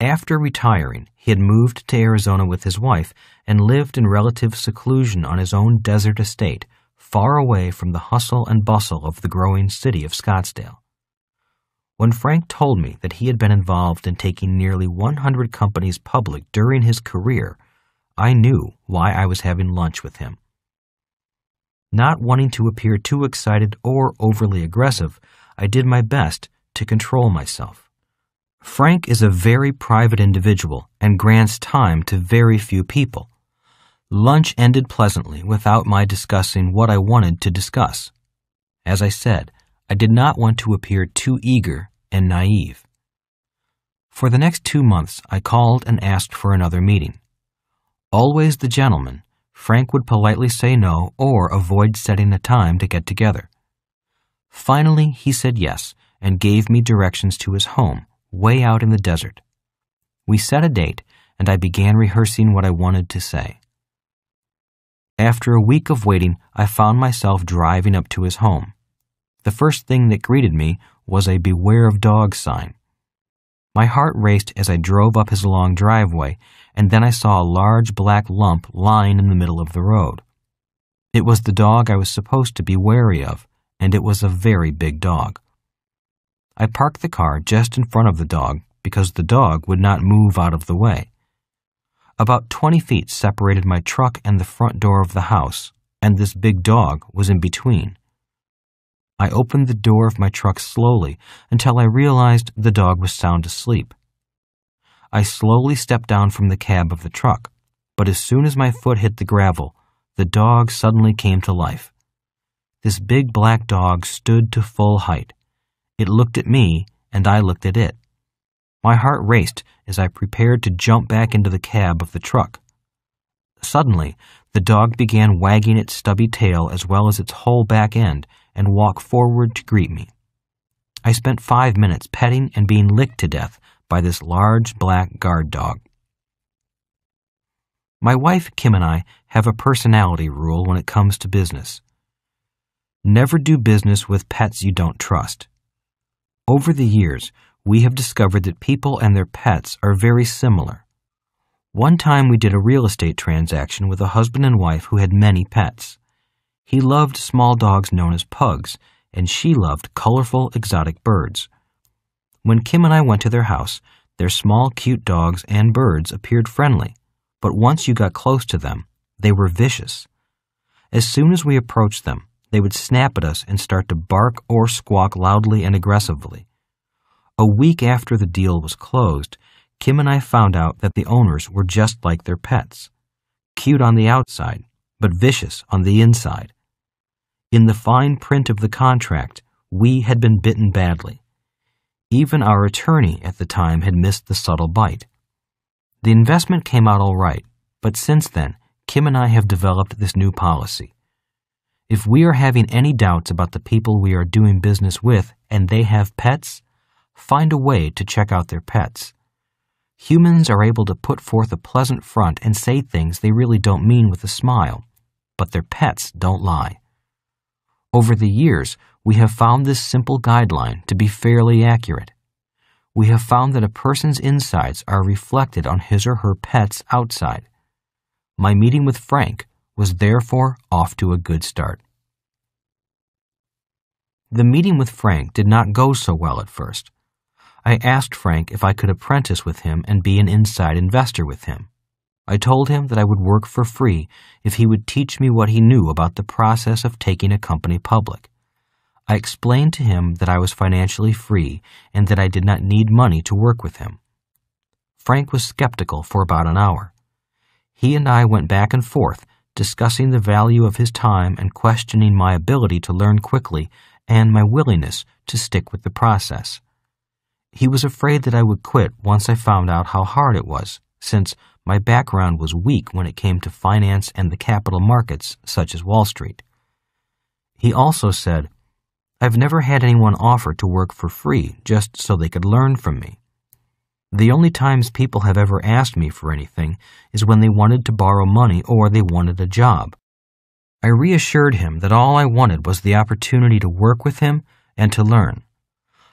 After retiring, he had moved to Arizona with his wife and lived in relative seclusion on his own desert estate, far away from the hustle and bustle of the growing city of Scottsdale. When Frank told me that he had been involved in taking nearly 100 companies public during his career, I knew why I was having lunch with him. Not wanting to appear too excited or overly aggressive, I did my best to control myself. Frank is a very private individual and grants time to very few people. Lunch ended pleasantly without my discussing what I wanted to discuss. As I said, I did not want to appear too eager and naive. For the next two months, I called and asked for another meeting. Always the gentleman, Frank would politely say no or avoid setting a time to get together. Finally, he said yes and gave me directions to his home, way out in the desert. We set a date, and I began rehearsing what I wanted to say. After a week of waiting, I found myself driving up to his home. The first thing that greeted me was a Beware of Dogs sign. My heart raced as I drove up his long driveway, and then I saw a large black lump lying in the middle of the road. It was the dog I was supposed to be wary of, and it was a very big dog. I parked the car just in front of the dog because the dog would not move out of the way. About 20 feet separated my truck and the front door of the house, and this big dog was in between. I opened the door of my truck slowly until I realized the dog was sound asleep. I slowly stepped down from the cab of the truck, but as soon as my foot hit the gravel, the dog suddenly came to life. This big black dog stood to full height. It looked at me, and I looked at it. My heart raced as I prepared to jump back into the cab of the truck. Suddenly, the dog began wagging its stubby tail as well as its whole back end and walk forward to greet me. I spent five minutes petting and being licked to death by this large black guard dog. My wife, Kim, and I have a personality rule when it comes to business. Never do business with pets you don't trust. Over the years, we have discovered that people and their pets are very similar. One time we did a real estate transaction with a husband and wife who had many pets. He loved small dogs known as pugs, and she loved colorful, exotic birds. When Kim and I went to their house, their small, cute dogs and birds appeared friendly, but once you got close to them, they were vicious. As soon as we approached them, they would snap at us and start to bark or squawk loudly and aggressively. A week after the deal was closed, Kim and I found out that the owners were just like their pets. Cute on the outside, but vicious on the inside. In the fine print of the contract, we had been bitten badly. Even our attorney at the time had missed the subtle bite. The investment came out all right, but since then, Kim and I have developed this new policy. If we are having any doubts about the people we are doing business with and they have pets, find a way to check out their pets. Humans are able to put forth a pleasant front and say things they really don't mean with a smile, but their pets don't lie. Over the years, we have found this simple guideline to be fairly accurate. We have found that a person's insides are reflected on his or her pet's outside. My meeting with Frank was therefore off to a good start. The meeting with Frank did not go so well at first. I asked Frank if I could apprentice with him and be an inside investor with him. I told him that I would work for free if he would teach me what he knew about the process of taking a company public. I explained to him that I was financially free and that I did not need money to work with him. Frank was skeptical for about an hour. He and I went back and forth, discussing the value of his time and questioning my ability to learn quickly and my willingness to stick with the process. He was afraid that I would quit once I found out how hard it was, since my background was weak when it came to finance and the capital markets, such as Wall Street. He also said, I've never had anyone offer to work for free just so they could learn from me. The only times people have ever asked me for anything is when they wanted to borrow money or they wanted a job. I reassured him that all I wanted was the opportunity to work with him and to learn.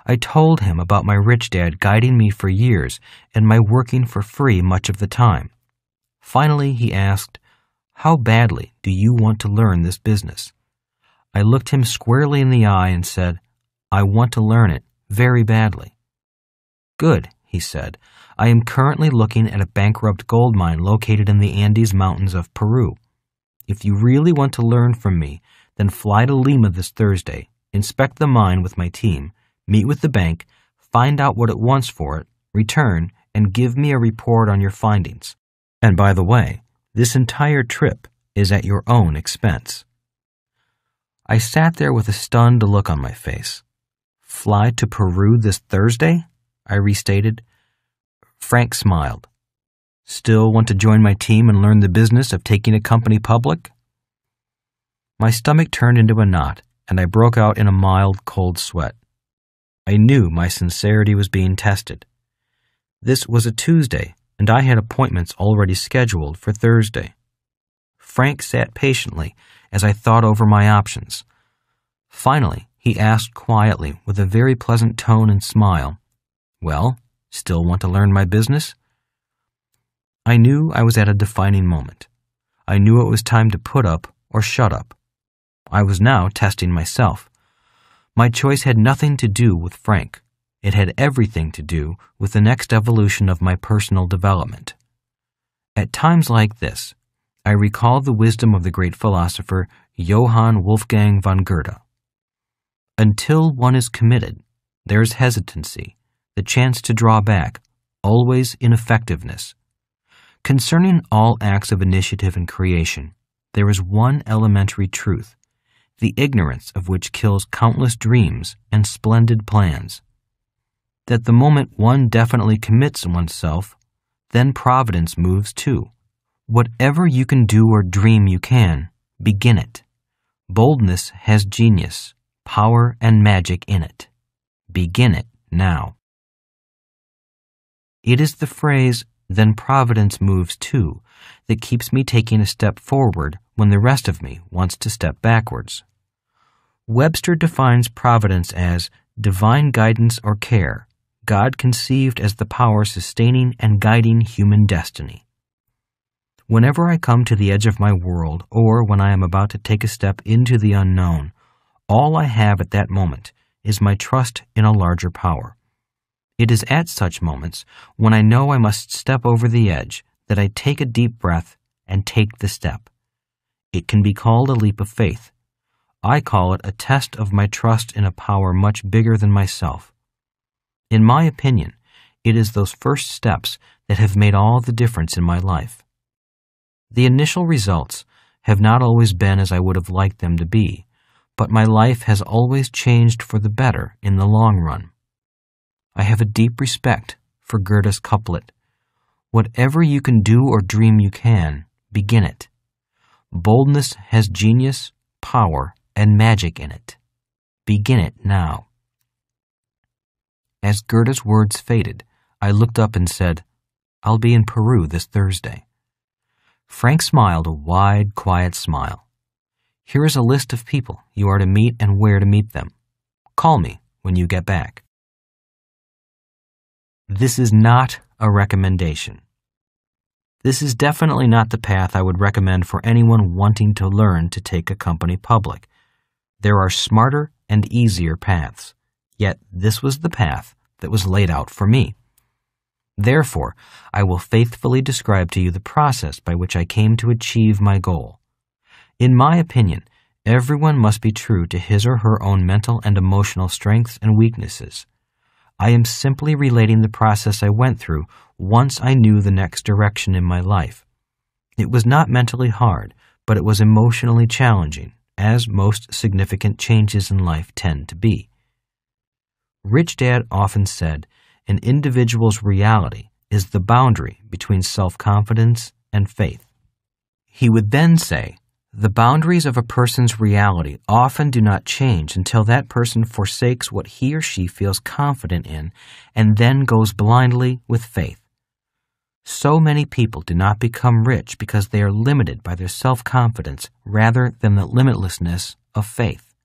I told him about my rich dad guiding me for years and my working for free much of the time. Finally, he asked, How badly do you want to learn this business? I looked him squarely in the eye and said, I want to learn it very badly. Good, he said. I am currently looking at a bankrupt gold mine located in the Andes Mountains of Peru. If you really want to learn from me, then fly to Lima this Thursday, inspect the mine with my team, meet with the bank, find out what it wants for it, return, and give me a report on your findings. And by the way, this entire trip is at your own expense. I sat there with a stunned look on my face. Fly to Peru this Thursday? I restated. Frank smiled. Still want to join my team and learn the business of taking a company public? My stomach turned into a knot, and I broke out in a mild, cold sweat. I knew my sincerity was being tested. This was a Tuesday, and I had appointments already scheduled for Thursday. Frank sat patiently as I thought over my options. Finally, he asked quietly, with a very pleasant tone and smile, Well, still want to learn my business? I knew I was at a defining moment. I knew it was time to put up or shut up. I was now testing myself. My choice had nothing to do with Frank. It had everything to do with the next evolution of my personal development. At times like this, I recall the wisdom of the great philosopher Johann Wolfgang von Goethe. Until one is committed, there is hesitancy, the chance to draw back, always ineffectiveness. Concerning all acts of initiative and creation, there is one elementary truth, the ignorance of which kills countless dreams and splendid plans. That the moment one definitely commits oneself, then providence moves too. Whatever you can do or dream you can, begin it. Boldness has genius, power, and magic in it. Begin it now. It is the phrase, then providence moves too, that keeps me taking a step forward when the rest of me wants to step backwards. Webster defines providence as divine guidance or care, God conceived as the power sustaining and guiding human destiny. Whenever I come to the edge of my world, or when I am about to take a step into the unknown, all I have at that moment is my trust in a larger power. It is at such moments, when I know I must step over the edge, that I take a deep breath and take the step. It can be called a leap of faith. I call it a test of my trust in a power much bigger than myself. In my opinion, it is those first steps that have made all the difference in my life. The initial results have not always been as I would have liked them to be, but my life has always changed for the better in the long run. I have a deep respect for Goethe's couplet Whatever you can do or dream you can, begin it. Boldness has genius, power, and magic in it. Begin it now. As Goethe's words faded, I looked up and said, I'll be in Peru this Thursday. Frank smiled a wide, quiet smile. Here is a list of people you are to meet and where to meet them. Call me when you get back. This is not a recommendation. This is definitely not the path I would recommend for anyone wanting to learn to take a company public. There are smarter and easier paths. Yet this was the path that was laid out for me. Therefore, I will faithfully describe to you the process by which I came to achieve my goal. In my opinion, everyone must be true to his or her own mental and emotional strengths and weaknesses. I am simply relating the process I went through once I knew the next direction in my life. It was not mentally hard, but it was emotionally challenging, as most significant changes in life tend to be. Rich Dad often said, an individual's reality is the boundary between self confidence and faith. He would then say, the boundaries of a person's reality often do not change until that person forsakes what he or she feels confident in and then goes blindly with faith. So many people do not become rich because they are limited by their self confidence rather than the limitlessness of faith.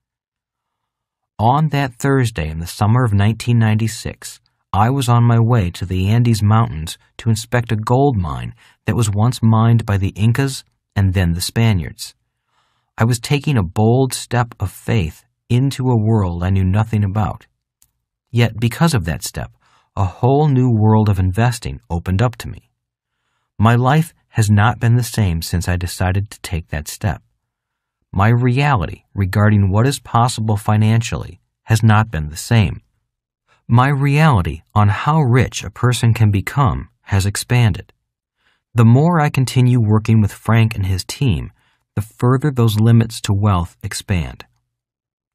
On that Thursday in the summer of 1996, I was on my way to the Andes Mountains to inspect a gold mine that was once mined by the Incas and then the Spaniards. I was taking a bold step of faith into a world I knew nothing about. Yet, because of that step, a whole new world of investing opened up to me. My life has not been the same since I decided to take that step. My reality regarding what is possible financially has not been the same. My reality on how rich a person can become has expanded. The more I continue working with Frank and his team, the further those limits to wealth expand.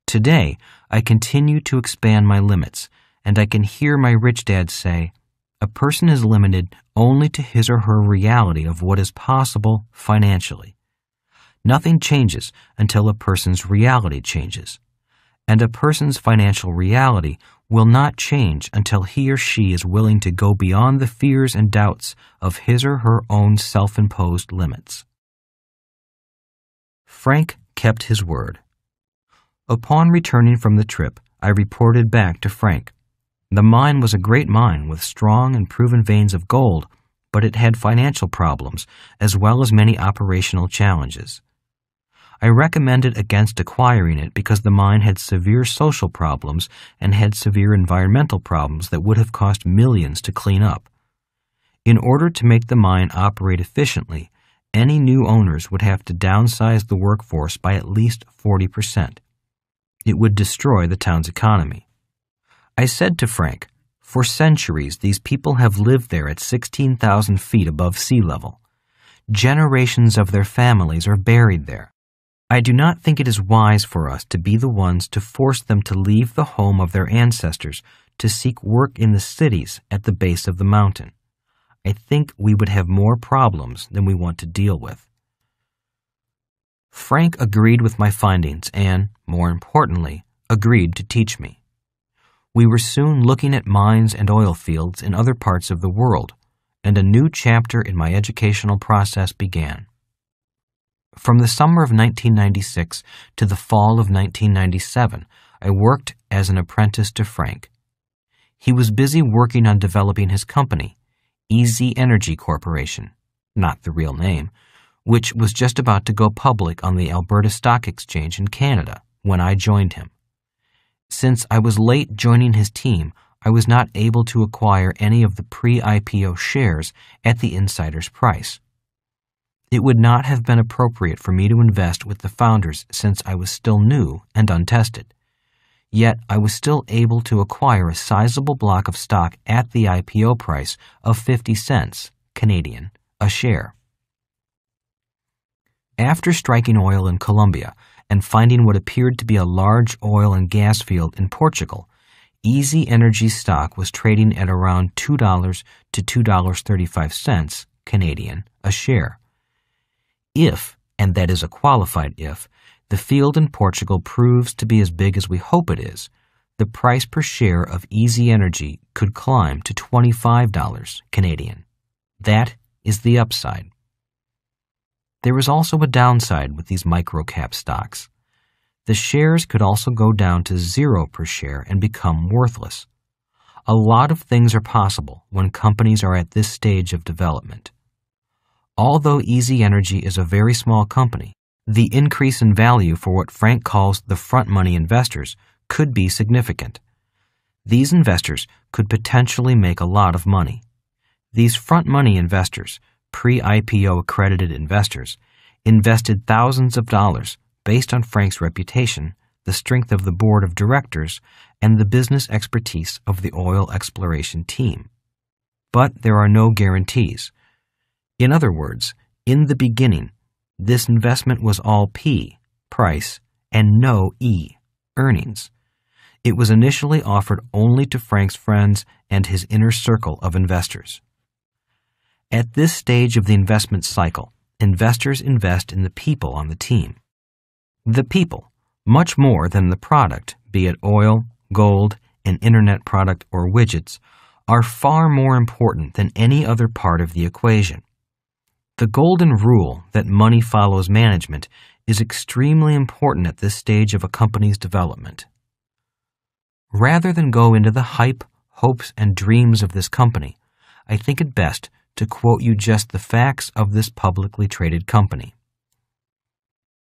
Today, I continue to expand my limits, and I can hear my rich dad say, a person is limited only to his or her reality of what is possible financially. Nothing changes until a person's reality changes. And a person's financial reality will not change until he or she is willing to go beyond the fears and doubts of his or her own self imposed limits. Frank kept his word. Upon returning from the trip, I reported back to Frank. The mine was a great mine with strong and proven veins of gold, but it had financial problems as well as many operational challenges. I recommended against acquiring it because the mine had severe social problems and had severe environmental problems that would have cost millions to clean up. In order to make the mine operate efficiently, any new owners would have to downsize the workforce by at least 40%. It would destroy the town's economy. I said to Frank, For centuries, these people have lived there at 16,000 feet above sea level. Generations of their families are buried there. I do not think it is wise for us to be the ones to force them to leave the home of their ancestors to seek work in the cities at the base of the mountain. I think we would have more problems than we want to deal with. Frank agreed with my findings and, more importantly, agreed to teach me. We were soon looking at mines and oil fields in other parts of the world, and a new chapter in my educational process began. From the summer of 1996 to the fall of 1997, I worked as an apprentice to Frank. He was busy working on developing his company, Easy Energy Corporation, not the real name, which was just about to go public on the Alberta Stock Exchange in Canada when I joined him. Since I was late joining his team, I was not able to acquire any of the pre IPO shares at the insider's price. It would not have been appropriate for me to invest with the founders since I was still new and untested. Yet I was still able to acquire a sizable block of stock at the IPO price of 50 cents Canadian a share. After striking oil in Colombia and finding what appeared to be a large oil and gas field in Portugal, Easy Energy stock was trading at around $2 to $2.35 Canadian a share. If, and that is a qualified if, the field in Portugal proves to be as big as we hope it is, the price per share of Easy Energy could climb to $25 Canadian. That is the upside. There is also a downside with these microcap stocks. The shares could also go down to zero per share and become worthless. A lot of things are possible when companies are at this stage of development. Although Easy Energy is a very small company, the increase in value for what Frank calls the front money investors could be significant. These investors could potentially make a lot of money. These front money investors, pre IPO accredited investors, invested thousands of dollars based on Frank's reputation, the strength of the board of directors, and the business expertise of the oil exploration team. But there are no guarantees. In other words, in the beginning, this investment was all P, price, and no E, earnings. It was initially offered only to Frank's friends and his inner circle of investors. At this stage of the investment cycle, investors invest in the people on the team. The people, much more than the product, be it oil, gold, an internet product, or widgets, are far more important than any other part of the equation. The golden rule that money follows management is extremely important at this stage of a company's development. Rather than go into the hype, hopes, and dreams of this company, I think it best to quote you just the facts of this publicly traded company.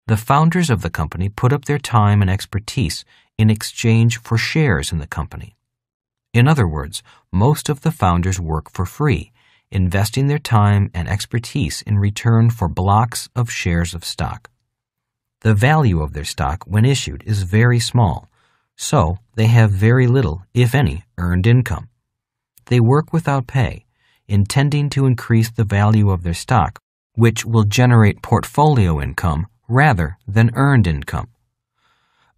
The founders of the company put up their time and expertise in exchange for shares in the company. In other words, most of the founders work for free, investing their time and expertise in return for blocks of shares of stock. The value of their stock when issued is very small, so they have very little, if any, earned income. They work without pay, intending to increase the value of their stock, which will generate portfolio income rather than earned income.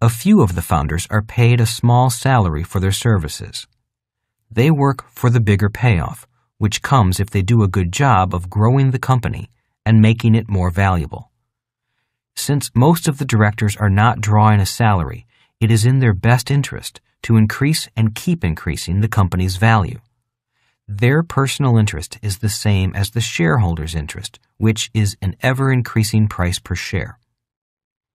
A few of the founders are paid a small salary for their services. They work for the bigger payoff, which comes if they do a good job of growing the company and making it more valuable. Since most of the directors are not drawing a salary, it is in their best interest to increase and keep increasing the company's value. Their personal interest is the same as the shareholders' interest, which is an ever increasing price per share.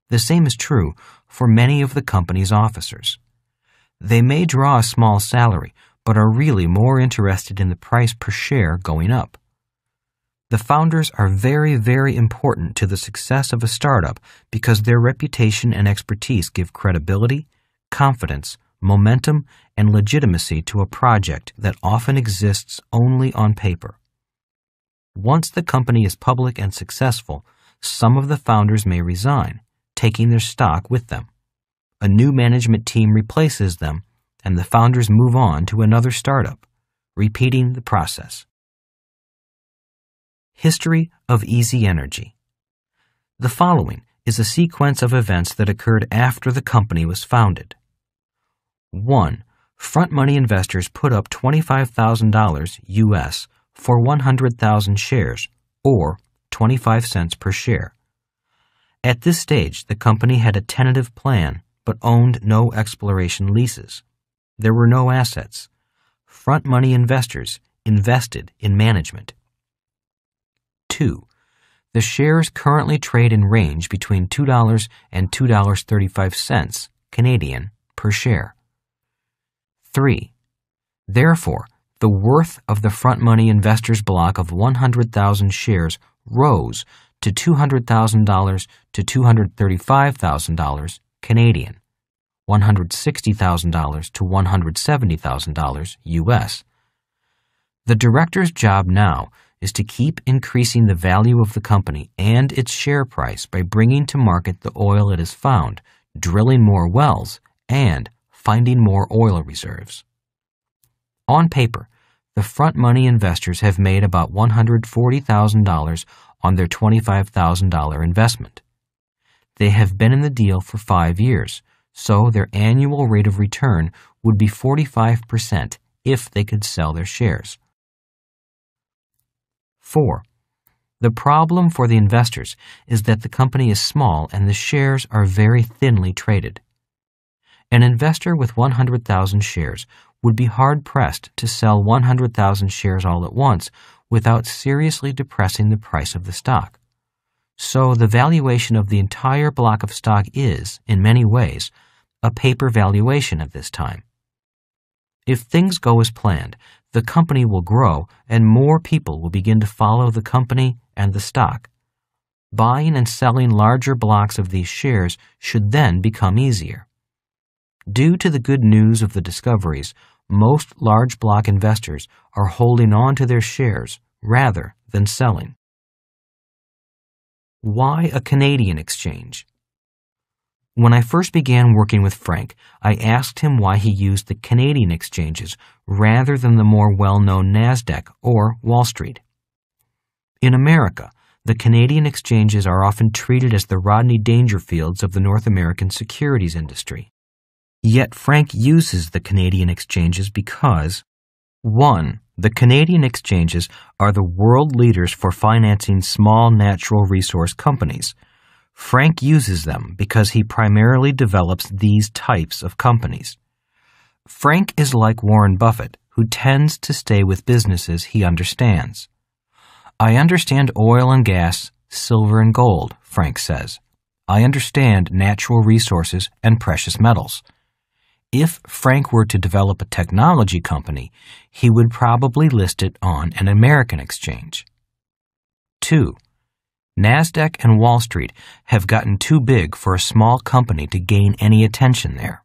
The same is true for many of the company's officers. They may draw a small salary, but are really more interested in the price per share going up. The founders are very, very important to the success of a startup because their reputation and expertise give credibility, confidence, momentum, and legitimacy to a project that often exists only on paper. Once the company is public and successful, some of the founders may resign, taking their stock with them. A new management team replaces them, and the founders move on to another startup, repeating the process. History of Easy Energy The following is a sequence of events that occurred after the company was founded. 1. Front money investors put up $25,000 US for 100,000 shares, or 25 cents per share. At this stage, the company had a tentative plan but owned no exploration leases. There were no assets. Front money investors invested in management. 2. The shares currently trade in range between $2 and $2.35 Canadian per share. 3. Therefore, the worth of the front money investors block of 100,000 shares rose to $200,000 to $235,000 Canadian, $160,000 to $170,000 US. The director's job now is to keep increasing the value of the company and its share price by bringing to market the oil it has found, drilling more wells, and finding more oil reserves. On paper, the front money investors have made about $140,000 on their $25,000 investment. They have been in the deal for five years, so their annual rate of return would be 45% if they could sell their shares. 4. The problem for the investors is that the company is small and the shares are very thinly traded. An investor with 100,000 shares would be hard pressed to sell 100,000 shares all at once without seriously depressing the price of the stock. So the valuation of the entire block of stock is, in many ways, a paper valuation at this time. If things go as planned, the company will grow and more people will begin to follow the company and the stock. Buying and selling larger blocks of these shares should then become easier. Due to the good news of the discoveries, most large block investors are holding on to their shares rather than selling. Why a Canadian exchange? When I first began working with Frank, I asked him why he used the Canadian exchanges rather than the more well known NASDAQ or Wall Street. In America, the Canadian exchanges are often treated as the Rodney Dangerfields of the North American securities industry. Yet Frank uses the Canadian exchanges because 1. The Canadian exchanges are the world leaders for financing small natural resource companies Frank uses them because he primarily develops these types of companies. Frank is like Warren Buffett, who tends to stay with businesses he understands. I understand oil and gas, silver and gold, Frank says. I understand natural resources and precious metals. If Frank were to develop a technology company, he would probably list it on an American exchange. 2. NASDAQ and Wall Street have gotten too big for a small company to gain any attention there.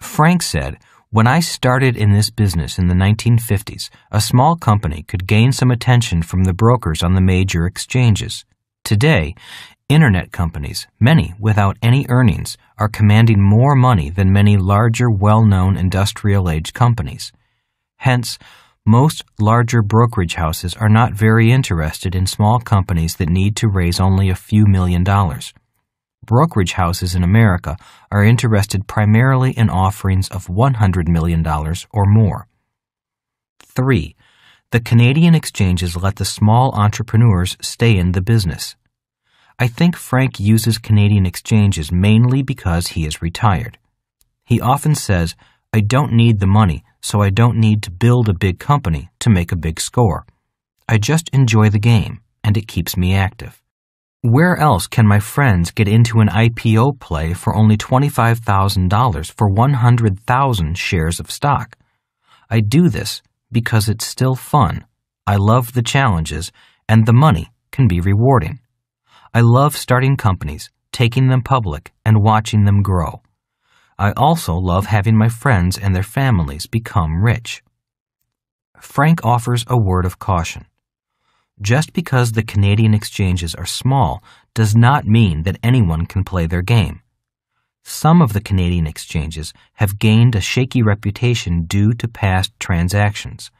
Frank said, When I started in this business in the 1950s, a small company could gain some attention from the brokers on the major exchanges. Today, Internet companies, many without any earnings, are commanding more money than many larger, well known industrial age companies. Hence, most larger brokerage houses are not very interested in small companies that need to raise only a few million dollars. Brokerage houses in America are interested primarily in offerings of $100 million or more. 3. The Canadian exchanges let the small entrepreneurs stay in the business. I think Frank uses Canadian exchanges mainly because he is retired. He often says, I don't need the money, so I don't need to build a big company to make a big score. I just enjoy the game, and it keeps me active. Where else can my friends get into an IPO play for only $25,000 for 100,000 shares of stock? I do this because it's still fun. I love the challenges, and the money can be rewarding. I love starting companies, taking them public, and watching them grow. I also love having my friends and their families become rich. Frank offers a word of caution. Just because the Canadian exchanges are small does not mean that anyone can play their game. Some of the Canadian exchanges have gained a shaky reputation due to past transactions.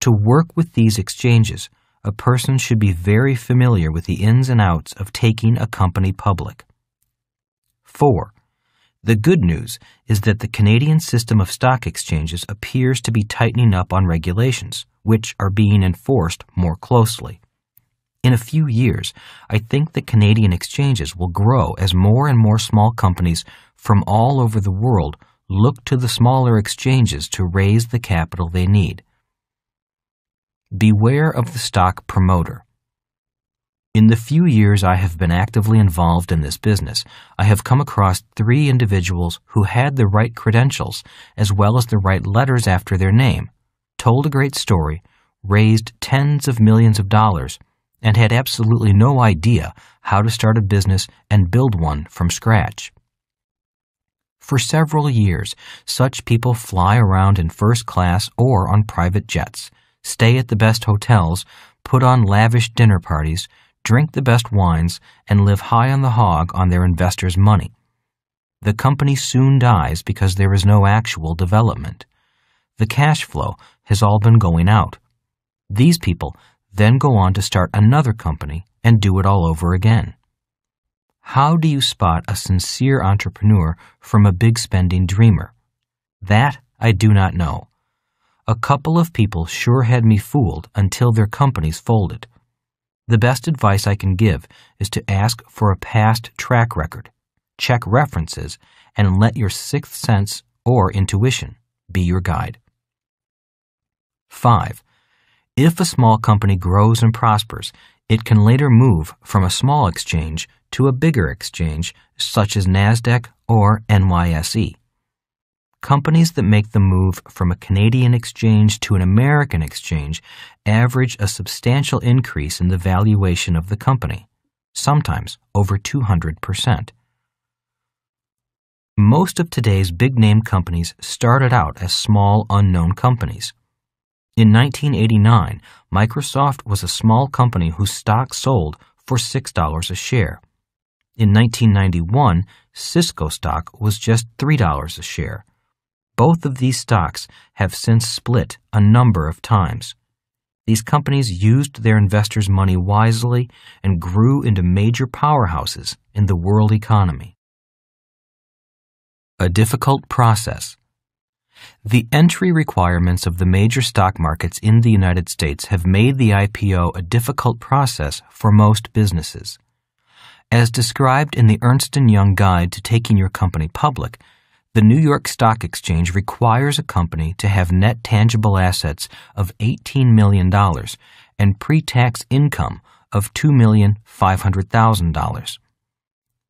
To work with these exchanges, a person should be very familiar with the ins and outs of taking a company public. 4. The good news is that the Canadian system of stock exchanges appears to be tightening up on regulations, which are being enforced more closely. In a few years, I think that Canadian exchanges will grow as more and more small companies from all over the world look to the smaller exchanges to raise the capital they need. Beware of the stock promoter. In the few years I have been actively involved in this business, I have come across three individuals who had the right credentials as well as the right letters after their name, told a great story, raised tens of millions of dollars, and had absolutely no idea how to start a business and build one from scratch. For several years, such people fly around in first class or on private jets stay at the best hotels, put on lavish dinner parties, drink the best wines, and live high on the hog on their investors' money. The company soon dies because there is no actual development. The cash flow has all been going out. These people then go on to start another company and do it all over again. How do you spot a sincere entrepreneur from a big spending dreamer? That I do not know. A couple of people sure had me fooled until their companies folded. The best advice I can give is to ask for a past track record, check references, and let your sixth sense or intuition be your guide. 5. If a small company grows and prospers, it can later move from a small exchange to a bigger exchange such as NASDAQ or NYSE. Companies that make the move from a Canadian exchange to an American exchange average a substantial increase in the valuation of the company, sometimes over 200%. Most of today's big name companies started out as small unknown companies. In 1989, Microsoft was a small company whose stock sold for $6 a share. In 1991, Cisco stock was just $3 a share. Both of these stocks have since split a number of times. These companies used their investors' money wisely and grew into major powerhouses in the world economy. A difficult process. The entry requirements of the major stock markets in the United States have made the IPO a difficult process for most businesses. As described in the Ernst & Young Guide to Taking Your Company Public, the New York Stock Exchange requires a company to have net tangible assets of $18 million and pre tax income of $2,500,000.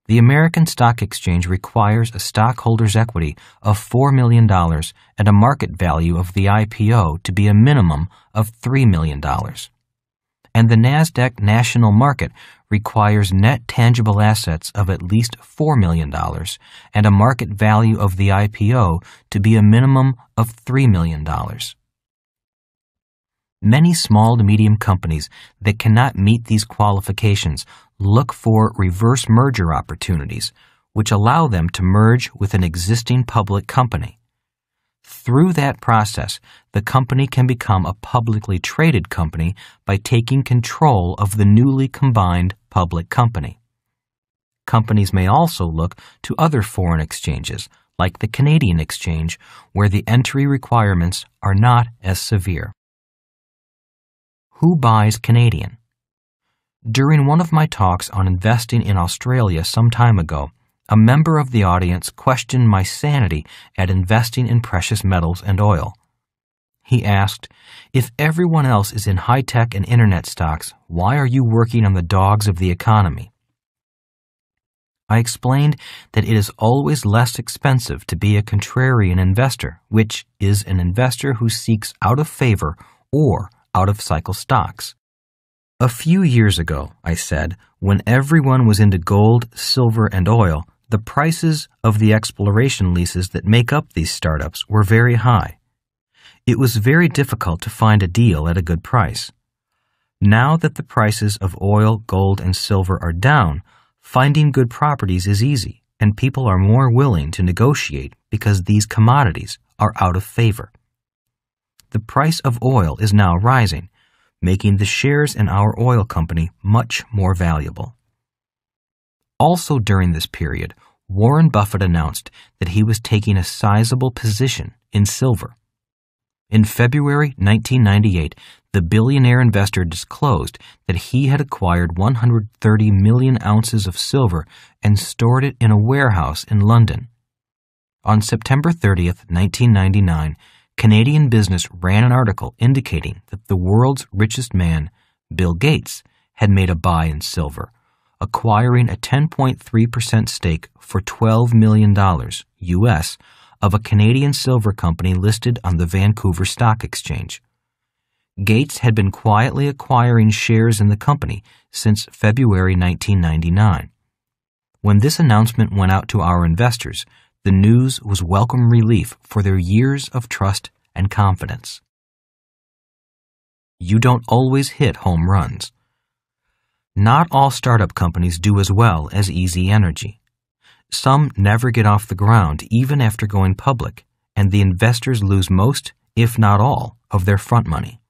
the American Stock Exchange requires a stockholder's equity of $4 million and a market value of the IPO to be a minimum of $3 million. And the NASDAQ national market requires net tangible assets of at least $4 million and a market value of the IPO to be a minimum of $3 million. Many small to medium companies that cannot meet these qualifications look for reverse merger opportunities, which allow them to merge with an existing public company. Through that process, the company can become a publicly traded company by taking control of the newly combined public company. Companies may also look to other foreign exchanges, like the Canadian exchange, where the entry requirements are not as severe. Who buys Canadian? During one of my talks on investing in Australia some time ago, a member of the audience questioned my sanity at investing in precious metals and oil. He asked, If everyone else is in high tech and internet stocks, why are you working on the dogs of the economy? I explained that it is always less expensive to be a contrarian investor, which is an investor who seeks out of favor or out of cycle stocks. A few years ago, I said, when everyone was into gold, silver, and oil, the prices of the exploration leases that make up these startups were very high. It was very difficult to find a deal at a good price. Now that the prices of oil, gold, and silver are down, finding good properties is easy, and people are more willing to negotiate because these commodities are out of favor the price of oil is now rising, making the shares in our oil company much more valuable. Also during this period, Warren Buffett announced that he was taking a sizable position in silver. In February 1998, the billionaire investor disclosed that he had acquired 130 million ounces of silver and stored it in a warehouse in London. On September 30, 1999, Canadian Business ran an article indicating that the world's richest man, Bill Gates, had made a buy in silver, acquiring a 10.3% stake for $12 million US of a Canadian silver company listed on the Vancouver Stock Exchange. Gates had been quietly acquiring shares in the company since February 1999. When this announcement went out to our investors, the news was welcome relief for their years of trust and confidence. You don't always hit home runs. Not all startup companies do as well as Easy Energy. Some never get off the ground even after going public, and the investors lose most, if not all, of their front money.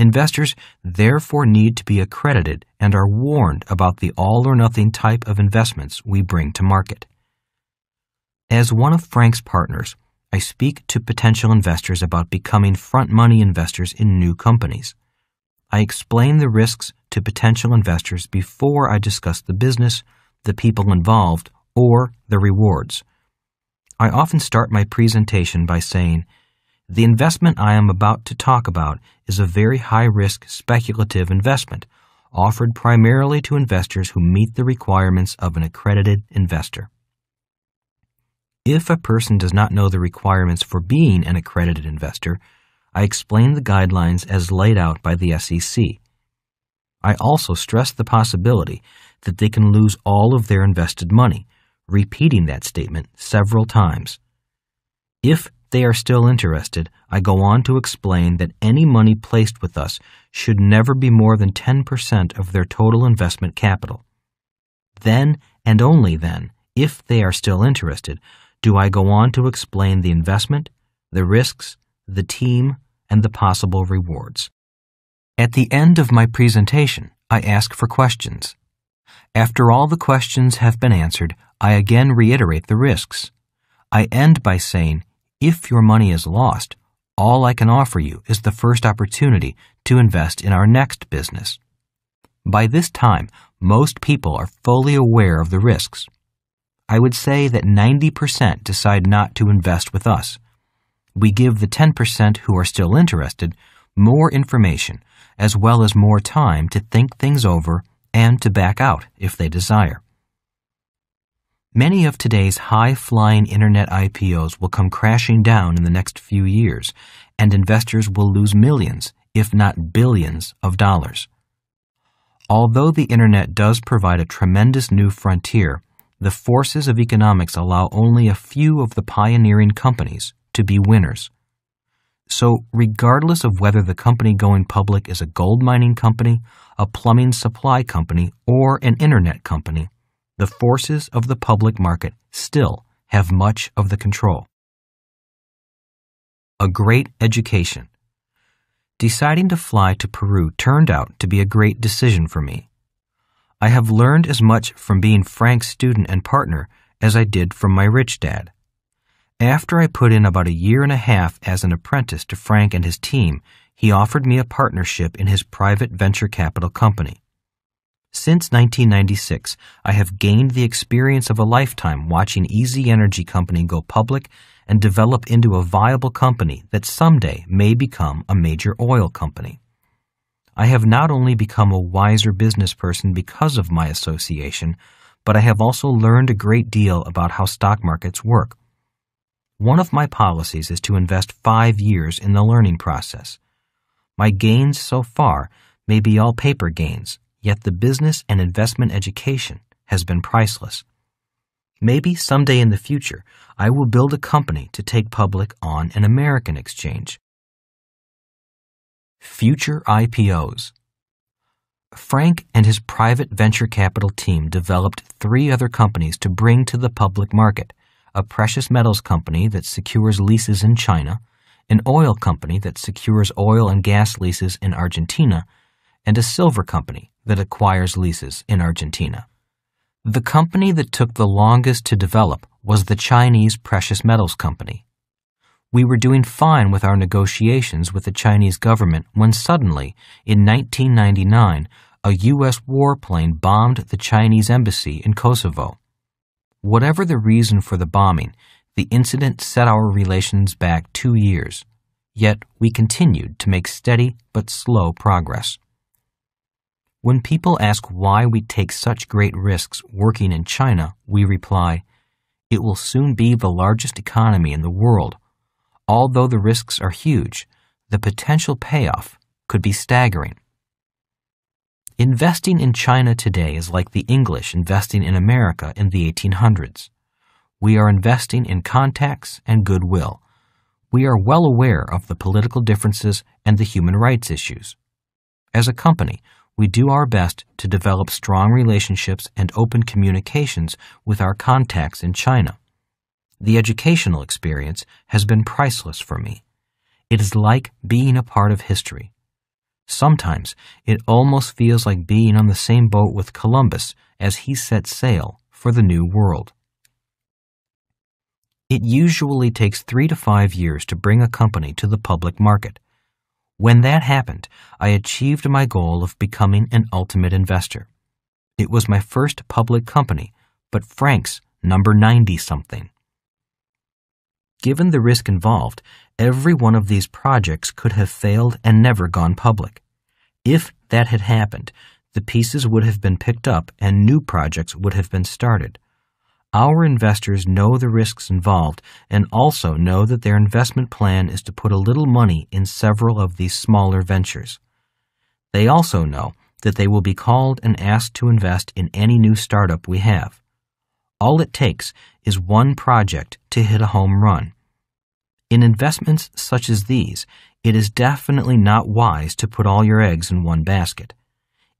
Investors therefore need to be accredited and are warned about the all or nothing type of investments we bring to market. As one of Frank's partners, I speak to potential investors about becoming front money investors in new companies. I explain the risks to potential investors before I discuss the business, the people involved, or the rewards. I often start my presentation by saying, The investment I am about to talk about is a very high risk speculative investment offered primarily to investors who meet the requirements of an accredited investor. If a person does not know the requirements for being an accredited investor, I explain the guidelines as laid out by the SEC. I also stress the possibility that they can lose all of their invested money, repeating that statement several times. If they are still interested, I go on to explain that any money placed with us should never be more than 10% of their total investment capital. Then, and only then, if they are still interested, do I go on to explain the investment, the risks, the team, and the possible rewards? At the end of my presentation, I ask for questions. After all the questions have been answered, I again reiterate the risks. I end by saying, if your money is lost, all I can offer you is the first opportunity to invest in our next business. By this time, most people are fully aware of the risks. I would say that 90% decide not to invest with us. We give the 10% who are still interested more information as well as more time to think things over and to back out if they desire. Many of today's high flying internet IPOs will come crashing down in the next few years, and investors will lose millions, if not billions, of dollars. Although the internet does provide a tremendous new frontier, the forces of economics allow only a few of the pioneering companies to be winners. So, regardless of whether the company going public is a gold mining company, a plumbing supply company, or an internet company, the forces of the public market still have much of the control. A great education. Deciding to fly to Peru turned out to be a great decision for me. I have learned as much from being Frank's student and partner as I did from my rich dad. After I put in about a year and a half as an apprentice to Frank and his team, he offered me a partnership in his private venture capital company. Since 1996, I have gained the experience of a lifetime watching Easy Energy Company go public and develop into a viable company that someday may become a major oil company. I have not only become a wiser business person because of my association, but I have also learned a great deal about how stock markets work. One of my policies is to invest five years in the learning process. My gains so far may be all paper gains, yet the business and investment education has been priceless. Maybe someday in the future, I will build a company to take public on an American exchange. Future IPOs. Frank and his private venture capital team developed three other companies to bring to the public market a precious metals company that secures leases in China, an oil company that secures oil and gas leases in Argentina, and a silver company that acquires leases in Argentina. The company that took the longest to develop was the Chinese Precious Metals Company. We were doing fine with our negotiations with the Chinese government when suddenly, in 1999, a U.S. warplane bombed the Chinese embassy in Kosovo. Whatever the reason for the bombing, the incident set our relations back two years. Yet we continued to make steady but slow progress. When people ask why we take such great risks working in China, we reply, it will soon be the largest economy in the world Although the risks are huge, the potential payoff could be staggering. Investing in China today is like the English investing in America in the 1800s. We are investing in contacts and goodwill. We are well aware of the political differences and the human rights issues. As a company, we do our best to develop strong relationships and open communications with our contacts in China. The educational experience has been priceless for me. It is like being a part of history. Sometimes it almost feels like being on the same boat with Columbus as he set sail for the New World. It usually takes three to five years to bring a company to the public market. When that happened, I achieved my goal of becoming an ultimate investor. It was my first public company, but Frank's number 90 something. Given the risk involved, every one of these projects could have failed and never gone public. If that had happened, the pieces would have been picked up and new projects would have been started. Our investors know the risks involved and also know that their investment plan is to put a little money in several of these smaller ventures. They also know that they will be called and asked to invest in any new startup we have. All it takes is one project to hit a home run. In investments such as these, it is definitely not wise to put all your eggs in one basket.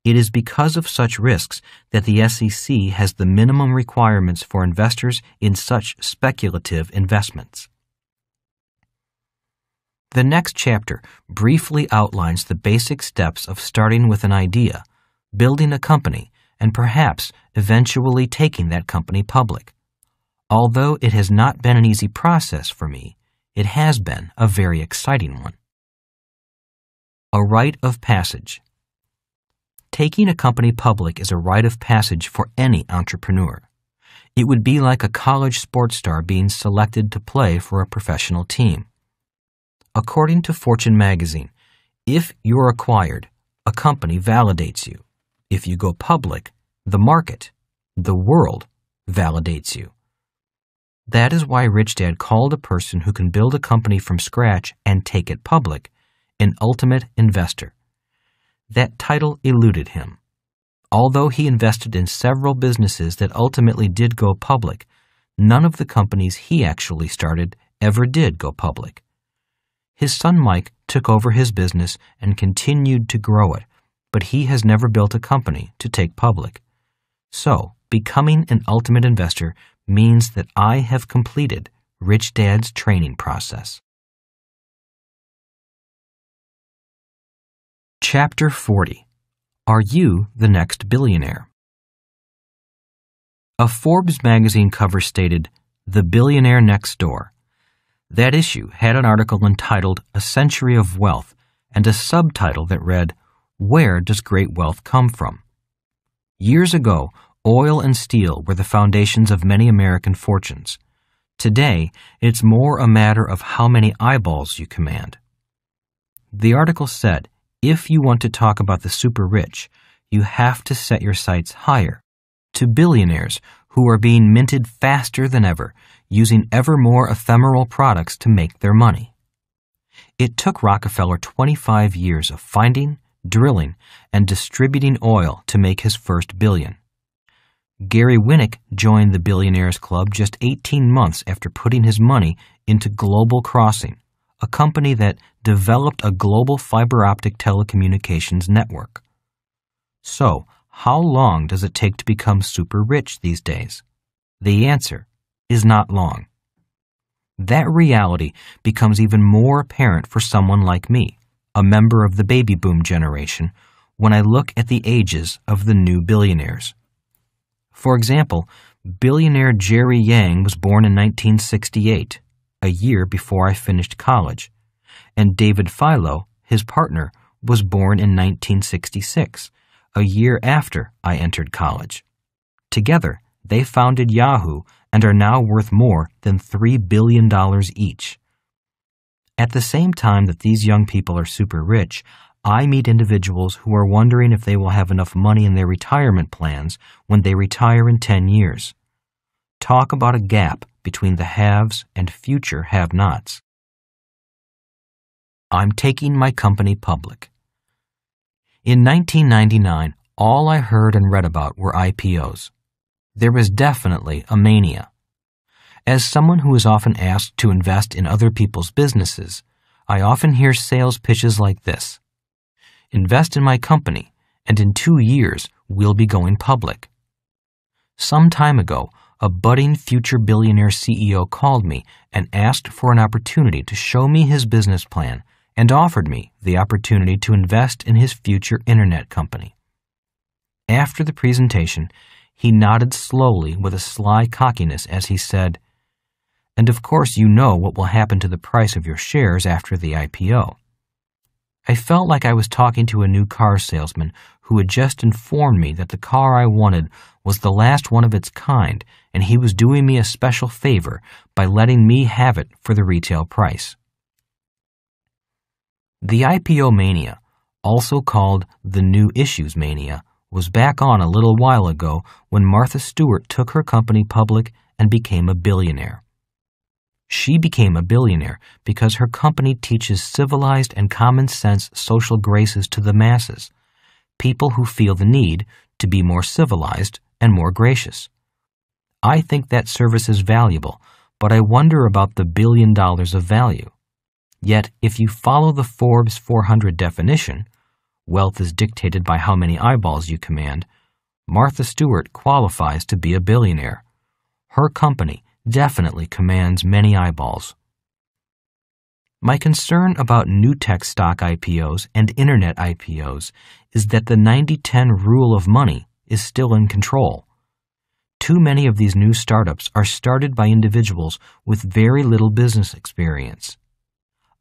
It is because of such risks that the SEC has the minimum requirements for investors in such speculative investments. The next chapter briefly outlines the basic steps of starting with an idea, building a company, and perhaps eventually taking that company public. Although it has not been an easy process for me, it has been a very exciting one. A rite of passage. Taking a company public is a rite of passage for any entrepreneur. It would be like a college sports star being selected to play for a professional team. According to Fortune magazine, if you're acquired, a company validates you if you go public, the market, the world validates you. That is why Rich Dad called a person who can build a company from scratch and take it public an ultimate investor. That title eluded him. Although he invested in several businesses that ultimately did go public, none of the companies he actually started ever did go public. His son Mike took over his business and continued to grow it, but he has never built a company to take public. So, becoming an ultimate investor means that I have completed Rich Dad's training process. Chapter 40 Are You the Next Billionaire? A Forbes magazine cover stated, The Billionaire Next Door. That issue had an article entitled A Century of Wealth and a subtitle that read, Where Does Great Wealth Come From? Years ago, oil and steel were the foundations of many American fortunes. Today, it's more a matter of how many eyeballs you command. The article said, if you want to talk about the super rich, you have to set your sights higher, to billionaires who are being minted faster than ever, using ever more ephemeral products to make their money. It took Rockefeller 25 years of finding, drilling, and distributing oil to make his first billion. Gary Winnick joined the Billionaires Club just 18 months after putting his money into Global Crossing, a company that developed a global fiber optic telecommunications network. So, how long does it take to become super rich these days? The answer is not long. That reality becomes even more apparent for someone like me, a member of the baby boom generation, when I look at the ages of the new billionaires. For example, billionaire Jerry Yang was born in 1968 a year before I finished college, and David Filo, his partner, was born in 1966, a year after I entered college. Together, they founded Yahoo and are now worth more than $3 billion each. At the same time that these young people are super rich, I meet individuals who are wondering if they will have enough money in their retirement plans when they retire in 10 years. Talk about a gap between the haves and future have nots. I'm taking my company public. In 1999, all I heard and read about were IPOs. There was definitely a mania. As someone who is often asked to invest in other people's businesses, I often hear sales pitches like this Invest in my company, and in two years we'll be going public. Some time ago, a budding future billionaire CEO called me and asked for an opportunity to show me his business plan and offered me the opportunity to invest in his future internet company. After the presentation, he nodded slowly with a sly cockiness as he said, And of course, you know what will happen to the price of your shares after the IPO. I felt like I was talking to a new car salesman who had just informed me that the car I wanted was the last one of its kind and he was doing me a special favor by letting me have it for the retail price. The IPO mania, also called the New Issues Mania, was back on a little while ago when Martha Stewart took her company public and became a billionaire. She became a billionaire because her company teaches civilized and common sense social graces to the masses, people who feel the need to be more civilized and more gracious. I think that service is valuable, but I wonder about the billion dollars of value. Yet, if you follow the Forbes 400 definition, wealth is dictated by how many eyeballs you command, Martha Stewart qualifies to be a billionaire. Her company definitely commands many eyeballs. My concern about new tech stock IPOs and internet IPOs is that the 90 10 rule of money is still in control. Too many of these new startups are started by individuals with very little business experience.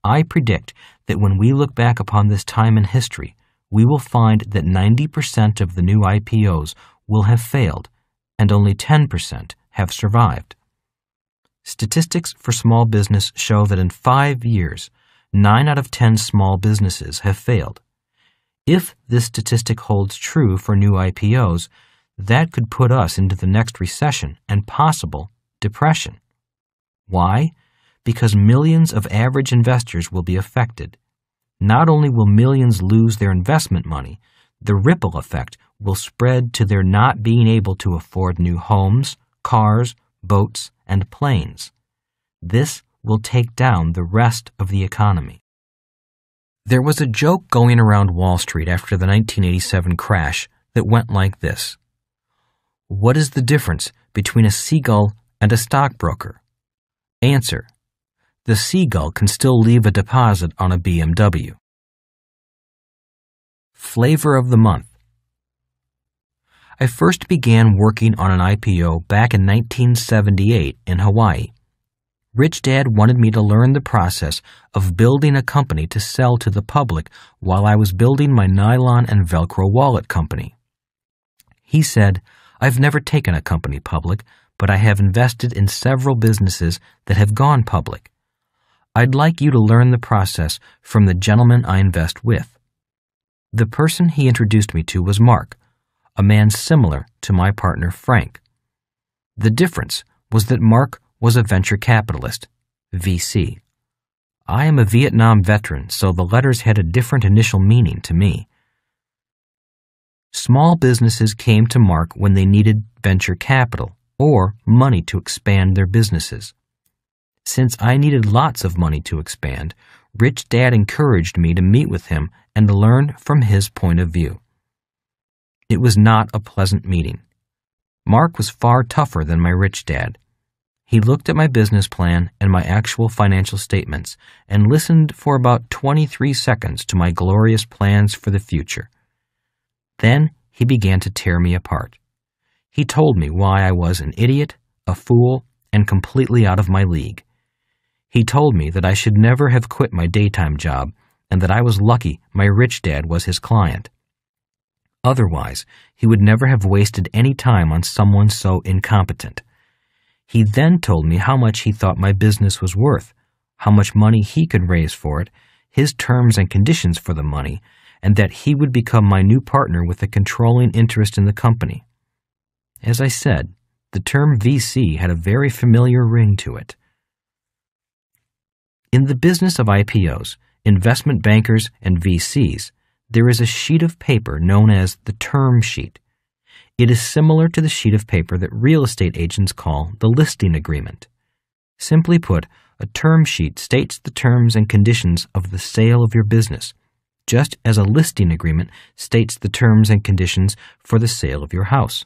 I predict that when we look back upon this time in history, we will find that 90% of the new IPOs will have failed and only 10% have survived. Statistics for small business show that in five years, 9 out of 10 small businesses have failed. If this statistic holds true for new IPOs, that could put us into the next recession and possible depression. Why? Because millions of average investors will be affected. Not only will millions lose their investment money, the ripple effect will spread to their not being able to afford new homes, cars, boats, and planes. This will take down the rest of the economy. There was a joke going around Wall Street after the 1987 crash that went like this What is the difference between a seagull and a stockbroker? Answer The seagull can still leave a deposit on a BMW. Flavor of the Month I first began working on an IPO back in 1978 in Hawaii. Rich Dad wanted me to learn the process of building a company to sell to the public while I was building my nylon and Velcro wallet company. He said, I've never taken a company public, but I have invested in several businesses that have gone public. I'd like you to learn the process from the gentleman I invest with. The person he introduced me to was Mark, a man similar to my partner Frank. The difference was that Mark was a venture capitalist, VC. I am a Vietnam veteran, so the letters had a different initial meaning to me. Small businesses came to Mark when they needed venture capital or money to expand their businesses. Since I needed lots of money to expand, Rich Dad encouraged me to meet with him and learn from his point of view. It was not a pleasant meeting. Mark was far tougher than my rich dad. He looked at my business plan and my actual financial statements and listened for about 23 seconds to my glorious plans for the future. Then he began to tear me apart. He told me why I was an idiot, a fool, and completely out of my league. He told me that I should never have quit my daytime job and that I was lucky my rich dad was his client. Otherwise, he would never have wasted any time on someone so incompetent. He then told me how much he thought my business was worth, how much money he could raise for it, his terms and conditions for the money, and that he would become my new partner with a controlling interest in the company. As I said, the term VC had a very familiar ring to it. In the business of IPOs, investment bankers, and VCs, there is a sheet of paper known as the term sheet. It is similar to the sheet of paper that real estate agents call the listing agreement. Simply put, a term sheet states the terms and conditions of the sale of your business, just as a listing agreement states the terms and conditions for the sale of your house.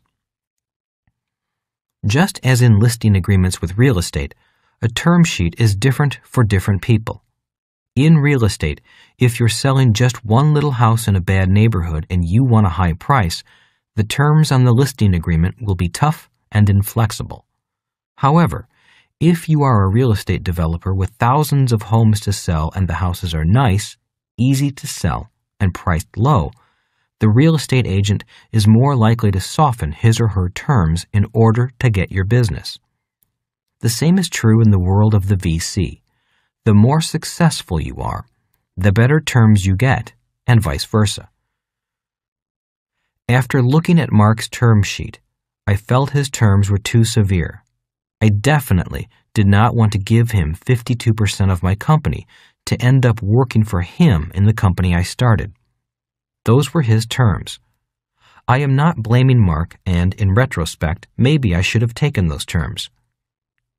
Just as in listing agreements with real estate, a term sheet is different for different people. In real estate, if you're selling just one little house in a bad neighborhood and you want a high price, the terms on the listing agreement will be tough and inflexible. However, if you are a real estate developer with thousands of homes to sell and the houses are nice, easy to sell, and priced low, the real estate agent is more likely to soften his or her terms in order to get your business. The same is true in the world of the VC. The more successful you are, the better terms you get, and vice versa. After looking at Mark's term sheet, I felt his terms were too severe. I definitely did not want to give him 52% of my company to end up working for him in the company I started. Those were his terms. I am not blaming Mark, and in retrospect, maybe I should have taken those terms.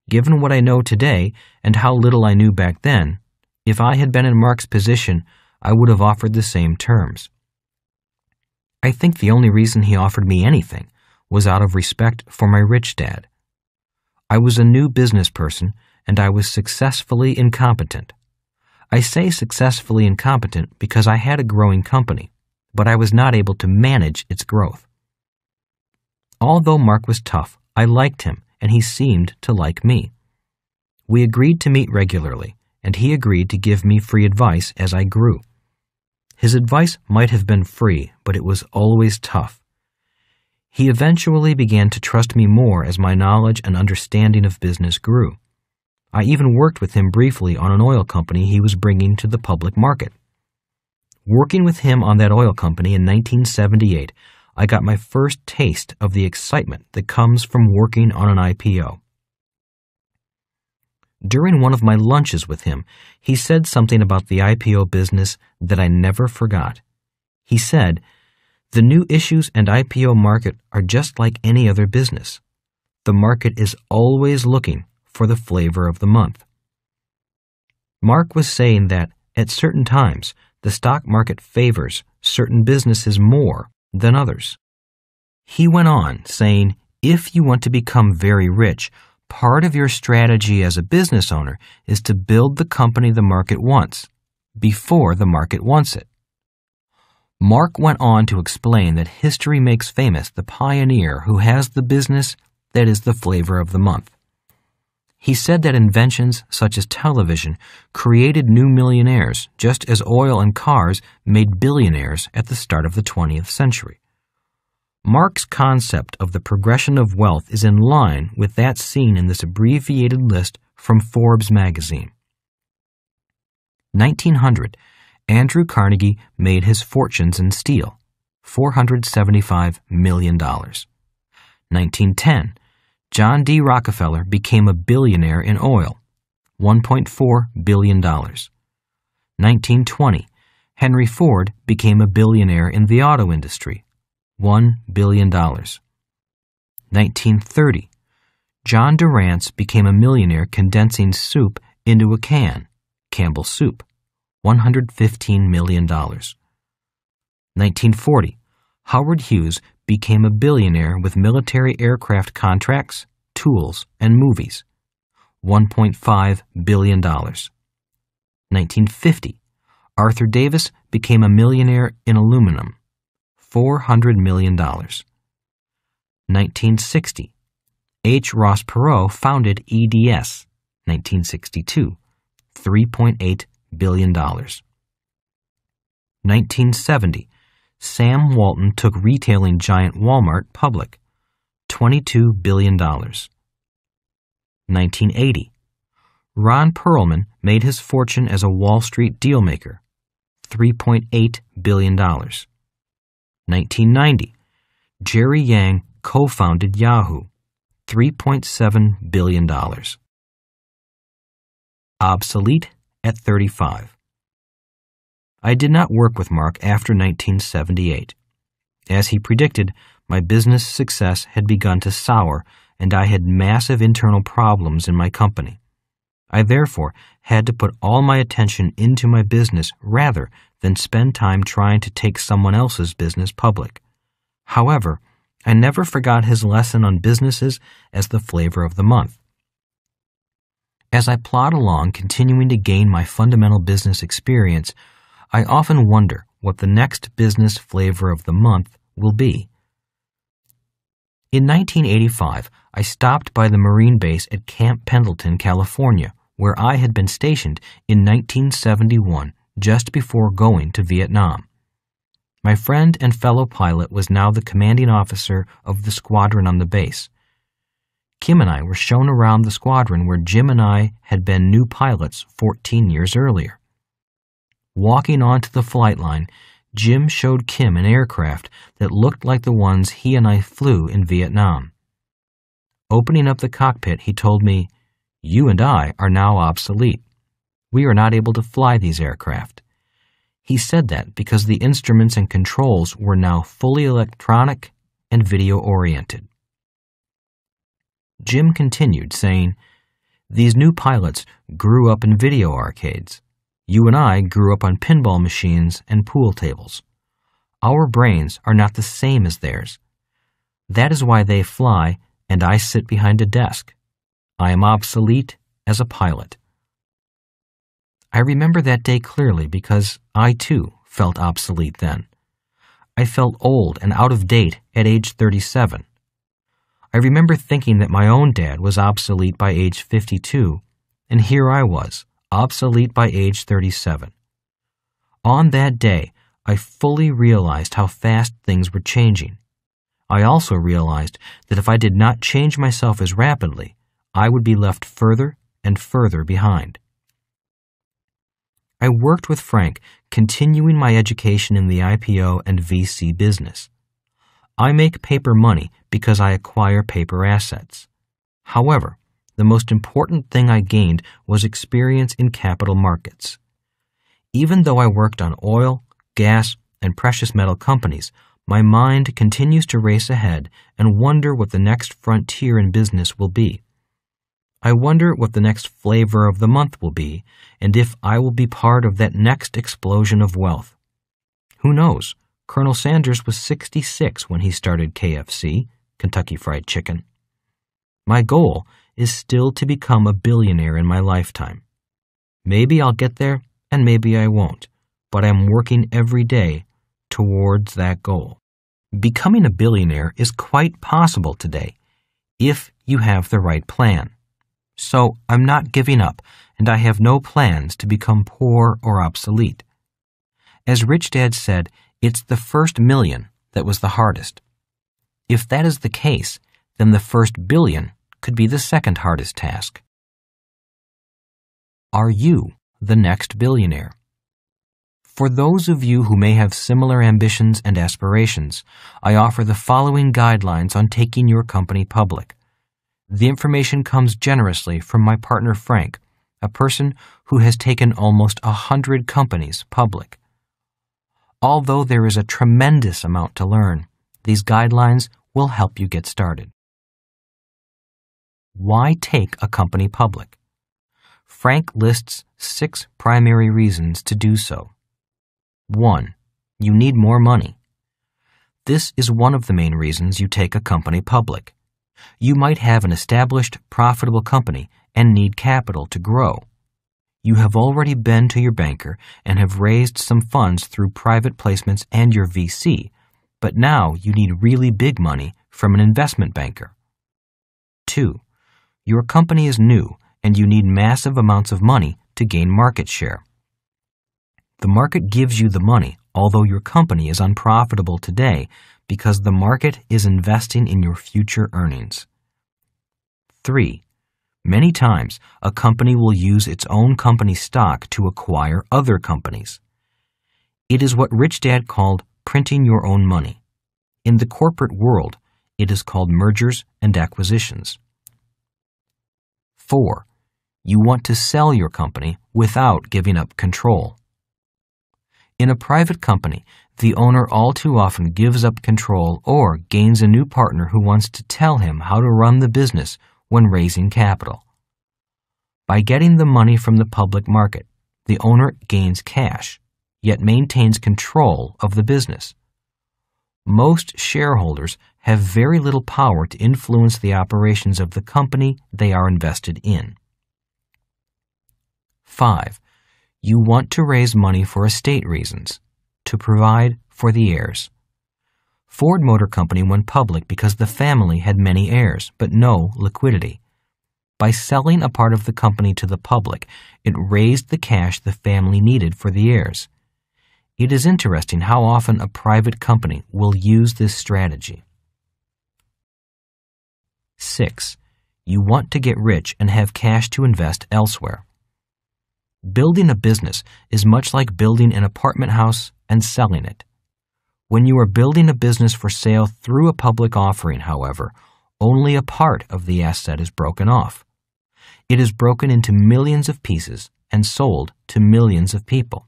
Given what I know today and how little I knew back then, if I had been in Mark's position, I would have offered the same terms. I think the only reason he offered me anything was out of respect for my rich dad. I was a new business person and I was successfully incompetent. I say successfully incompetent because I had a growing company, but I was not able to manage its growth. Although Mark was tough, I liked him and he seemed to like me. We agreed to meet regularly, and he agreed to give me free advice as I grew. His advice might have been free, but it was always tough. He eventually began to trust me more as my knowledge and understanding of business grew. I even worked with him briefly on an oil company he was bringing to the public market. Working with him on that oil company in 1978, I got my first taste of the excitement that comes from working on an IPO. During one of my lunches with him, he said something about the IPO business that I never forgot. He said, The new issues and IPO market are just like any other business. The market is always looking for the flavor of the month. Mark was saying that, at certain times, the stock market favors certain businesses more than others. He went on, saying, If you want to become very rich, part of your strategy as a business owner is to build the company the market wants before the market wants it. Mark went on to explain that history makes famous the pioneer who has the business that is the flavor of the month. He said that inventions such as television created new millionaires, just as oil and cars made billionaires at the start of the 20th century. Mark's concept of the progression of wealth is in line with that seen in this abbreviated list from Forbes magazine. 1900, Andrew Carnegie made his fortunes in steel, $475 million. 1910, John D. Rockefeller became a billionaire in oil, $1.4 billion. 1920, Henry Ford became a billionaire in the auto industry, $1 billion. 1930, John Dorrance became a millionaire condensing soup into a can, Campbell Soup, $115 million. 1940, Howard Hughes became a billionaire with military aircraft contracts, tools, and movies. $1.5 billion. 1950, Arthur Davis became a millionaire in aluminum. $400 million. 1960, H. Ross Perot founded EDS. 1962, $3.8 billion. 1970, Sam Walton took retailing giant Walmart public, $22 billion. 1980, Ron Perelman made his fortune as a Wall Street dealmaker, $3.8 billion. 1990, Jerry Yang co founded Yahoo, $3.7 billion. Obsolete at 35. I did not work with Mark after 1978. As he predicted, my business success had begun to sour and I had massive internal problems in my company. I therefore had to put all my attention into my business rather than spend time trying to take someone else's business public. However, I never forgot his lesson on businesses as the flavor of the month. As I plod along, continuing to gain my fundamental business experience, I often wonder what the next business flavor of the month will be. In 1985, I stopped by the Marine base at Camp Pendleton, California, where I had been stationed in 1971, just before going to Vietnam. My friend and fellow pilot was now the commanding officer of the squadron on the base. Kim and I were shown around the squadron where Jim and I had been new pilots 14 years earlier. Walking onto the flight line, Jim showed Kim an aircraft that looked like the ones he and I flew in Vietnam. Opening up the cockpit, he told me, You and I are now obsolete. We are not able to fly these aircraft. He said that because the instruments and controls were now fully electronic and video oriented. Jim continued, saying, These new pilots grew up in video arcades. You and I grew up on pinball machines and pool tables. Our brains are not the same as theirs. That is why they fly and I sit behind a desk. I am obsolete as a pilot. I remember that day clearly because I too felt obsolete then. I felt old and out of date at age 37. I remember thinking that my own dad was obsolete by age 52, and here I was, obsolete by age 37. On that day, I fully realized how fast things were changing. I also realized that if I did not change myself as rapidly, I would be left further and further behind. I worked with Frank, continuing my education in the IPO and VC business. I make paper money because I acquire paper assets. However, the most important thing I gained was experience in capital markets. Even though I worked on oil, gas, and precious metal companies, my mind continues to race ahead and wonder what the next frontier in business will be. I wonder what the next flavor of the month will be, and if I will be part of that next explosion of wealth. Who knows? Colonel Sanders was 66 when he started KFC, Kentucky Fried Chicken. My goal is still to become a billionaire in my lifetime. Maybe I'll get there, and maybe I won't, but I'm working every day towards that goal. Becoming a billionaire is quite possible today if you have the right plan. So I'm not giving up, and I have no plans to become poor or obsolete. As Rich Dad said, it's the first million that was the hardest. If that is the case, then the first billion could be the second hardest task. Are you the next billionaire? For those of you who may have similar ambitions and aspirations, I offer the following guidelines on taking your company public. The information comes generously from my partner Frank, a person who has taken almost a hundred companies public. Although there is a tremendous amount to learn, these guidelines will help you get started. Why take a company public? Frank lists six primary reasons to do so. 1. You need more money. This is one of the main reasons you take a company public. You might have an established, profitable company and need capital to grow. You have already been to your banker and have raised some funds through private placements and your VC, but now you need really big money from an investment banker. 2. Your company is new and you need massive amounts of money to gain market share. The market gives you the money, although your company is unprofitable today because the market is investing in your future earnings. 3. Many times, a company will use its own company stock to acquire other companies. It is what Rich Dad called printing your own money. In the corporate world, it is called mergers and acquisitions. 4. You want to sell your company without giving up control. In a private company, the owner all too often gives up control or gains a new partner who wants to tell him how to run the business when raising capital. By getting the money from the public market, the owner gains cash, yet maintains control of the business. Most shareholders have very little power to influence the operations of the company they are invested in. 5 you want to raise money for estate reasons, to provide for the heirs. Ford Motor Company went public because the family had many heirs, but no liquidity. By selling a part of the company to the public, it raised the cash the family needed for the heirs. It is interesting how often a private company will use this strategy. 6. You want to get rich and have cash to invest elsewhere. Building a business is much like building an apartment house and selling it. When you are building a business for sale through a public offering, however, only a part of the asset is broken off. It is broken into millions of pieces and sold to millions of people.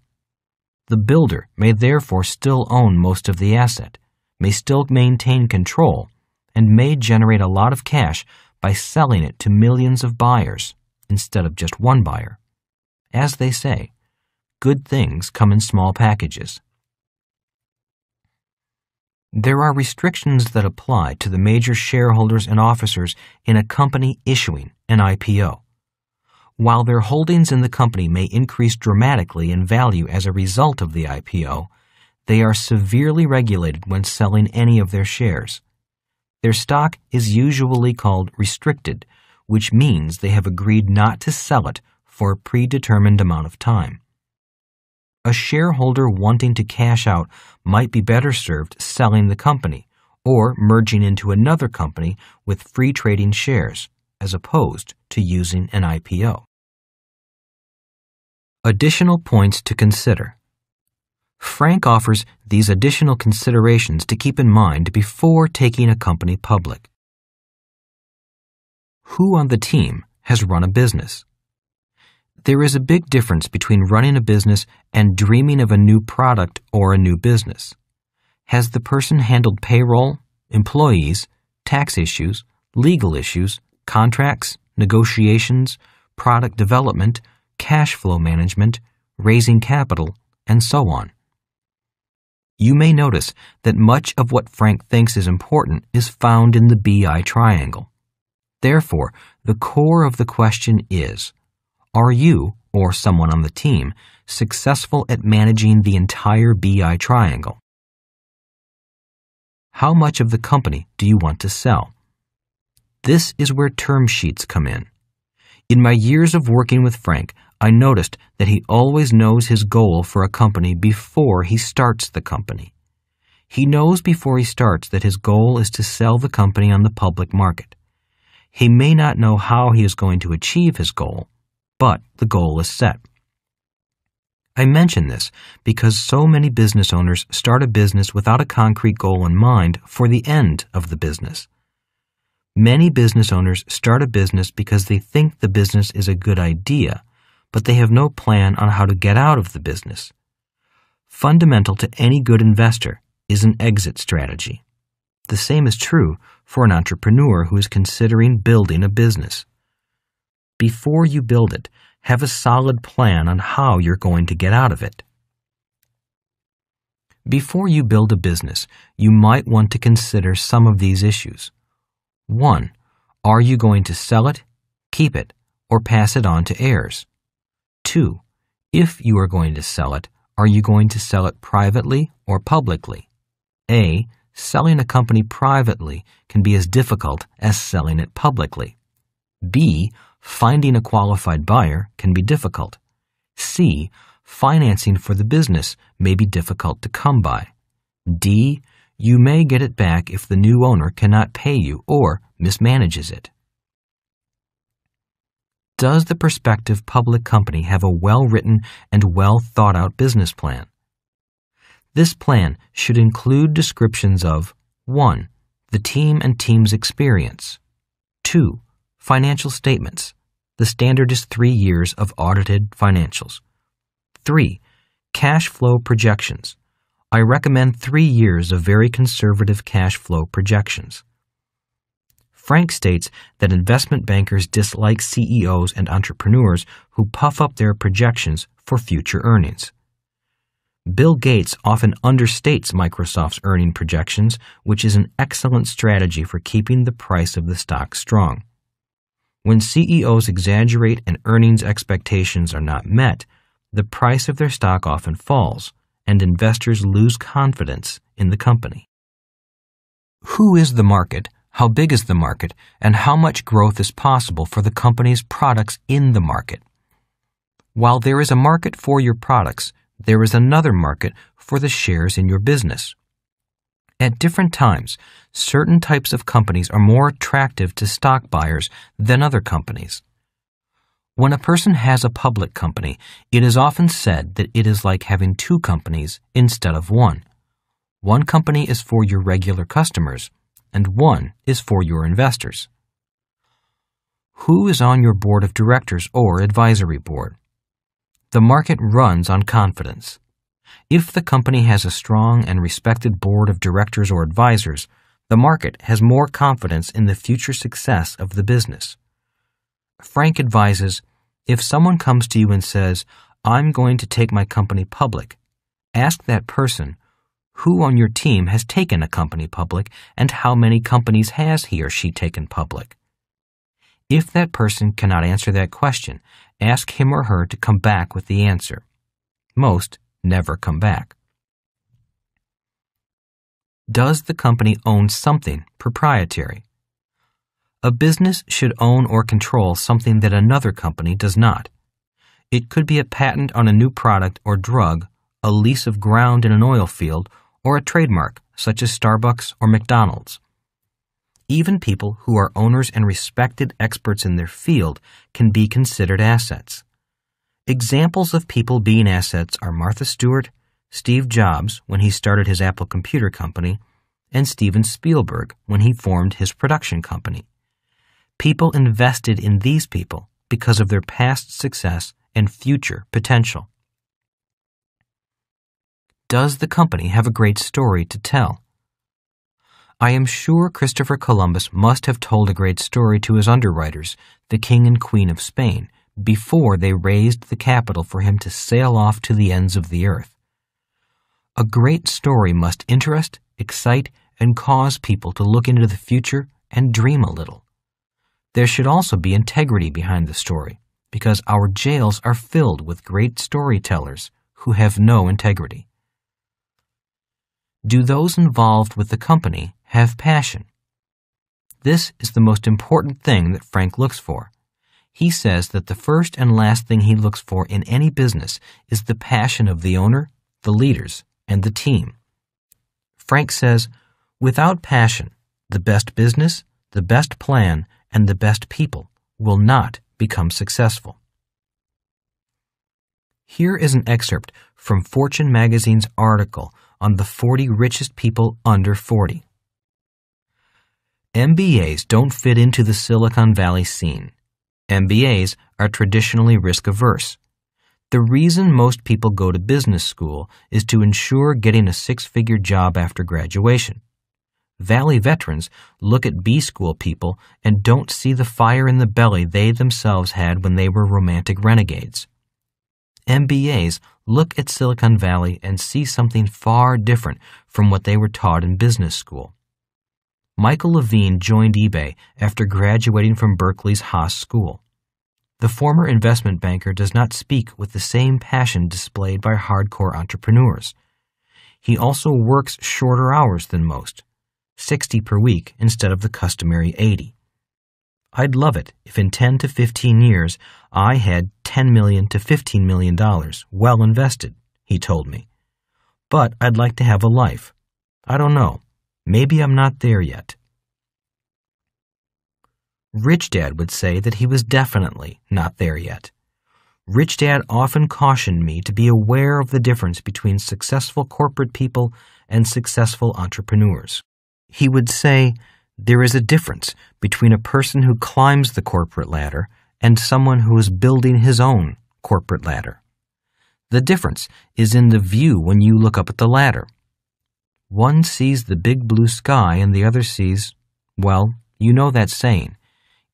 The builder may therefore still own most of the asset, may still maintain control, and may generate a lot of cash by selling it to millions of buyers instead of just one buyer. As they say, good things come in small packages. There are restrictions that apply to the major shareholders and officers in a company issuing an IPO. While their holdings in the company may increase dramatically in value as a result of the IPO, they are severely regulated when selling any of their shares. Their stock is usually called restricted, which means they have agreed not to sell it for a predetermined amount of time. A shareholder wanting to cash out might be better served selling the company or merging into another company with free trading shares, as opposed to using an IPO. Additional points to consider. Frank offers these additional considerations to keep in mind before taking a company public. Who on the team has run a business? There is a big difference between running a business and dreaming of a new product or a new business. Has the person handled payroll, employees, tax issues, legal issues, contracts, negotiations, product development, cash flow management, raising capital, and so on? You may notice that much of what Frank thinks is important is found in the BI triangle. Therefore, the core of the question is Are you, or someone on the team, successful at managing the entire BI triangle? How much of the company do you want to sell? This is where term sheets come in. In my years of working with Frank, I noticed that he always knows his goal for a company before he starts the company. He knows before he starts that his goal is to sell the company on the public market. He may not know how he is going to achieve his goal, but the goal is set. I mention this because so many business owners start a business without a concrete goal in mind for the end of the business. Many business owners start a business because they think the business is a good idea but they have no plan on how to get out of the business. Fundamental to any good investor is an exit strategy. The same is true for an entrepreneur who is considering building a business. Before you build it, have a solid plan on how you're going to get out of it. Before you build a business, you might want to consider some of these issues. 1. Are you going to sell it, keep it, or pass it on to heirs? 2. If you are going to sell it, are you going to sell it privately or publicly? A. Selling a company privately can be as difficult as selling it publicly. B. Finding a qualified buyer can be difficult. C. Financing for the business may be difficult to come by. D. You may get it back if the new owner cannot pay you or mismanages it. Does the prospective public company have a well written and well thought out business plan? This plan should include descriptions of 1. The team and team's experience, 2. Financial statements. The standard is three years of audited financials. 3. Cash flow projections. I recommend three years of very conservative cash flow projections. Frank states that investment bankers dislike CEOs and entrepreneurs who puff up their projections for future earnings. Bill Gates often understates Microsoft's earning projections, which is an excellent strategy for keeping the price of the stock strong. When CEOs exaggerate and earnings expectations are not met, the price of their stock often falls, and investors lose confidence in the company. Who is the market how big is the market, and how much growth is possible for the company's products in the market. While there is a market for your products, there is another market for the shares in your business. At different times, certain types of companies are more attractive to stock buyers than other companies. When a person has a public company, it is often said that it is like having two companies instead of one. One company is for your regular customers, and one is for your investors. Who is on your board of directors or advisory board? The market runs on confidence. If the company has a strong and respected board of directors or advisors, the market has more confidence in the future success of the business. Frank advises if someone comes to you and says, I'm going to take my company public, ask that person who on your team has taken a company public and how many companies has he or she taken public. If that person cannot answer that question, ask him or her to come back with the answer. Most never come back. Does the company own something proprietary? A business should own or control something that another company does not. It could be a patent on a new product or drug, a lease of ground in an oil field, or a trademark such as Starbucks or McDonald's. Even people who are owners and respected experts in their field can be considered assets. Examples of people being assets are Martha Stewart, Steve Jobs when he started his Apple Computer Company, and Steven Spielberg when he formed his production company. People invested in these people because of their past success and future potential. Does the company have a great story to tell? I am sure Christopher Columbus must have told a great story to his underwriters, the King and Queen of Spain, before they raised the capital for him to sail off to the ends of the earth. A great story must interest, excite, and cause people to look into the future and dream a little. There should also be integrity behind the story, because our jails are filled with great storytellers who have no integrity. Do those involved with the company have passion? This is the most important thing that Frank looks for. He says that the first and last thing he looks for in any business is the passion of the owner, the leaders, and the team. Frank says, without passion, the best business, the best plan, and the best people will not become successful. Here is an excerpt from Fortune magazine's article on the 40 richest people under 40. MBAs don't fit into the Silicon Valley scene. MBAs are traditionally risk averse. The reason most people go to business school is to ensure getting a six figure job after graduation. Valley veterans look at B school people and don't see the fire in the belly they themselves had when they were romantic renegades. MBAs look at Silicon Valley and see something far different from what they were taught in business school. Michael Levine joined eBay after graduating from Berkeley's Haas School. The former investment banker does not speak with the same passion displayed by hardcore entrepreneurs. He also works shorter hours than most, 60 per week instead of the customary 80. I'd love it if in 10 to 15 years I had 10 million to 15 million dollars well invested, he told me. But I'd like to have a life. I don't know. Maybe I'm not there yet. Rich Dad would say that he was definitely not there yet. Rich Dad often cautioned me to be aware of the difference between successful corporate people and successful entrepreneurs. He would say, There is a difference between a person who climbs the corporate ladder and someone who is building his own corporate ladder. The difference is in the view when you look up at the ladder. One sees the big blue sky and the other sees, well, you know that saying.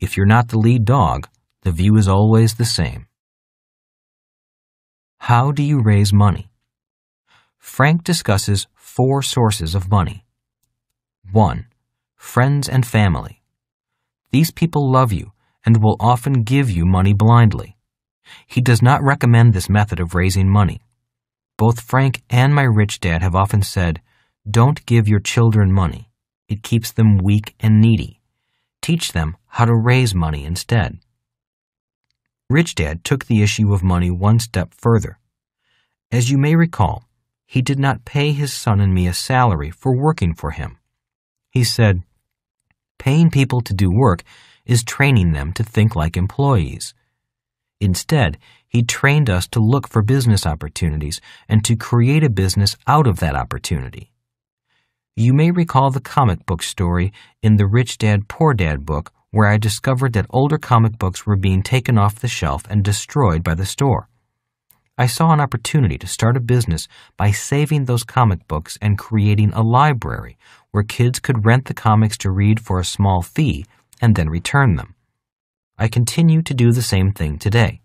If you're not the lead dog, the view is always the same. How do you raise money? Frank discusses four sources of money. 1. Friends and family. These people love you and will often give you money blindly. He does not recommend this method of raising money. Both Frank and my rich dad have often said, Don't give your children money. It keeps them weak and needy. Teach them how to raise money instead. Rich Dad took the issue of money one step further. As you may recall, he did not pay his son and me a salary for working for him. He said, Paying people to do work is training them to think like employees. Instead, he trained us to look for business opportunities and to create a business out of that opportunity. You may recall the comic book story in the Rich Dad Poor Dad book where I discovered that older comic books were being taken off the shelf and destroyed by the store. I saw an opportunity to start a business by saving those comic books and creating a library where kids could rent the comics to read for a small fee and then return them. I continue to do the same thing today.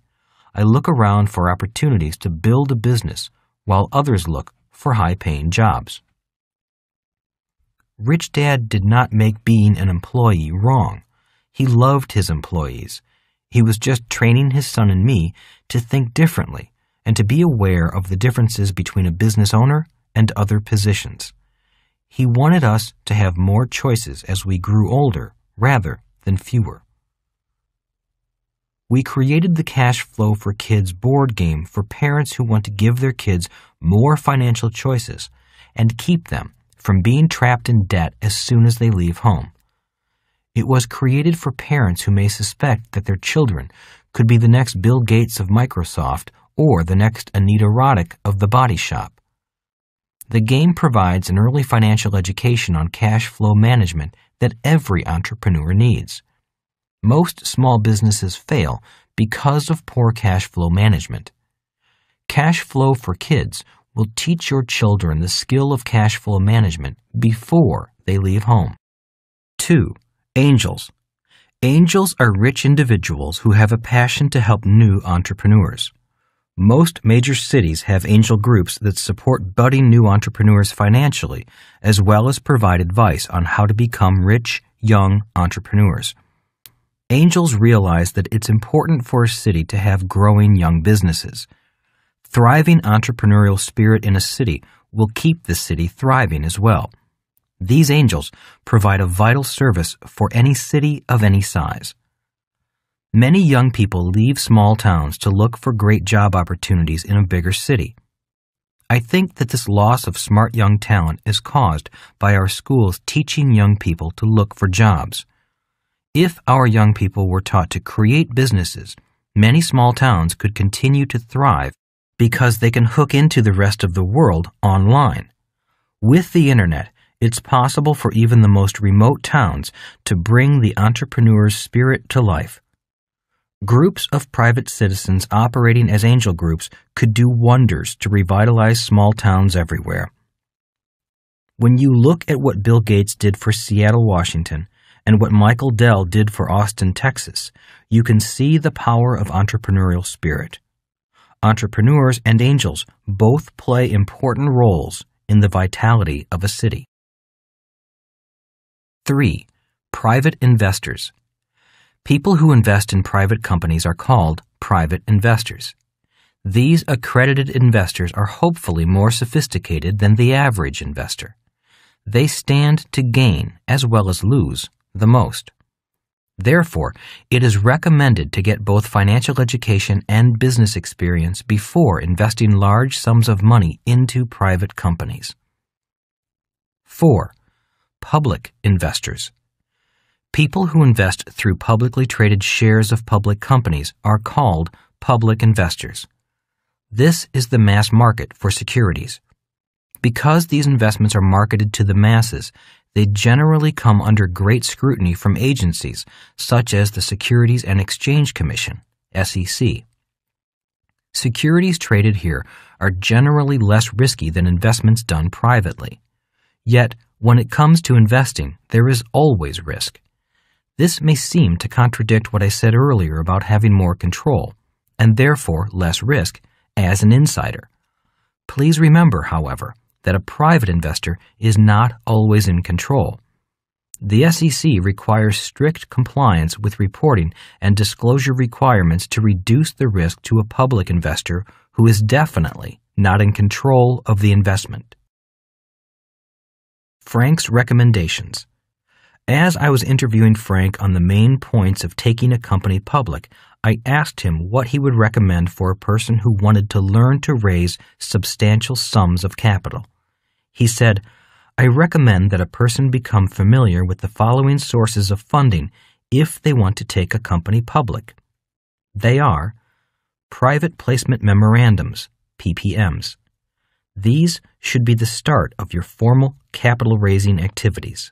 I look around for opportunities to build a business while others look for high paying jobs. Rich Dad did not make being an employee wrong. He loved his employees. He was just training his son and me to think differently and to be aware of the differences between a business owner and other positions. He wanted us to have more choices as we grew older rather than fewer. We created the Cash Flow for Kids board game for parents who want to give their kids more financial choices and keep them from being trapped in debt as soon as they leave home. It was created for parents who may suspect that their children could be the next Bill Gates of Microsoft or the next Anita Roddick of The Body Shop. the game provides an early financial education on cash flow management that every entrepreneur needs. Most small businesses fail because of poor cash flow management. Cash Flow for Kids will teach your children the skill of cash flow management before they leave home. 2. Angels. Angels are rich individuals who have a passion to help new entrepreneurs. Most major cities have angel groups that support budding new entrepreneurs financially, as well as provide advice on how to become rich, young entrepreneurs. Angels realize that it's important for a city to have growing young businesses. Thriving entrepreneurial spirit in a city will keep the city thriving as well. These angels provide a vital service for any city of any size. Many young people leave small towns to look for great job opportunities in a bigger city. I think that this loss of smart young talent is caused by our schools teaching young people to look for jobs. If our young people were taught to create businesses, many small towns could continue to thrive because they can hook into the rest of the world online. With the internet, it's possible for even the most remote towns to bring the entrepreneur's spirit to life. Groups of private citizens operating as angel groups could do wonders to revitalize small towns everywhere. When you look at what Bill Gates did for Seattle, Washington, and what Michael Dell did for Austin, Texas, you can see the power of entrepreneurial spirit. Entrepreneurs and angels both play important roles in the vitality of a city. 3. Private investors. People who invest in private companies are called private investors. These accredited investors are hopefully more sophisticated than the average investor. They stand to gain, as well as lose, the most. Therefore, it is recommended to get both financial education and business experience before investing large sums of money into private companies. 4. Public investors. People who invest through publicly traded shares of public companies are called public investors. This is the mass market for securities. Because these investments are marketed to the masses, they generally come under great scrutiny from agencies such as the Securities and Exchange Commission, SEC. Securities traded here are generally less risky than investments done privately. Yet, when it comes to investing, there is always risk. This may seem to contradict what I said earlier about having more control, and therefore less risk, as an insider. Please remember, however, that a private investor is not always in control. The SEC requires strict compliance with reporting and disclosure requirements to reduce the risk to a public investor who is definitely not in control of the investment. Frank's recommendations. As I was interviewing Frank on the main points of taking a company public, I asked him what he would recommend for a person who wanted to learn to raise substantial sums of capital. He said, I recommend that a person become familiar with the following sources of funding if they want to take a company public. They are private placement memorandums, PPMs. These should be the start of your formal capital raising activities.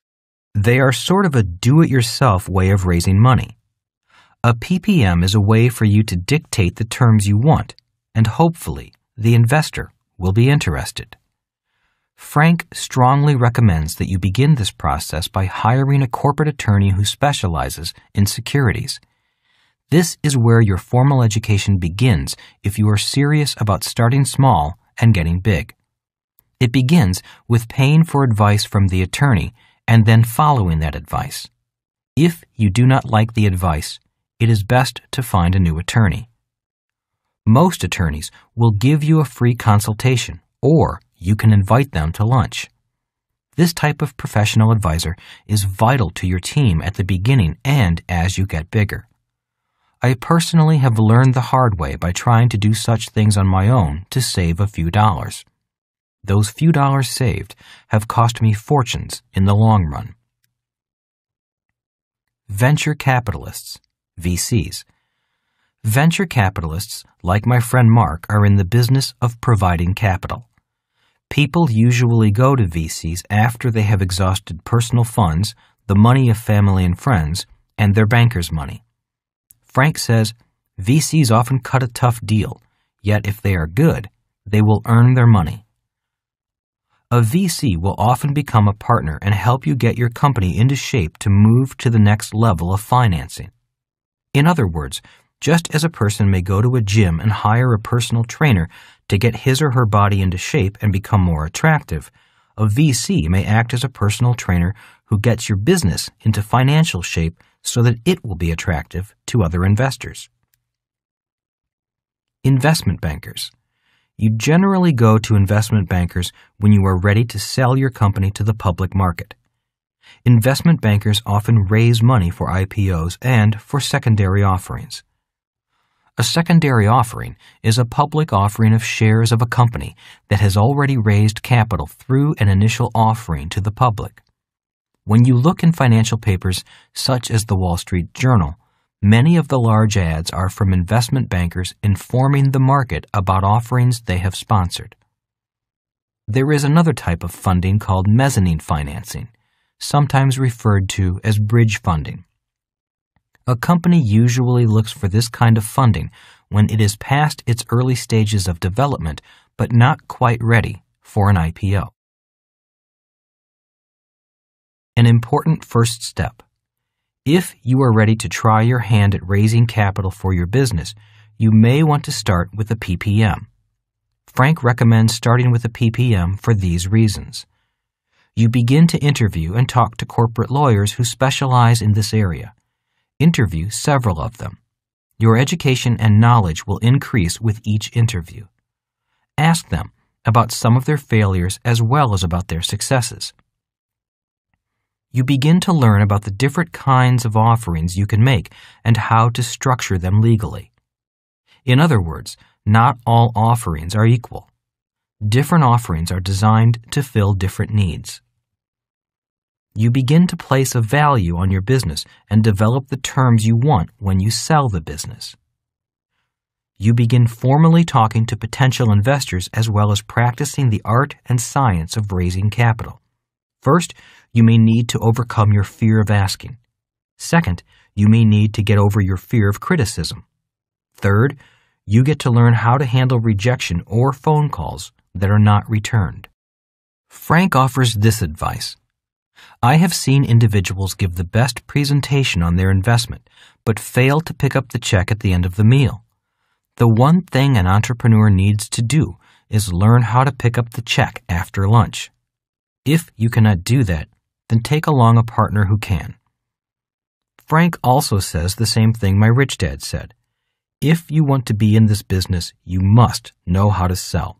They are sort of a do it yourself way of raising money. A PPM is a way for you to dictate the terms you want, and hopefully the investor will be interested. Frank strongly recommends that you begin this process by hiring a corporate attorney who specializes in securities. This is where your formal education begins if you are serious about starting small and getting big. It begins with paying for advice from the attorney and then following that advice. If you do not like the advice, it is best to find a new attorney. Most attorneys will give you a free consultation, or you can invite them to lunch. This type of professional advisor is vital to your team at the beginning and as you get bigger. I personally have learned the hard way by trying to do such things on my own to save a few dollars. Those few dollars saved have cost me fortunes in the long run. Venture capitalists, VCs. Venture capitalists, like my friend Mark, are in the business of providing capital. People usually go to VCs after they have exhausted personal funds, the money of family and friends, and their banker's money. Frank says VCs often cut a tough deal, yet if they are good, they will earn their money. A VC will often become a partner and help you get your company into shape to move to the next level of financing. In other words, just as a person may go to a gym and hire a personal trainer to get his or her body into shape and become more attractive, a VC may act as a personal trainer who gets your business into financial shape so that it will be attractive to other investors. Investment bankers. You generally go to investment bankers when you are ready to sell your company to the public market. Investment bankers often raise money for IPOs and for secondary offerings. A secondary offering is a public offering of shares of a company that has already raised capital through an initial offering to the public. When you look in financial papers such as the Wall Street Journal, many of the large ads are from investment bankers informing the market about offerings they have sponsored. There is another type of funding called mezzanine financing, sometimes referred to as bridge funding. A company usually looks for this kind of funding when it is past its early stages of development but not quite ready for an IPO. An important first step. If you are ready to try your hand at raising capital for your business, you may want to start with a PPM. Frank recommends starting with a PPM for these reasons. You begin to interview and talk to corporate lawyers who specialize in this area. Interview several of them. Your education and knowledge will increase with each interview. Ask them about some of their failures as well as about their successes. You begin to learn about the different kinds of offerings you can make and how to structure them legally. In other words, not all offerings are equal. Different offerings are designed to fill different needs you begin to place a value on your business and develop the terms you want when you sell the business. You begin formally talking to potential investors as well as practicing the art and science of raising capital. First, you may need to overcome your fear of asking. Second, you may need to get over your fear of criticism. Third, you get to learn how to handle rejection or phone calls that are not returned. Frank offers this advice I have seen individuals give the best presentation on their investment, but fail to pick up the check at the end of the meal. The one thing an entrepreneur needs to do is learn how to pick up the check after lunch. If you cannot do that, then take along a partner who can. Frank also says the same thing my rich dad said. If you want to be in this business, you must know how to sell.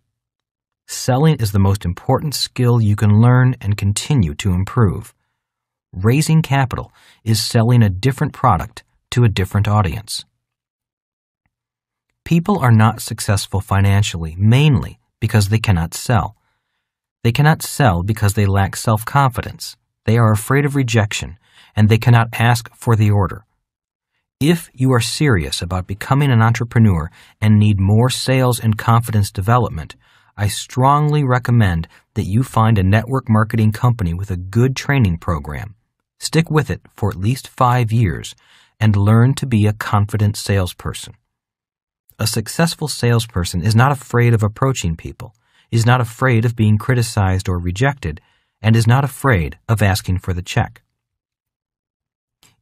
Selling is the most important skill you can learn and continue to improve. Raising capital is selling a different product to a different audience. People are not successful financially mainly because they cannot sell. They cannot sell because they lack self confidence, they are afraid of rejection, and they cannot ask for the order. If you are serious about becoming an entrepreneur and need more sales and confidence development, I strongly recommend that you find a network marketing company with a good training program. Stick with it for at least five years and learn to be a confident salesperson. A successful salesperson is not afraid of approaching people, is not afraid of being criticized or rejected, and is not afraid of asking for the check.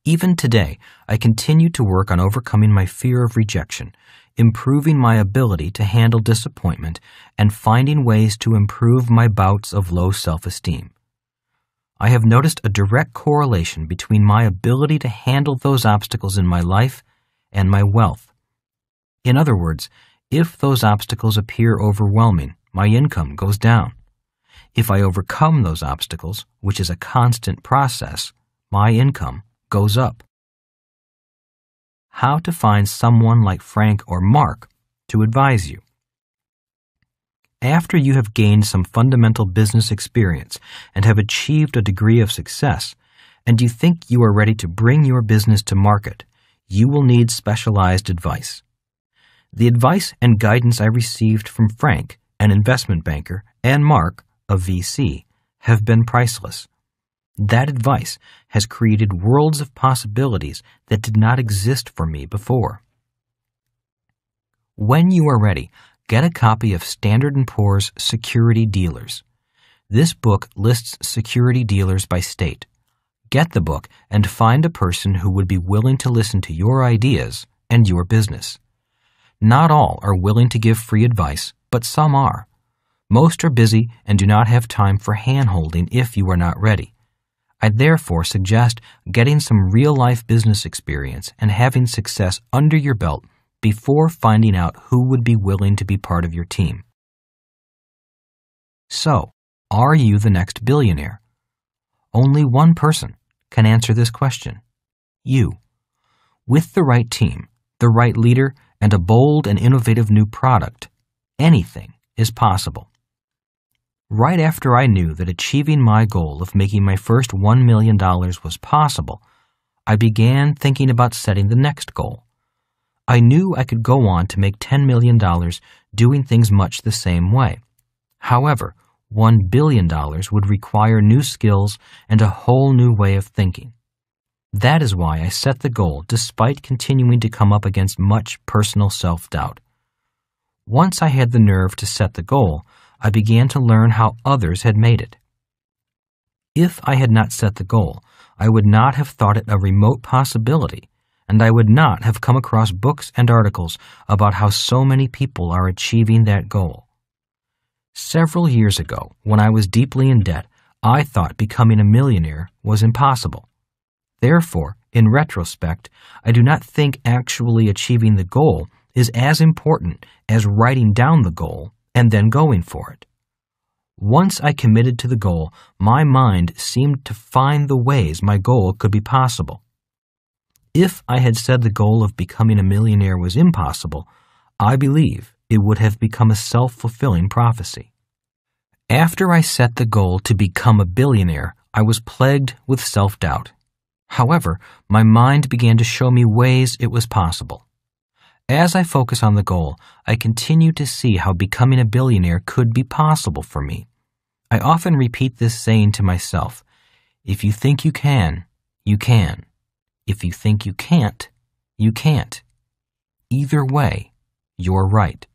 Even today, I continue to work on overcoming my fear of rejection improving my ability to handle disappointment, and finding ways to improve my bouts of low self esteem. I have noticed a direct correlation between my ability to handle those obstacles in my life and my wealth. In other words, if those obstacles appear overwhelming, my income goes down. If I overcome those obstacles, which is a constant process, my income goes up how to find someone like Frank or Mark to advise you. After you have gained some fundamental business experience and have achieved a degree of success, and you think you are ready to bring your business to market, you will need specialized advice. The advice and guidance I received from Frank, an investment banker and Mark, a VC, have been priceless. That advice has created worlds of possibilities that did not exist for me before. When you are ready, get a copy of Standard & Poor's Security Dealers. This book lists security dealers by state. Get the book and find a person who would be willing to listen to your ideas and your business. Not all are willing to give free advice, but some are. Most are busy and do not have time for hand-holding if you are not ready. I therefore suggest getting some real-life business experience and having success under your belt before finding out who would be willing to be part of your team. So, are you the next billionaire? Only one person can answer this question. You. With the right team, the right leader, and a bold and innovative new product, anything is possible. Right after I knew that achieving my goal of making my first $1 million was possible, I began thinking about setting the next goal. I knew I could go on to make $10 million doing things much the same way. However, $1 billion would require new skills and a whole new way of thinking. That is why I set the goal despite continuing to come up against much personal self doubt. Once I had the nerve to set the goal, I began to learn how others had made it. If I had not set the goal, I would not have thought it a remote possibility, and I would not have come across books and articles about how so many people are achieving that goal. Several years ago, when I was deeply in debt, I thought becoming a millionaire was impossible. Therefore, in retrospect, I do not think actually achieving the goal is as important as writing down the goal and then going for it. Once I committed to the goal, my mind seemed to find the ways my goal could be possible. If I had said the goal of becoming a millionaire was impossible, I believe it would have become a self fulfilling prophecy. After I set the goal to become a billionaire, I was plagued with self doubt. However, my mind began to show me ways it was possible. As I focus on the goal, I continue to see how becoming a billionaire could be possible for me. I often repeat this saying to myself If you think you can, you can. If you think you can't, you can't. Either way, you're right.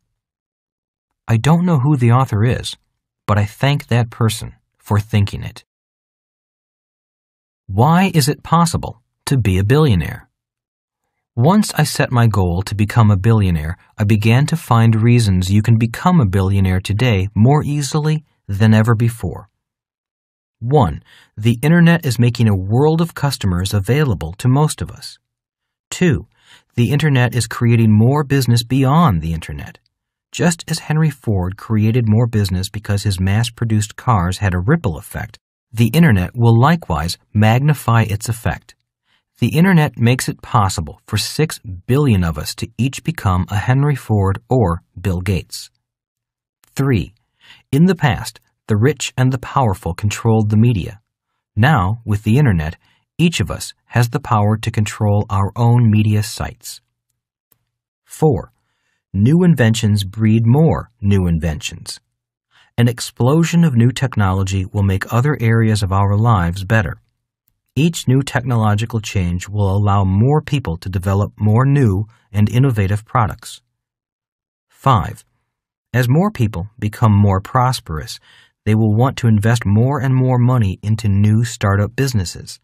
I don't know who the author is, but I thank that person for thinking it. Why is it possible to be a billionaire? Once I set my goal to become a billionaire, I began to find reasons you can become a billionaire today more easily than ever before. 1. The Internet is making a world of customers available to most of us. 2. The Internet is creating more business beyond the Internet. Just as Henry Ford created more business because his mass produced cars had a ripple effect, the Internet will likewise magnify its effect. The internet makes it possible for 6 billion of us to each become a Henry Ford or Bill Gates. 3. In the past, the rich and the powerful controlled the media. Now, with the internet, each of us has the power to control our own media sites. 4. New inventions breed more new inventions. An explosion of new technology will make other areas of our lives better. Each new technological change will allow more people to develop more new and innovative products. 5. As more people become more prosperous, they will want to invest more and more money into new startup businesses,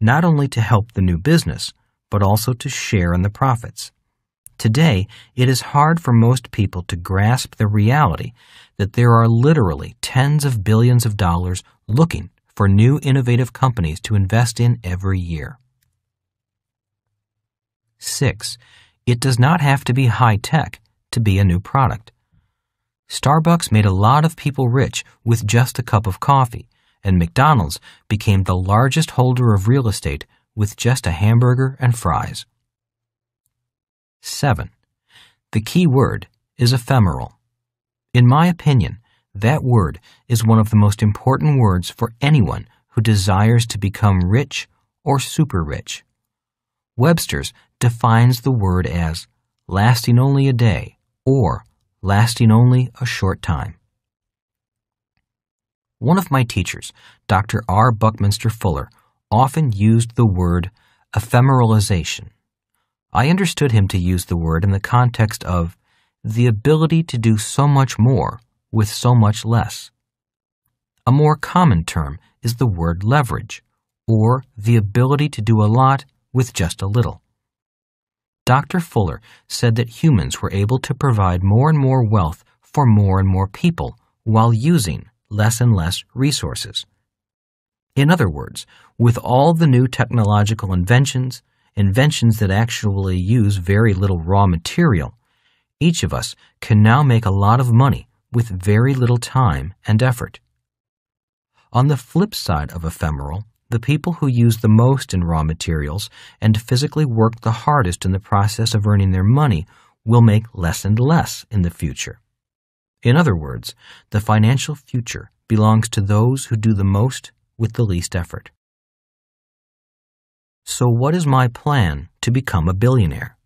not only to help the new business, but also to share in the profits. Today, it is hard for most people to grasp the reality that there are literally tens of billions of dollars looking for new innovative companies to invest in every year. 6. It does not have to be high tech to be a new product. Starbucks made a lot of people rich with just a cup of coffee, and McDonald's became the largest holder of real estate with just a hamburger and fries. 7. The key word is ephemeral. In my opinion, that word is one of the most important words for anyone who desires to become rich or super rich. Webster's defines the word as lasting only a day or lasting only a short time. One of my teachers, Dr. R. Buckminster Fuller, often used the word ephemeralization. I understood him to use the word in the context of the ability to do so much more with so much less. A more common term is the word leverage, or the ability to do a lot with just a little. Dr. Fuller said that humans were able to provide more and more wealth for more and more people while using less and less resources. In other words, with all the new technological inventions, inventions that actually use very little raw material, each of us can now make a lot of money with very little time and effort. On the flip side of ephemeral, the people who use the most in raw materials and physically work the hardest in the process of earning their money will make less and less in the future. In other words, the financial future belongs to those who do the most with the least effort. So, what is my plan to become a billionaire?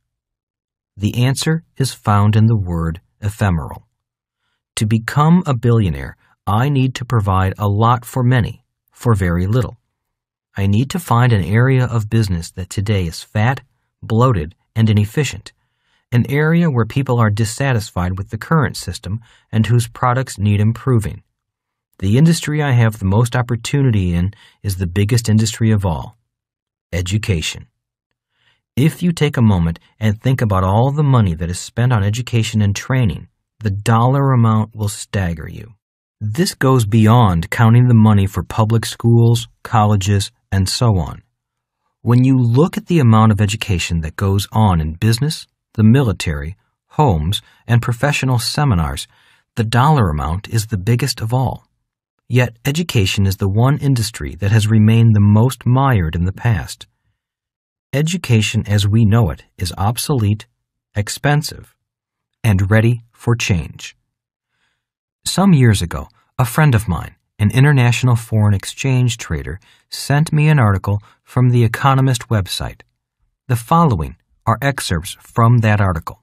The answer is found in the word ephemeral. To become a billionaire, I need to provide a lot for many for very little. I need to find an area of business that today is fat, bloated, and inefficient, an area where people are dissatisfied with the current system and whose products need improving. The industry I have the most opportunity in is the biggest industry of all education. If you take a moment and think about all the money that is spent on education and training, the dollar amount will stagger you. This goes beyond counting the money for public schools, colleges, and so on. When you look at the amount of education that goes on in business, the military, homes, and professional seminars, the dollar amount is the biggest of all. Yet education is the one industry that has remained the most mired in the past. Education as we know it is obsolete, expensive, and ready for change. Some years ago, a friend of mine, an international foreign exchange trader, sent me an article from the Economist website. The following are excerpts from that article.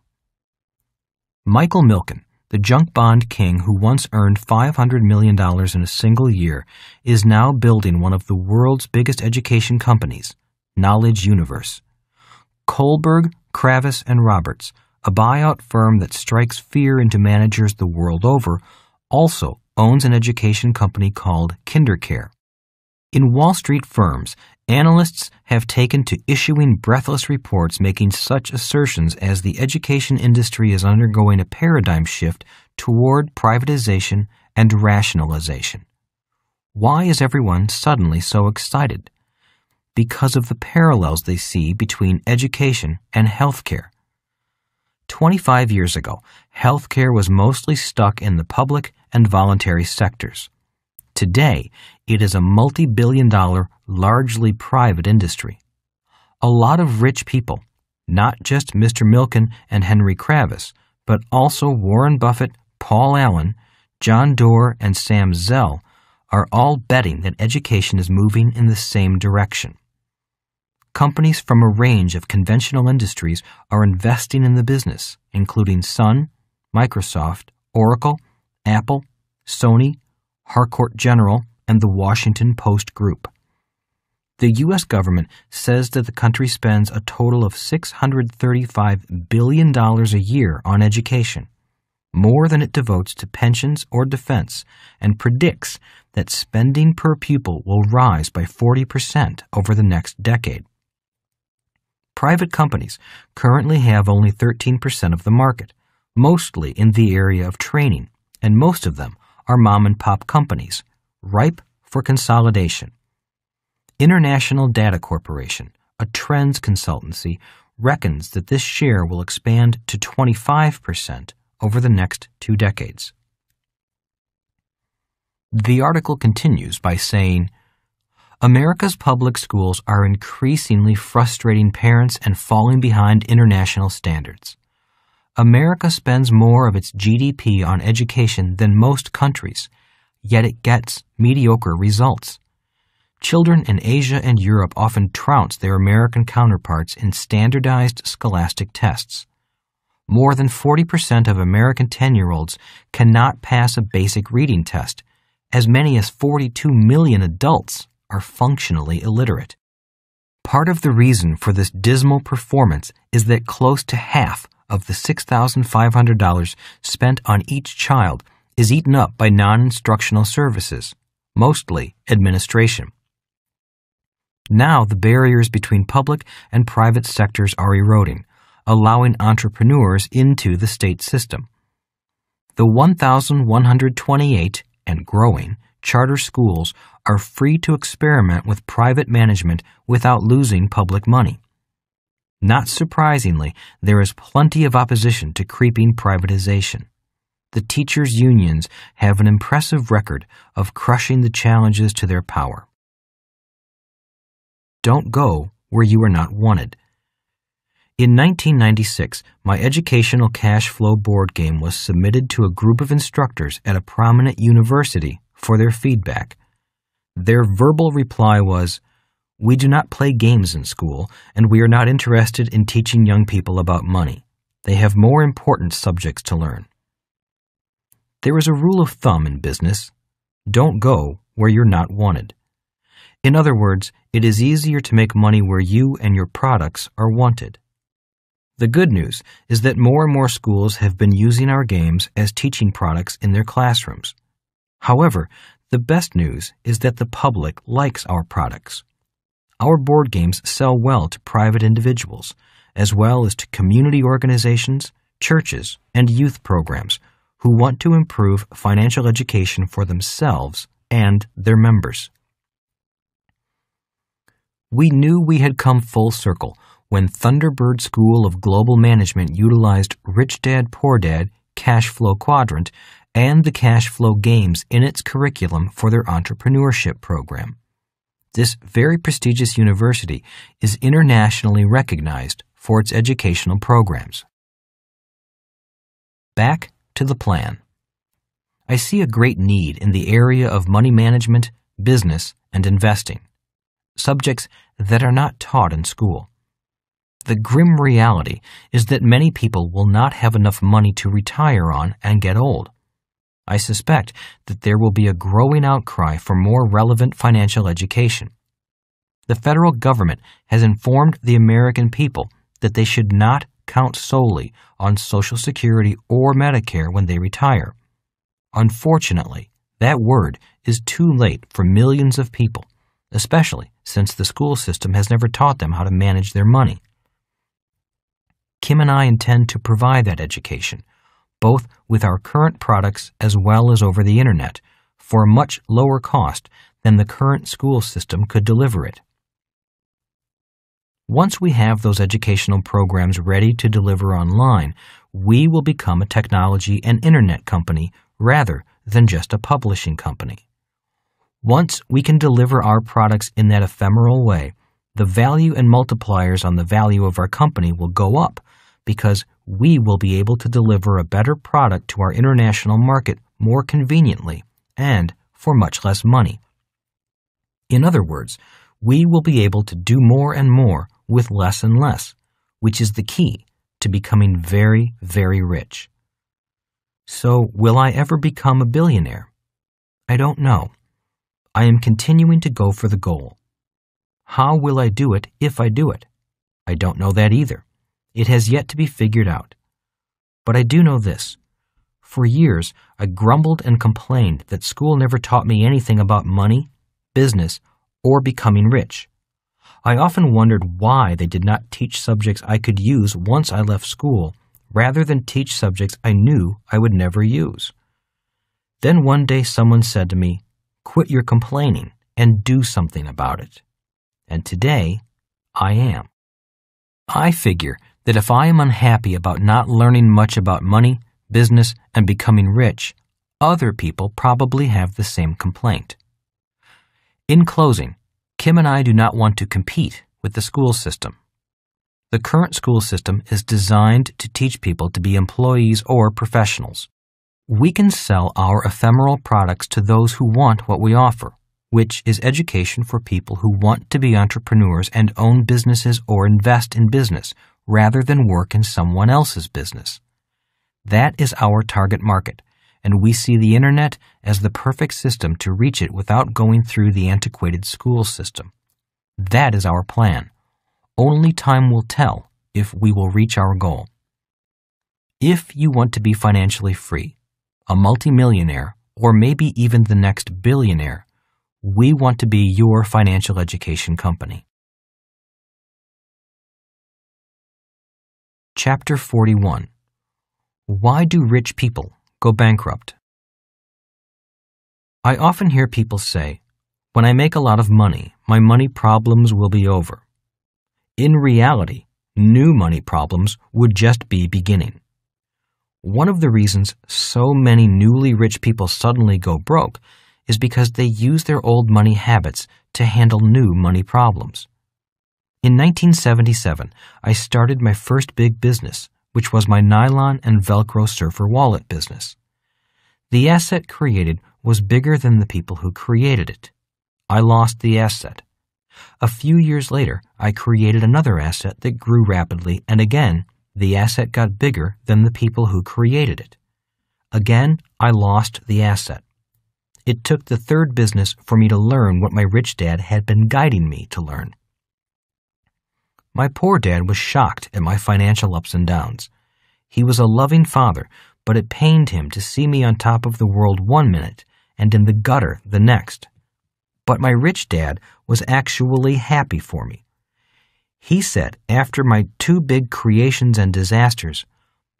Michael Milken, the junk bond king who once earned $500 million in a single year, is now building one of the world's biggest education companies, Knowledge Universe. Kohlberg, Kravis, and Roberts, a buyout firm that strikes fear into managers the world over, also owns an education company called KinderCare. In Wall Street firms, analysts have taken to issuing breathless reports making such assertions as the education industry is undergoing a paradigm shift toward privatization and rationalization. Why is everyone suddenly so excited? Because of the parallels they see between education and healthcare. 25 years ago, healthcare was mostly stuck in the public and voluntary sectors. Today, it is a multi billion dollar, largely private industry. A lot of rich people, not just Mr. Milken and Henry Kravis, but also Warren Buffett, Paul Allen, John Doerr, and Sam Zell, are all betting that education is moving in the same direction. Companies from a range of conventional industries are investing in the business, including Sun, Microsoft, Oracle, Apple, Sony, Harcourt General, and the Washington Post Group. The U.S. government says that the country spends a total of $635 billion a year on education, more than it devotes to pensions or defense, and predicts that spending per pupil will rise by 40% over the next decade. Private companies currently have only 13% of the market, mostly in the area of training, and most of them are mom and pop companies, ripe for consolidation. International Data Corporation, a trends consultancy, reckons that this share will expand to 25% over the next two decades. The article continues by saying, America's public schools are increasingly frustrating parents and falling behind international standards. America spends more of its GDP on education than most countries, yet it gets mediocre results. Children in Asia and Europe often trounce their American counterparts in standardized scholastic tests. More than 40% of American 10 year olds cannot pass a basic reading test, as many as 42 million adults are functionally illiterate. Part of the reason for this dismal performance is that close to half of the $6,500 spent on each child is eaten up by non instructional services, mostly administration. Now the barriers between public and private sectors are eroding, allowing entrepreneurs into the state system. The 1,128 and growing charter schools are free to experiment with private management without losing public money. Not surprisingly, there is plenty of opposition to creeping privatization. The teachers' unions have an impressive record of crushing the challenges to their power. Don't go where you are not wanted. In 1996, my educational cash flow board game was submitted to a group of instructors at a prominent university for their feedback. Their verbal reply was, We do not play games in school, and we are not interested in teaching young people about money. They have more important subjects to learn. There is a rule of thumb in business don't go where you're not wanted. In other words, it is easier to make money where you and your products are wanted. The good news is that more and more schools have been using our games as teaching products in their classrooms. However, the best news is that the public likes our products. Our board games sell well to private individuals, as well as to community organizations, churches, and youth programs who want to improve financial education for themselves and their members. We knew we had come full circle when Thunderbird School of Global Management utilized Rich Dad Poor Dad Cash Flow Quadrant and the cash flow games in its curriculum for their entrepreneurship program. This very prestigious university is internationally recognized for its educational programs. Back to the plan. I see a great need in the area of money management, business, and investing, subjects that are not taught in school. The grim reality is that many people will not have enough money to retire on and get old. I suspect that there will be a growing outcry for more relevant financial education. The federal government has informed the American people that they should not count solely on Social Security or Medicare when they retire. Unfortunately, that word is too late for millions of people, especially since the school system has never taught them how to manage their money. Kim and I intend to provide that education both with our current products as well as over the Internet, for a much lower cost than the current school system could deliver it. Once we have those educational programs ready to deliver online, we will become a technology and internet company rather than just a publishing company. Once we can deliver our products in that ephemeral way, the value and multipliers on the value of our company will go up because we will be able to deliver a better product to our international market more conveniently and for much less money. In other words, we will be able to do more and more with less and less, which is the key to becoming very, very rich. So, will I ever become a billionaire? I don't know. I am continuing to go for the goal. How will I do it if I do it? I don't know that either. It has yet to be figured out. But I do know this. For years, I grumbled and complained that school never taught me anything about money, business, or becoming rich. I often wondered why they did not teach subjects I could use once I left school, rather than teach subjects I knew I would never use. Then one day someone said to me, Quit your complaining and do something about it. And today, I am. I figure that if I am unhappy about not learning much about money, business, and becoming rich, other people probably have the same complaint. In closing, Kim and I do not want to compete with the school system. The current school system is designed to teach people to be employees or professionals. We can sell our ephemeral products to those who want what we offer, which is education for people who want to be entrepreneurs and own businesses or invest in business rather than work in someone else's business. That is our target market, and we see the internet as the perfect system to reach it without going through the antiquated school system. That is our plan. Only time will tell if we will reach our goal. If you want to be financially free, a multimillionaire, or maybe even the next billionaire, we want to be your financial education company. Chapter 41 Why do rich people go bankrupt? I often hear people say, When I make a lot of money, my money problems will be over. In reality, new money problems would just be beginning. One of the reasons so many newly rich people suddenly go broke is because they use their old money habits to handle new money problems. In 1977, I started my first big business, which was my nylon and Velcro surfer wallet business. The asset created was bigger than the people who created it. I lost the asset. A few years later, I created another asset that grew rapidly, and again, the asset got bigger than the people who created it. Again, I lost the asset. It took the third business for me to learn what my rich dad had been guiding me to learn. My poor dad was shocked at my financial ups and downs. He was a loving father, but it pained him to see me on top of the world one minute and in the gutter the next. But my rich dad was actually happy for me. He said after my two big creations and disasters,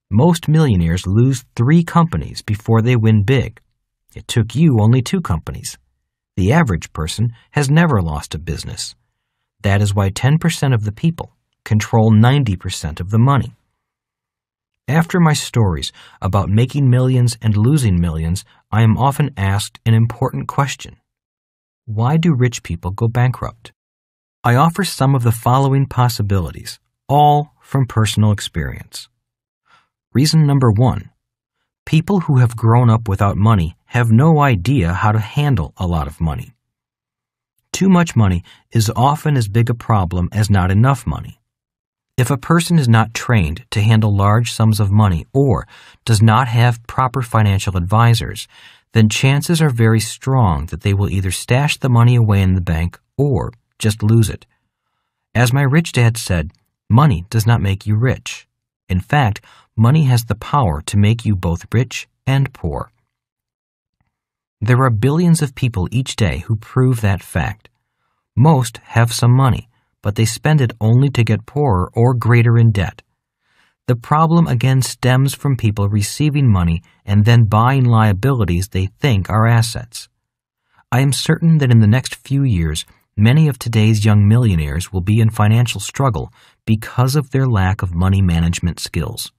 most millionaires lose three companies before they win big. It took you only two companies. The average person has never lost a business. That is why 10% of the people control 90% of the money. After my stories about making millions and losing millions, I am often asked an important question Why do rich people go bankrupt? I offer some of the following possibilities, all from personal experience. Reason number one people who have grown up without money have no idea how to handle a lot of money. Too much money is often as big a problem as not enough money. If a person is not trained to handle large sums of money or does not have proper financial advisors, then chances are very strong that they will either stash the money away in the bank or just lose it. As my rich dad said, money does not make you rich. In fact, money has the power to make you both rich and poor. There are billions of people each day who prove that fact. Most have some money, but they spend it only to get poorer or greater in debt. The problem again stems from people receiving money and then buying liabilities they think are assets. I am certain that in the next few years, many of today's young millionaires will be in financial struggle because of their lack of money management skills.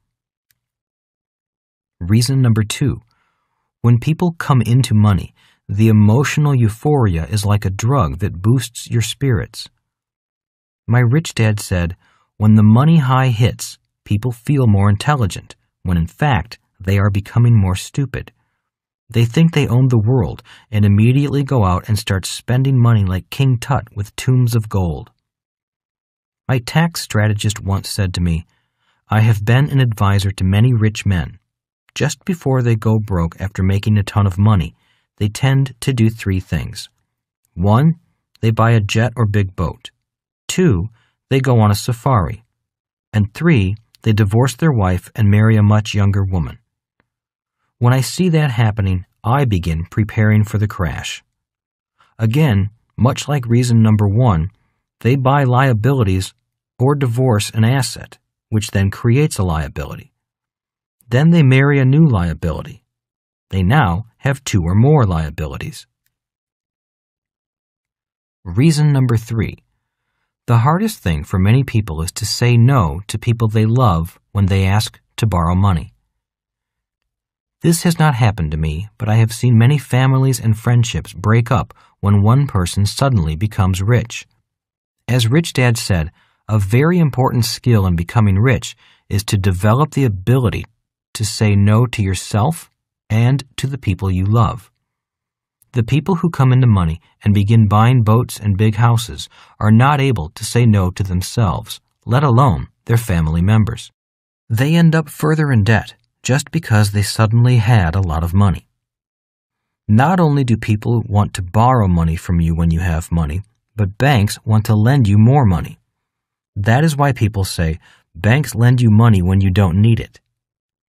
Reason number two when people come into money, the emotional euphoria is like a drug that boosts your spirits. My rich dad said, when the money high hits, people feel more intelligent, when in fact, they are becoming more stupid. They think they own the world and immediately go out and start spending money like King Tut with tombs of gold. My tax strategist once said to me, I have been an advisor to many rich men just before they go broke after making a ton of money, they tend to do three things. One, they buy a jet or big boat. Two, they go on a safari. And three, they divorce their wife and marry a much younger woman. When I see that happening, I begin preparing for the crash. Again, much like reason number one, they buy liabilities or divorce an asset, which then creates a liability. Then they marry a new liability. They now have two or more liabilities. Reason number three. The hardest thing for many people is to say no to people they love when they ask to borrow money. This has not happened to me, but I have seen many families and friendships break up when one person suddenly becomes rich. As Rich Dad said, a very important skill in becoming rich is to develop the ability to say no to yourself and to the people you love. The people who come into money and begin buying boats and big houses are not able to say no to themselves, let alone their family members. They end up further in debt, just because they suddenly had a lot of money. Not only do people want to borrow money from you when you have money, but banks want to lend you more money. That is why people say banks lend you money when you don't need it.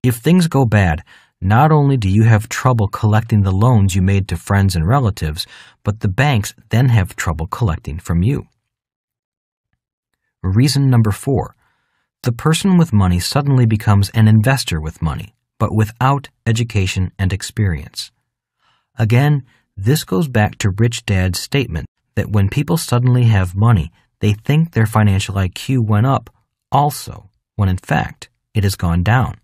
If things go bad, not only do you have trouble collecting the loans you made to friends and relatives, but the banks then have trouble collecting from you. Reason number four the person with money suddenly becomes an investor with money, but without education and experience. Again, this goes back to Rich Dad's statement that when people suddenly have money, they think their financial IQ went up also, when in fact it has gone down.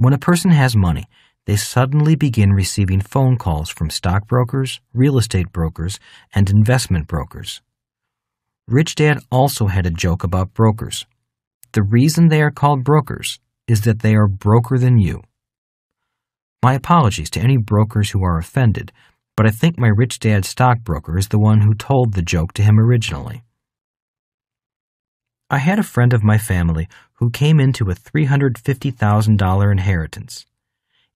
When a person has money, they suddenly begin receiving phone calls from stockbrokers, real estate brokers, and investment brokers. Rich Dad also had a joke about brokers. The reason they are called brokers is that they are broker than you. My apologies to any brokers who are offended, but I think my rich dad stockbroker is the one who told the joke to him originally. I had a friend of my family who came into a $350,000 inheritance.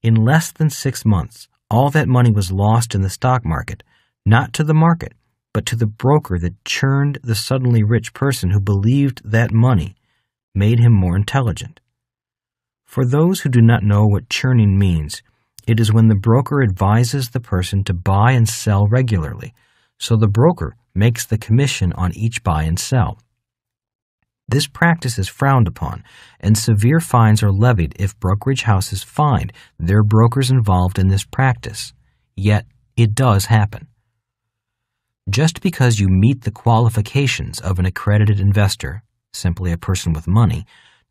In less than six months, all that money was lost in the stock market, not to the market, but to the broker that churned the suddenly rich person who believed that money made him more intelligent. For those who do not know what churning means, it is when the broker advises the person to buy and sell regularly, so the broker makes the commission on each buy and sell. This practice is frowned upon, and severe fines are levied if brokerage houses find their brokers involved in this practice. Yet, it does happen. Just because you meet the qualifications of an accredited investor, simply a person with money,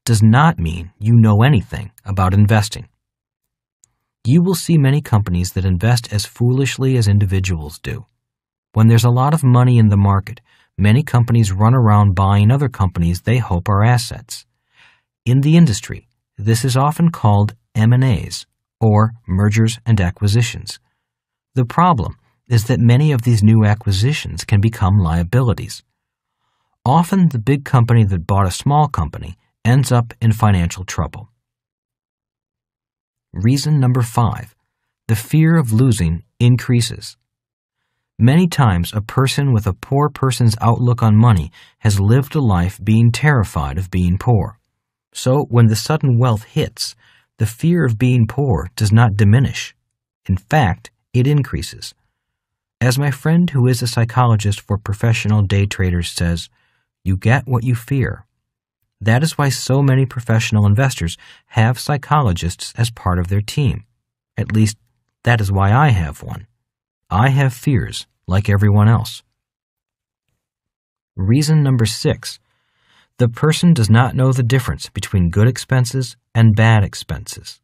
does not mean you know anything about investing. You will see many companies that invest as foolishly as individuals do. When there's a lot of money in the market, many companies run around buying other companies they hope are assets. In the industry, this is often called M&As or mergers and acquisitions. The problem is that many of these new acquisitions can become liabilities. Often the big company that bought a small company ends up in financial trouble. Reason number five the fear of losing increases. Many times, a person with a poor person's outlook on money has lived a life being terrified of being poor. So, when the sudden wealth hits, the fear of being poor does not diminish. In fact, it increases. As my friend who is a psychologist for professional day traders says, you get what you fear. That is why so many professional investors have psychologists as part of their team. At least, that is why I have one. I have fears, like everyone else. Reason number six the person does not know the difference between good expenses and bad expenses.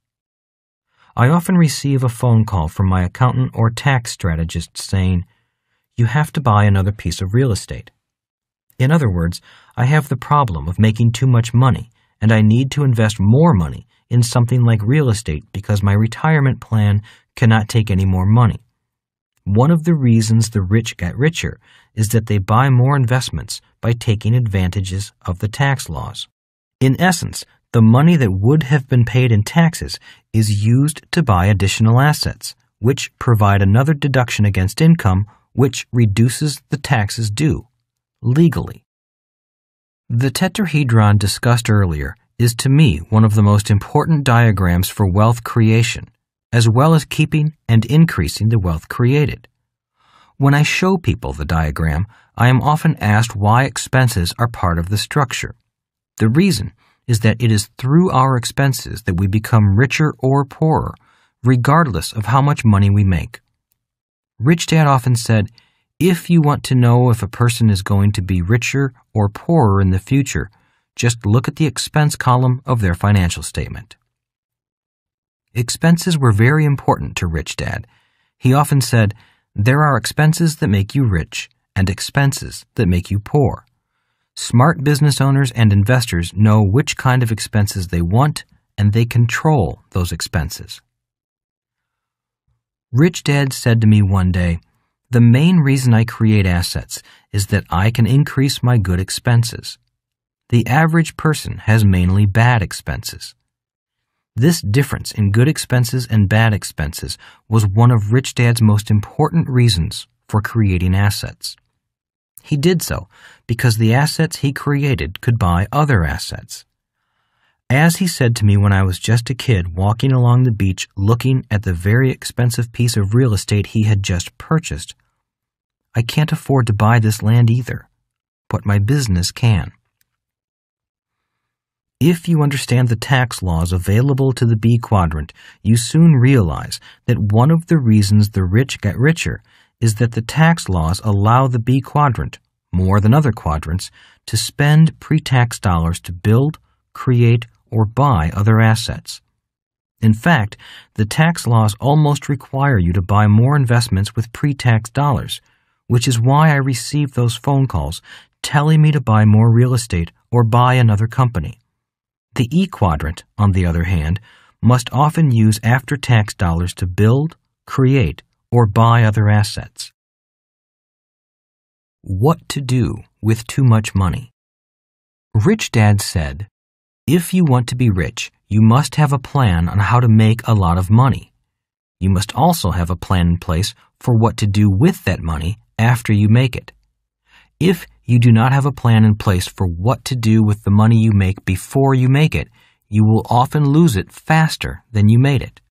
I often receive a phone call from my accountant or tax strategist saying, You have to buy another piece of real estate. In other words, I have the problem of making too much money, and I need to invest more money in something like real estate because my retirement plan cannot take any more money. One of the reasons the rich get richer is that they buy more investments by taking advantages of the tax laws. In essence, the money that would have been paid in taxes is used to buy additional assets, which provide another deduction against income, which reduces the taxes due legally. The tetrahedron discussed earlier is to me one of the most important diagrams for wealth creation, as well as keeping and increasing the wealth created. When I show people the diagram, I am often asked why expenses are part of the structure. The reason is that it is through our expenses that we become richer or poorer, regardless of how much money we make. Rich Dad often said, if you want to know if a person is going to be richer or poorer in the future, just look at the expense column of their financial statement. Expenses were very important to Rich Dad. He often said, There are expenses that make you rich and expenses that make you poor. Smart business owners and investors know which kind of expenses they want and they control those expenses. Rich Dad said to me one day, the main reason I create assets is that I can increase my good expenses. The average person has mainly bad expenses. This difference in good expenses and bad expenses was one of Rich Dad's most important reasons for creating assets. He did so because the assets he created could buy other assets. As he said to me when I was just a kid walking along the beach looking at the very expensive piece of real estate he had just purchased, I can't afford to buy this land either, but my business can. If you understand the tax laws available to the B quadrant, you soon realize that one of the reasons the rich get richer is that the tax laws allow the B quadrant, more than other quadrants, to spend pre tax dollars to build, create, or buy other assets. In fact, the tax laws almost require you to buy more investments with pre tax dollars, which is why I receive those phone calls telling me to buy more real estate or buy another company. The E quadrant, on the other hand, must often use after tax dollars to build, create, or buy other assets. What to do with too much money? Rich Dad said, If you want to be rich, you must have a plan on how to make a lot of money. You must also have a plan in place for what to do with that money after you make it. If you do not have a plan in place for what to do with the money you make before you make it, you will often lose it faster than you made it.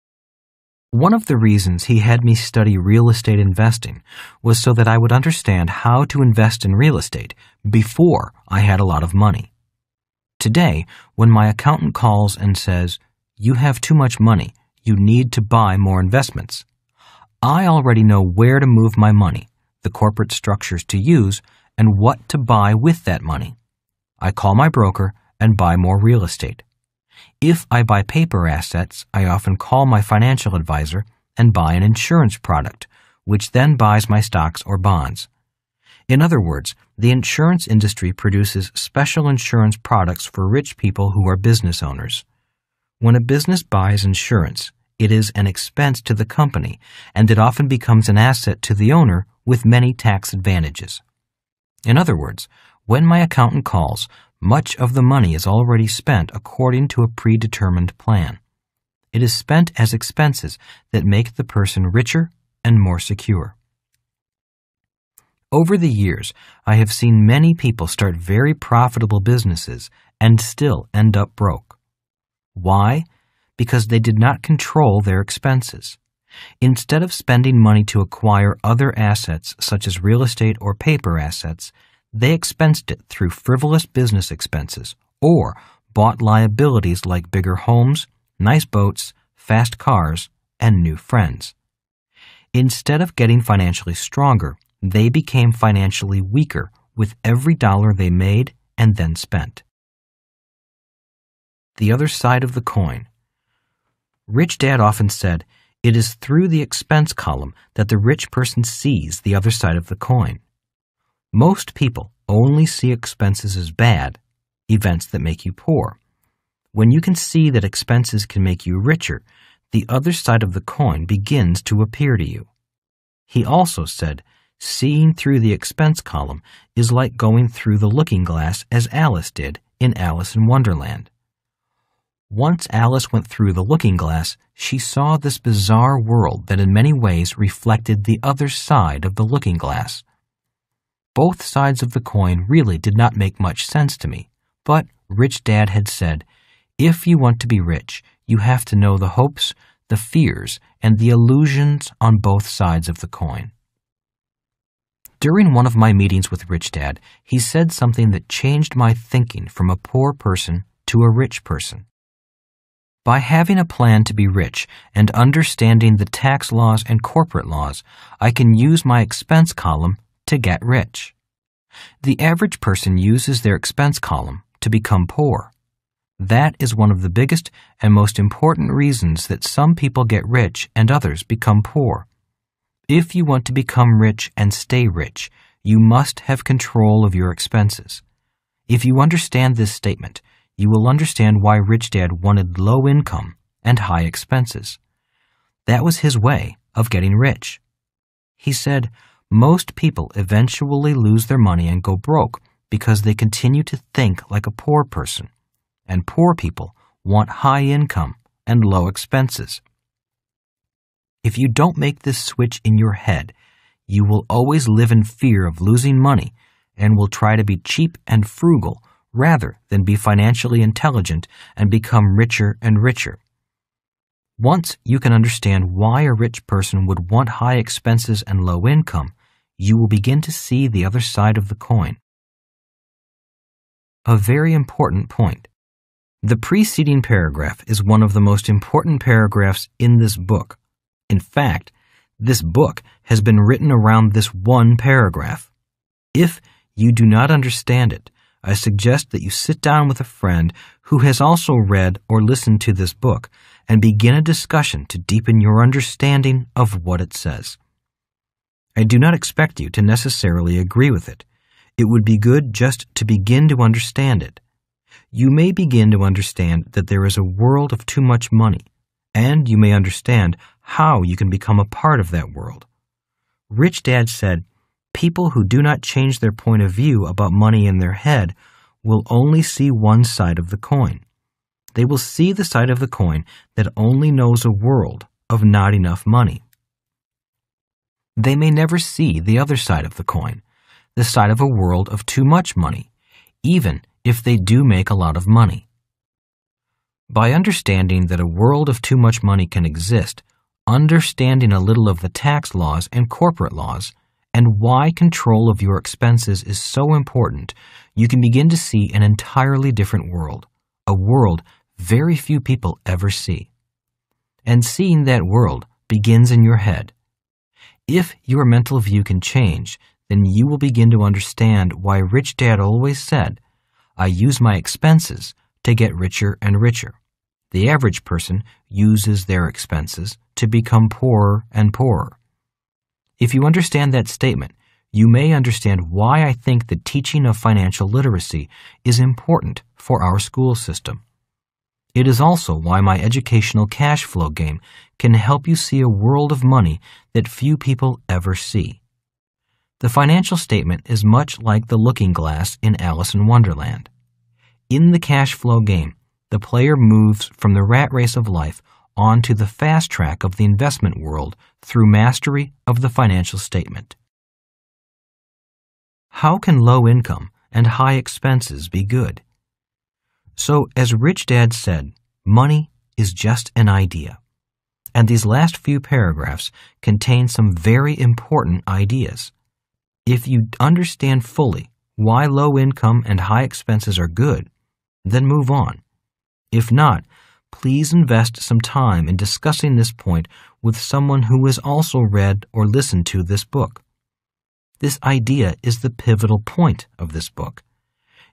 One of the reasons he had me study real estate investing was so that I would understand how to invest in real estate before I had a lot of money. Today, when my accountant calls and says, You have too much money, you need to buy more investments, I already know where to move my money, the corporate structures to use, and what to buy with that money. I call my broker and buy more real estate. If I buy paper assets, I often call my financial advisor and buy an insurance product, which then buys my stocks or bonds. In other words, the insurance industry produces special insurance products for rich people who are business owners. When a business buys insurance, it is an expense to the company, and it often becomes an asset to the owner with many tax advantages. In other words, when my accountant calls, much of the money is already spent according to a predetermined plan. It is spent as expenses that make the person richer and more secure. Over the years, I have seen many people start very profitable businesses and still end up broke. Why? Because they did not control their expenses. Instead of spending money to acquire other assets such as real estate or paper assets, they expensed it through frivolous business expenses or bought liabilities like bigger homes, nice boats, fast cars, and new friends. Instead of getting financially stronger, they became financially weaker with every dollar they made and then spent. The other side of the coin. Rich Dad often said, it is through the expense column that the rich person sees the other side of the coin. Most people only see expenses as bad, events that make you poor. When you can see that expenses can make you richer, the other side of the coin begins to appear to you. He also said, seeing through the expense column is like going through the looking glass as Alice did in Alice in Wonderland. Once Alice went through the looking glass, she saw this bizarre world that in many ways reflected the other side of the looking glass. Both sides of the coin really did not make much sense to me, but Rich Dad had said, if you want to be rich, you have to know the hopes, the fears, and the illusions on both sides of the coin. During one of my meetings with Rich Dad, he said something that changed my thinking from a poor person to a rich person. By having a plan to be rich and understanding the tax laws and corporate laws, I can use my expense column to get rich. The average person uses their expense column to become poor. That is one of the biggest and most important reasons that some people get rich and others become poor. If you want to become rich and stay rich, you must have control of your expenses. If you understand this statement, you will understand why Rich Dad wanted low income and high expenses. That was his way of getting rich. He said, most people eventually lose their money and go broke because they continue to think like a poor person. And poor people want high income and low expenses. If you don't make this switch in your head, you will always live in fear of losing money and will try to be cheap and frugal rather than be financially intelligent and become richer and richer. Once you can understand why a rich person would want high expenses and low income, you will begin to see the other side of the coin. A very important point. The preceding paragraph is one of the most important paragraphs in this book. In fact, this book has been written around this one paragraph. If you do not understand it, I suggest that you sit down with a friend who has also read or listened to this book and begin a discussion to deepen your understanding of what it says. I do not expect you to necessarily agree with it. It would be good just to begin to understand it. You may begin to understand that there is a world of too much money, and you may understand how you can become a part of that world. Rich Dad said, People who do not change their point of view about money in their head will only see one side of the coin. They will see the side of the coin that only knows a world of not enough money. They may never see the other side of the coin, the side of a world of too much money, even if they do make a lot of money. By understanding that a world of too much money can exist, understanding a little of the tax laws and corporate laws, and why control of your expenses is so important, you can begin to see an entirely different world, a world very few people ever see. And seeing that world begins in your head. If your mental view can change, then you will begin to understand why Rich Dad always said, I use my expenses to get richer and richer. The average person uses their expenses to become poorer and poorer. If you understand that statement, you may understand why I think the teaching of financial literacy is important for our school system. It is also why my educational cash flow game can help you see a world of money that few people ever see. The financial statement is much like the looking glass in Alice in Wonderland. In the cash flow game, the player moves from the rat race of life onto the fast track of the investment world through mastery of the financial statement. How can low income and high expenses be good? So, as Rich Dad said, money is just an idea. And these last few paragraphs contain some very important ideas. If you understand fully why low income and high expenses are good, then move on. If not, please invest some time in discussing this point with someone who has also read or listened to this book. This idea is the pivotal point of this book.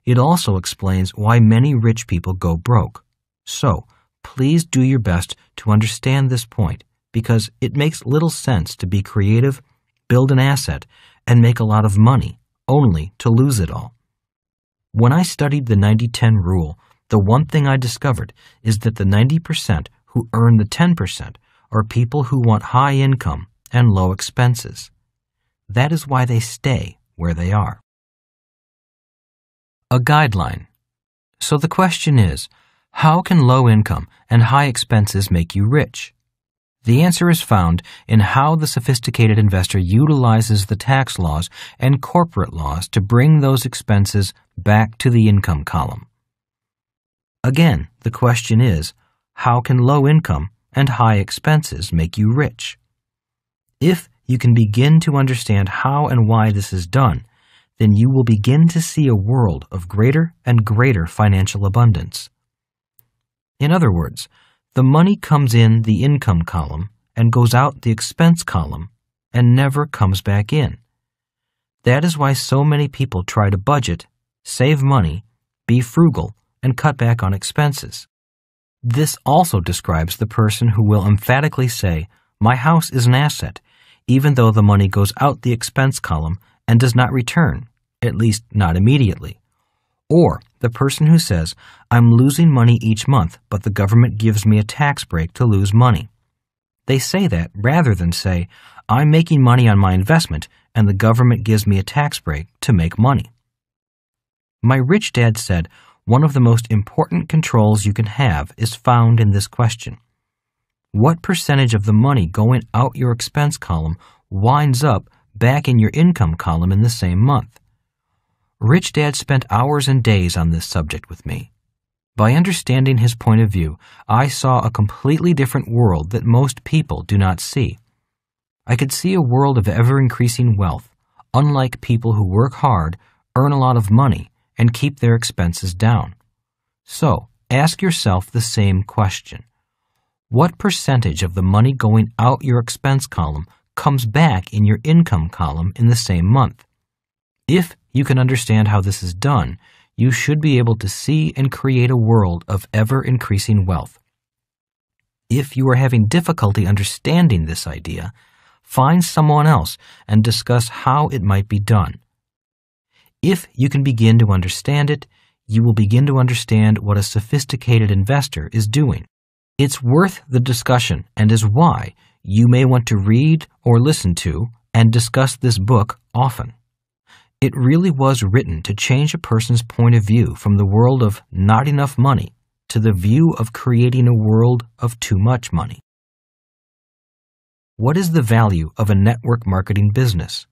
It also explains why many rich people go broke. So, please do your best to understand this point because it makes little sense to be creative, build an asset, and make a lot of money only to lose it all. When I studied the 90 10 rule, the one thing I discovered is that the 90% who earn the 10% are people who want high income and low expenses. That is why they stay where they are. A guideline. So the question is how can low income and high expenses make you rich? The answer is found in how the sophisticated investor utilizes the tax laws and corporate laws to bring those expenses back to the income column. Again, the question is how can low income and high expenses make you rich? If you can begin to understand how and why this is done, then you will begin to see a world of greater and greater financial abundance. In other words, the money comes in the income column and goes out the expense column and never comes back in. That is why so many people try to budget, save money, be frugal, and cut back on expenses. This also describes the person who will emphatically say, My house is an asset, even though the money goes out the expense column and does not return, at least not immediately. Or the person who says, I'm losing money each month, but the government gives me a tax break to lose money. They say that rather than say, I'm making money on my investment and the government gives me a tax break to make money. My rich dad said, one of the most important controls you can have is found in this question what percentage of the money going out your expense column winds up back in your income column in the same month? Rich Dad spent hours and days on this subject with me. By understanding his point of view, I saw a completely different world that most people do not see. I could see a world of ever increasing wealth, unlike people who work hard, earn a lot of money, and keep their expenses down. So, ask yourself the same question What percentage of the money going out your expense column comes back in your income column in the same month? If you can understand how this is done, you should be able to see and create a world of ever increasing wealth. If you are having difficulty understanding this idea, find someone else and discuss how it might be done. If you can begin to understand it, you will begin to understand what a sophisticated investor is doing. It's worth the discussion and is why you may want to read or listen to and discuss this book often. It really was written to change a person's point of view from the world of not enough money to the view of creating a world of too much money. What is the value of a network marketing business?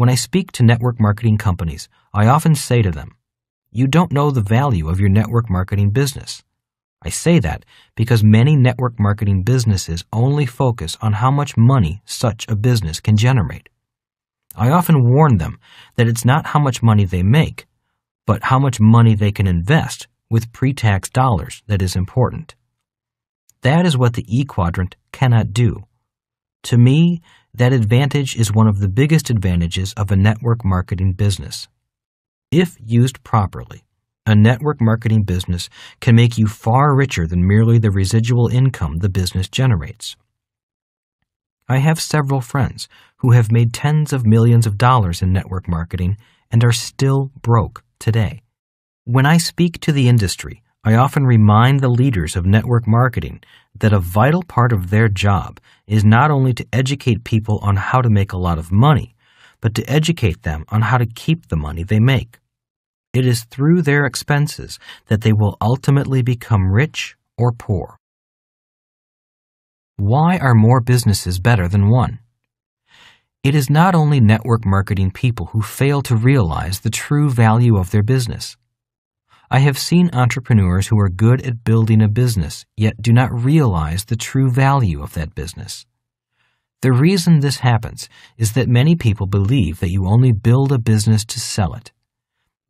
When I speak to network marketing companies, I often say to them, You don't know the value of your network marketing business. I say that because many network marketing businesses only focus on how much money such a business can generate. I often warn them that it's not how much money they make, but how much money they can invest with pre tax dollars that is important. That is what the E quadrant cannot do. To me, that advantage is one of the biggest advantages of a network marketing business. If used properly, a network marketing business can make you far richer than merely the residual income the business generates. I have several friends who have made tens of millions of dollars in network marketing and are still broke today. When I speak to the industry, I often remind the leaders of network marketing that a vital part of their job is not only to educate people on how to make a lot of money, but to educate them on how to keep the money they make. It is through their expenses that they will ultimately become rich or poor. Why are more businesses better than one? It is not only network marketing people who fail to realize the true value of their business. I have seen entrepreneurs who are good at building a business yet do not realize the true value of that business. The reason this happens is that many people believe that you only build a business to sell it.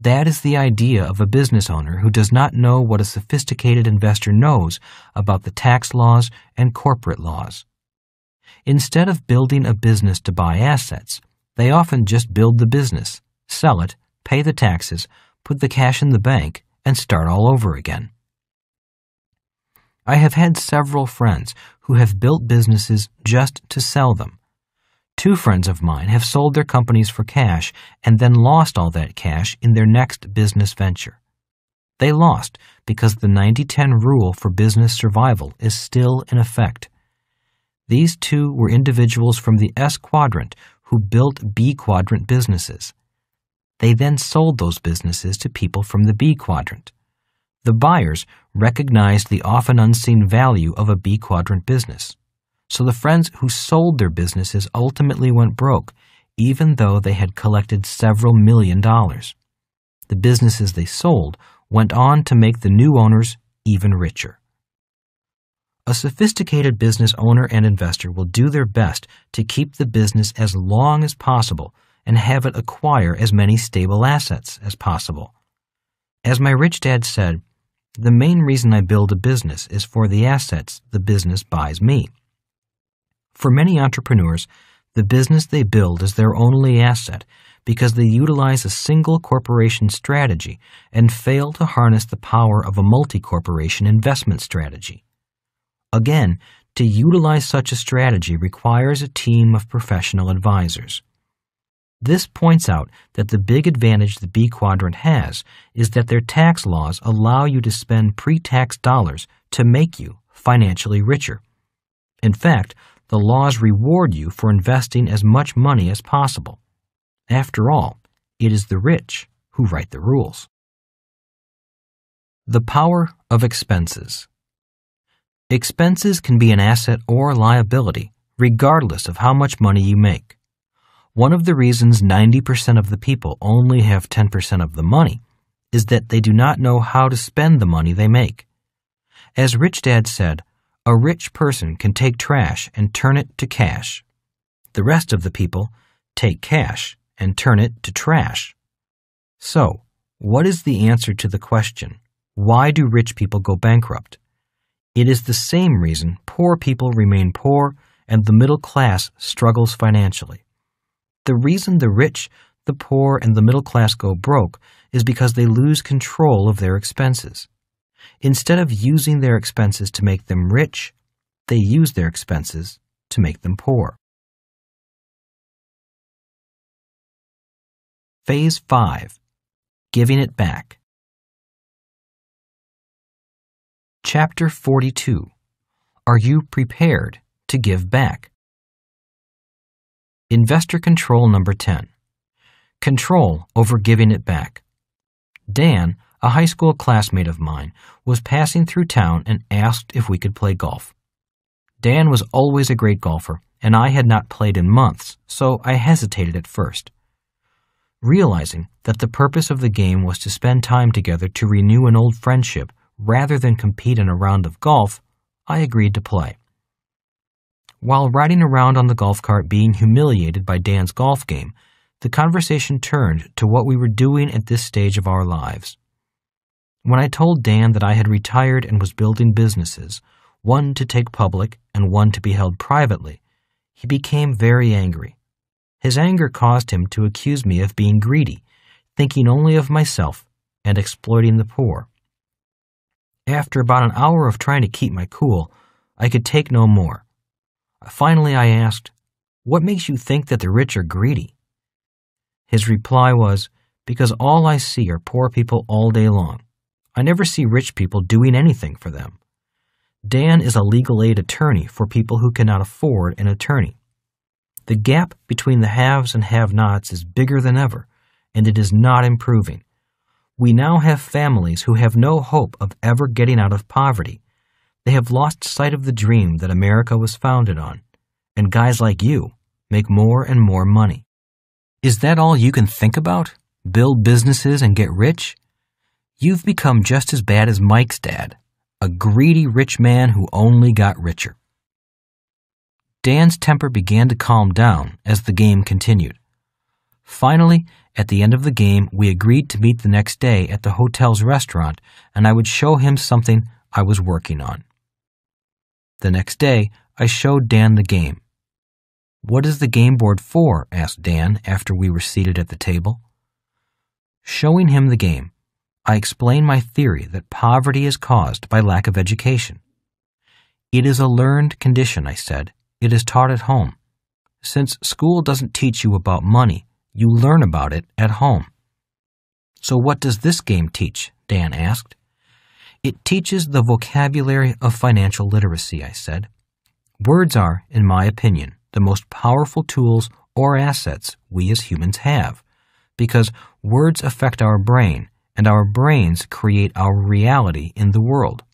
That is the idea of a business owner who does not know what a sophisticated investor knows about the tax laws and corporate laws. Instead of building a business to buy assets, they often just build the business, sell it, pay the taxes, put the cash in the bank, and start all over again. I have had several friends who have built businesses just to sell them. Two friends of mine have sold their companies for cash and then lost all that cash in their next business venture. They lost because the 90 10 rule for business survival is still in effect. These two were individuals from the S quadrant who built B quadrant businesses. They then sold those businesses to people from the B quadrant. The buyers recognized the often unseen value of a B quadrant business so the friends who sold their businesses ultimately went broke, even though they had collected several million dollars. The businesses they sold went on to make the new owners even richer. A sophisticated business owner and investor will do their best to keep the business as long as possible and have it acquire as many stable assets as possible. As my rich dad said, the main reason I build a business is for the assets the business buys me. For many entrepreneurs, the business they build is their only asset because they utilize a single corporation strategy and fail to harness the power of a multi corporation investment strategy. Again, to utilize such a strategy requires a team of professional advisors. This points out that the big advantage the B quadrant has is that their tax laws allow you to spend pre tax dollars to make you financially richer. In fact, the laws reward you for investing as much money as possible. After all, it is the rich who write the rules. The power of expenses. Expenses can be an asset or liability, regardless of how much money you make. One of the reasons 90% of the people only have 10% of the money is that they do not know how to spend the money they make. As Rich Dad said, a rich person can take trash and turn it to cash. The rest of the people take cash and turn it to trash. So, what is the answer to the question, why do rich people go bankrupt? It is the same reason poor people remain poor and the middle class struggles financially. The reason the rich, the poor, and the middle class go broke is because they lose control of their expenses. Instead of using their expenses to make them rich, they use their expenses to make them poor. Phase 5 Giving It Back. Chapter 42 Are You Prepared to Give Back? Investor Control Number 10 Control over Giving It Back. Dan, a high school classmate of mine, was passing through town and asked if we could play golf. Dan was always a great golfer, and I had not played in months, so I hesitated at first. Realizing that the purpose of the game was to spend time together to renew an old friendship rather than compete in a round of golf, I agreed to play. While riding around on the golf cart being humiliated by Dan's golf game, the conversation turned to what we were doing at this stage of our lives. When I told Dan that I had retired and was building businesses, one to take public and one to be held privately, he became very angry. His anger caused him to accuse me of being greedy, thinking only of myself, and exploiting the poor. After about an hour of trying to keep my cool, I could take no more. Finally, I asked, What makes you think that the rich are greedy? His reply was, Because all I see are poor people all day long. I never see rich people doing anything for them. Dan is a legal aid attorney for people who cannot afford an attorney. The gap between the haves and have nots is bigger than ever, and it is not improving. We now have families who have no hope of ever getting out of poverty. They have lost sight of the dream that America was founded on, and guys like you make more and more money. Is that all you can think about? Build businesses and get rich? You've become just as bad as Mike's dad, a greedy rich man who only got richer. Dan's temper began to calm down as the game continued. Finally, at the end of the game, we agreed to meet the next day at the hotel's restaurant and I would show him something I was working on. The next day, I showed Dan the game. What is the game board for? asked Dan after we were seated at the table. Showing him the game, I explained my theory that poverty is caused by lack of education. It is a learned condition, I said, it is taught at home. Since school doesn't teach you about money, you learn about it at home. So, what does this game teach? Dan asked. It teaches the vocabulary of financial literacy, I said. Words are, in my opinion, the most powerful tools or assets we as humans have, because words affect our brain, and our brains create our reality in the world.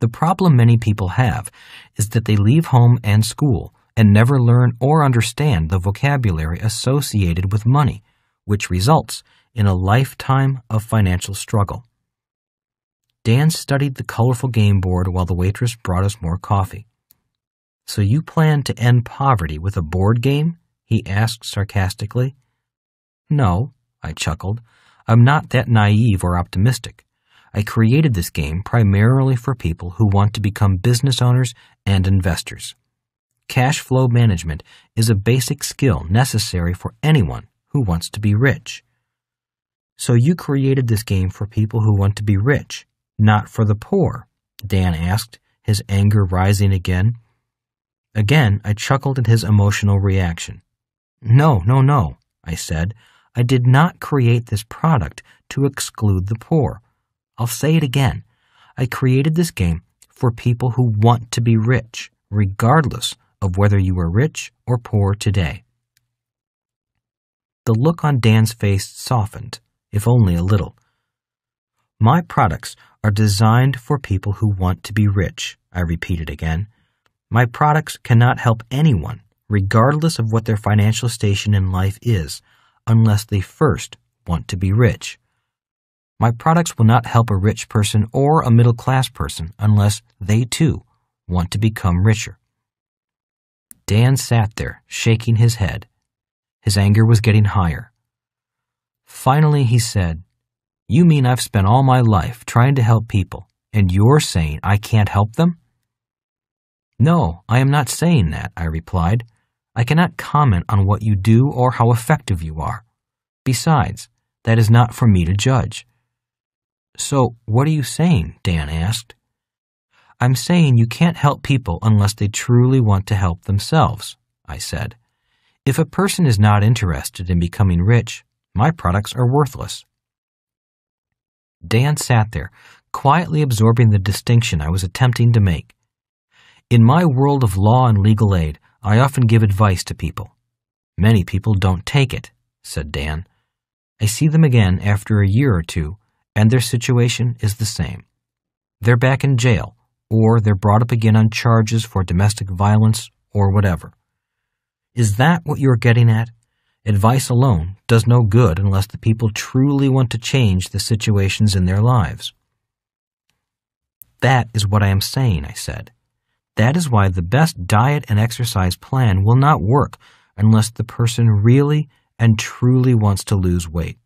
The problem many people have is that they leave home and school and never learn or understand the vocabulary associated with money, which results in a lifetime of financial struggle. Dan studied the colorful game board while the waitress brought us more coffee. So you plan to end poverty with a board game? he asked sarcastically. No, I chuckled. I'm not that naive or optimistic. I created this game primarily for people who want to become business owners and investors. Cash flow management is a basic skill necessary for anyone who wants to be rich. So you created this game for people who want to be rich, not for the poor? Dan asked, his anger rising again. Again, I chuckled at his emotional reaction. No, no, no, I said. I did not create this product to exclude the poor. I'll say it again. I created this game for people who want to be rich, regardless of whether you are rich or poor today. The look on Dan's face softened, if only a little. My products are designed for people who want to be rich, I repeated again. My products cannot help anyone, regardless of what their financial station in life is, unless they first want to be rich. My products will not help a rich person or a middle class person unless they too want to become richer. Dan sat there, shaking his head. His anger was getting higher. Finally, he said, You mean I've spent all my life trying to help people, and you're saying I can't help them? No, I am not saying that, I replied. I cannot comment on what you do or how effective you are. Besides, that is not for me to judge. So, what are you saying? Dan asked. I'm saying you can't help people unless they truly want to help themselves, I said. If a person is not interested in becoming rich, my products are worthless. Dan sat there, quietly absorbing the distinction I was attempting to make. In my world of law and legal aid, I often give advice to people. Many people don't take it, said Dan. I see them again after a year or two, and their situation is the same. They're back in jail, or they're brought up again on charges for domestic violence or whatever. Is that what you're getting at? Advice alone does no good unless the people truly want to change the situations in their lives. That is what I am saying, I said. That is why the best diet and exercise plan will not work unless the person really and truly wants to lose weight.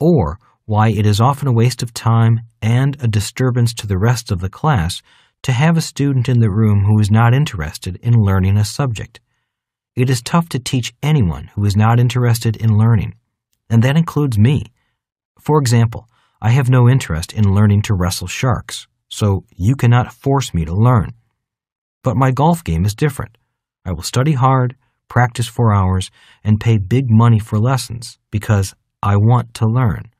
Or why it is often a waste of time and a disturbance to the rest of the class to have a student in the room who is not interested in learning a subject. It is tough to teach anyone who is not interested in learning, and that includes me. For example, I have no interest in learning to wrestle sharks, so you cannot force me to learn. But my golf game is different. I will study hard, practice for hours, and pay big money for lessons because I want to learn.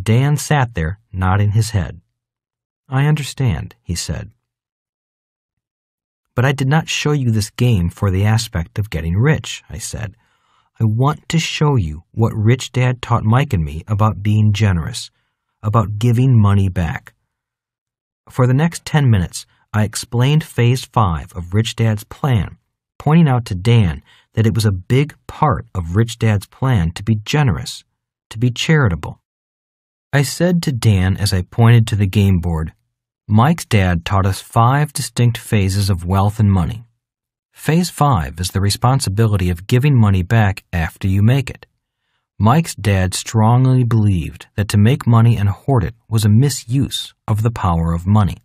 Dan sat there, nodding his head. I understand, he said. But I did not show you this game for the aspect of getting rich, I said. I want to show you what Rich Dad taught Mike and me about being generous, about giving money back. For the next ten minutes, I explained Phase 5 of Rich Dad's plan, pointing out to Dan that it was a big part of Rich Dad's plan to be generous, to be charitable. I said to Dan as I pointed to the game board, Mike's dad taught us five distinct phases of wealth and money. Phase five is the responsibility of giving money back after you make it. Mike's dad strongly believed that to make money and hoard it was a misuse of the power of money.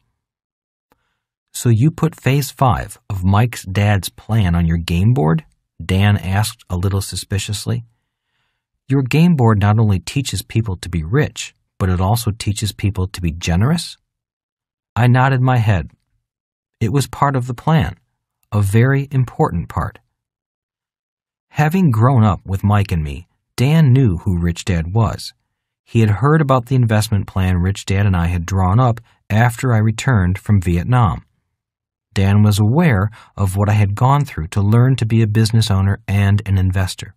So you put phase five of Mike's dad's plan on your game board? Dan asked a little suspiciously. Your game board not only teaches people to be rich, but it also teaches people to be generous? I nodded my head. It was part of the plan, a very important part. Having grown up with Mike and me, Dan knew who Rich Dad was. He had heard about the investment plan Rich Dad and I had drawn up after I returned from Vietnam. Dan was aware of what I had gone through to learn to be a business owner and an investor.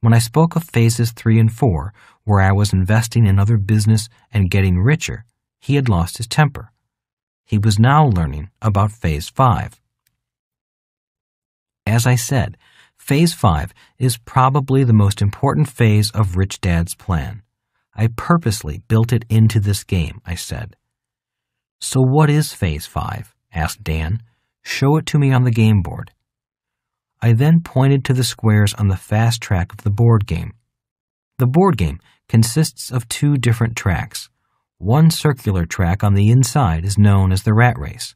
When I spoke of phases three and four, where I was investing in other business and getting richer, he had lost his temper he was now learning about Phase 5. As I said, Phase 5 is probably the most important phase of Rich Dad's plan. I purposely built it into this game, I said. So what is Phase 5? asked Dan. Show it to me on the game board. I then pointed to the squares on the fast track of the board game. The board game consists of two different tracks, one circular track on the inside is known as the rat race.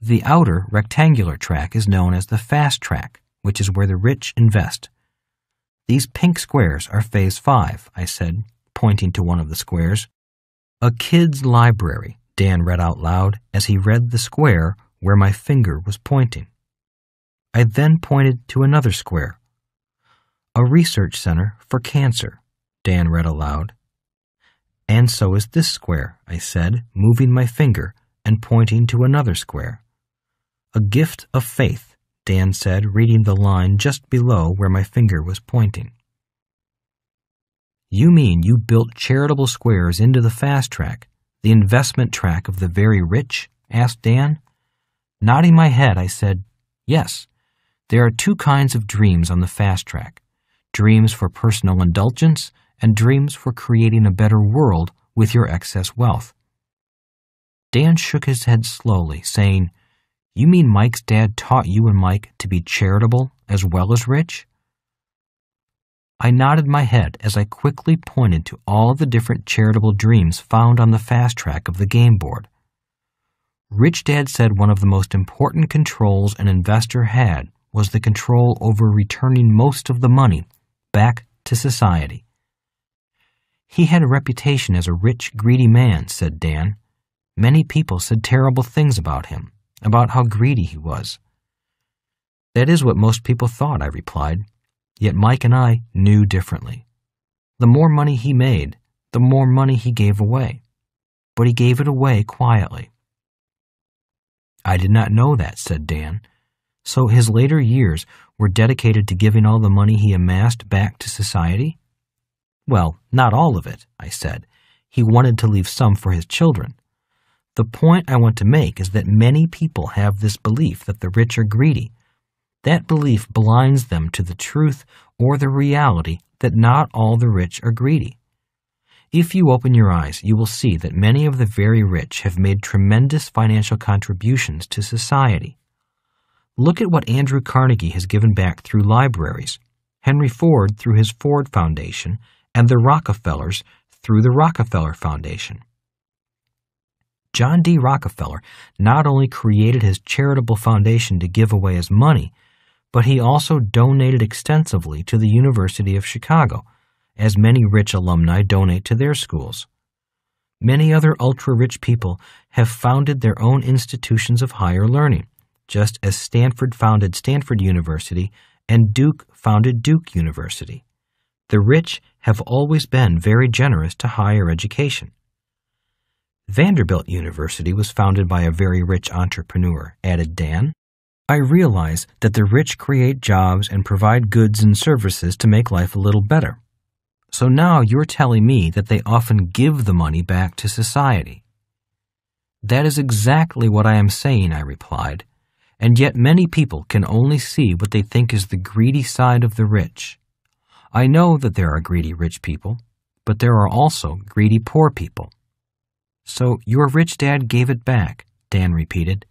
The outer rectangular track is known as the fast track, which is where the rich invest. These pink squares are phase five, I said, pointing to one of the squares. A kid's library, Dan read out loud as he read the square where my finger was pointing. I then pointed to another square. A research center for cancer, Dan read aloud. And so is this square, I said, moving my finger and pointing to another square. A gift of faith, Dan said, reading the line just below where my finger was pointing. You mean you built charitable squares into the fast track, The investment track of the very rich? asked Dan. Nodding my head, I said, Yes. There are two kinds of dreams on the fast track dreams for personal indulgence and dreams for creating a better world with your excess wealth. Dan shook his head slowly, saying, You mean Mike's dad taught you and Mike to be charitable as well as rich? I nodded my head as I quickly pointed to all the different charitable dreams found on the fast track of the game board. Rich Dad said one of the most important controls an investor had was the control over returning most of the money back to society. He had a reputation as a rich, greedy man, said Dan. Many people said terrible things about him, about how greedy he was. That is what most people thought, I replied. Yet Mike and I knew differently. The more money he made, the more money he gave away. But he gave it away quietly. I did not know that, said Dan. So his later years were dedicated to giving all the money he amassed back to society? Well, not all of it, I said. He wanted to leave some for his children. The point I want to make is that many people have this belief that the rich are greedy. That belief blinds them to the truth or the reality that not all the rich are greedy. If you open your eyes, you will see that many of the very rich have made tremendous financial contributions to society. Look at what Andrew Carnegie has given back through libraries, Henry Ford through his Ford Foundation, and the Rockefellers through the Rockefeller Foundation. John D. Rockefeller not only created his charitable foundation to give away his money, but he also donated extensively to the University of Chicago, as many rich alumni donate to their schools. Many other ultra rich people have founded their own institutions of higher learning, just as Stanford founded Stanford University and Duke founded Duke University. The rich have always been very generous to higher education. Vanderbilt University was founded by a very rich entrepreneur, added Dan. I realize that the rich create jobs and provide goods and services to make life a little better. So now you're telling me that they often give the money back to society. That is exactly what I am saying, I replied, and yet many people can only see what they think is the greedy side of the rich. I know that there are greedy rich people, but there are also greedy poor people. So your rich dad gave it back, Dan repeated.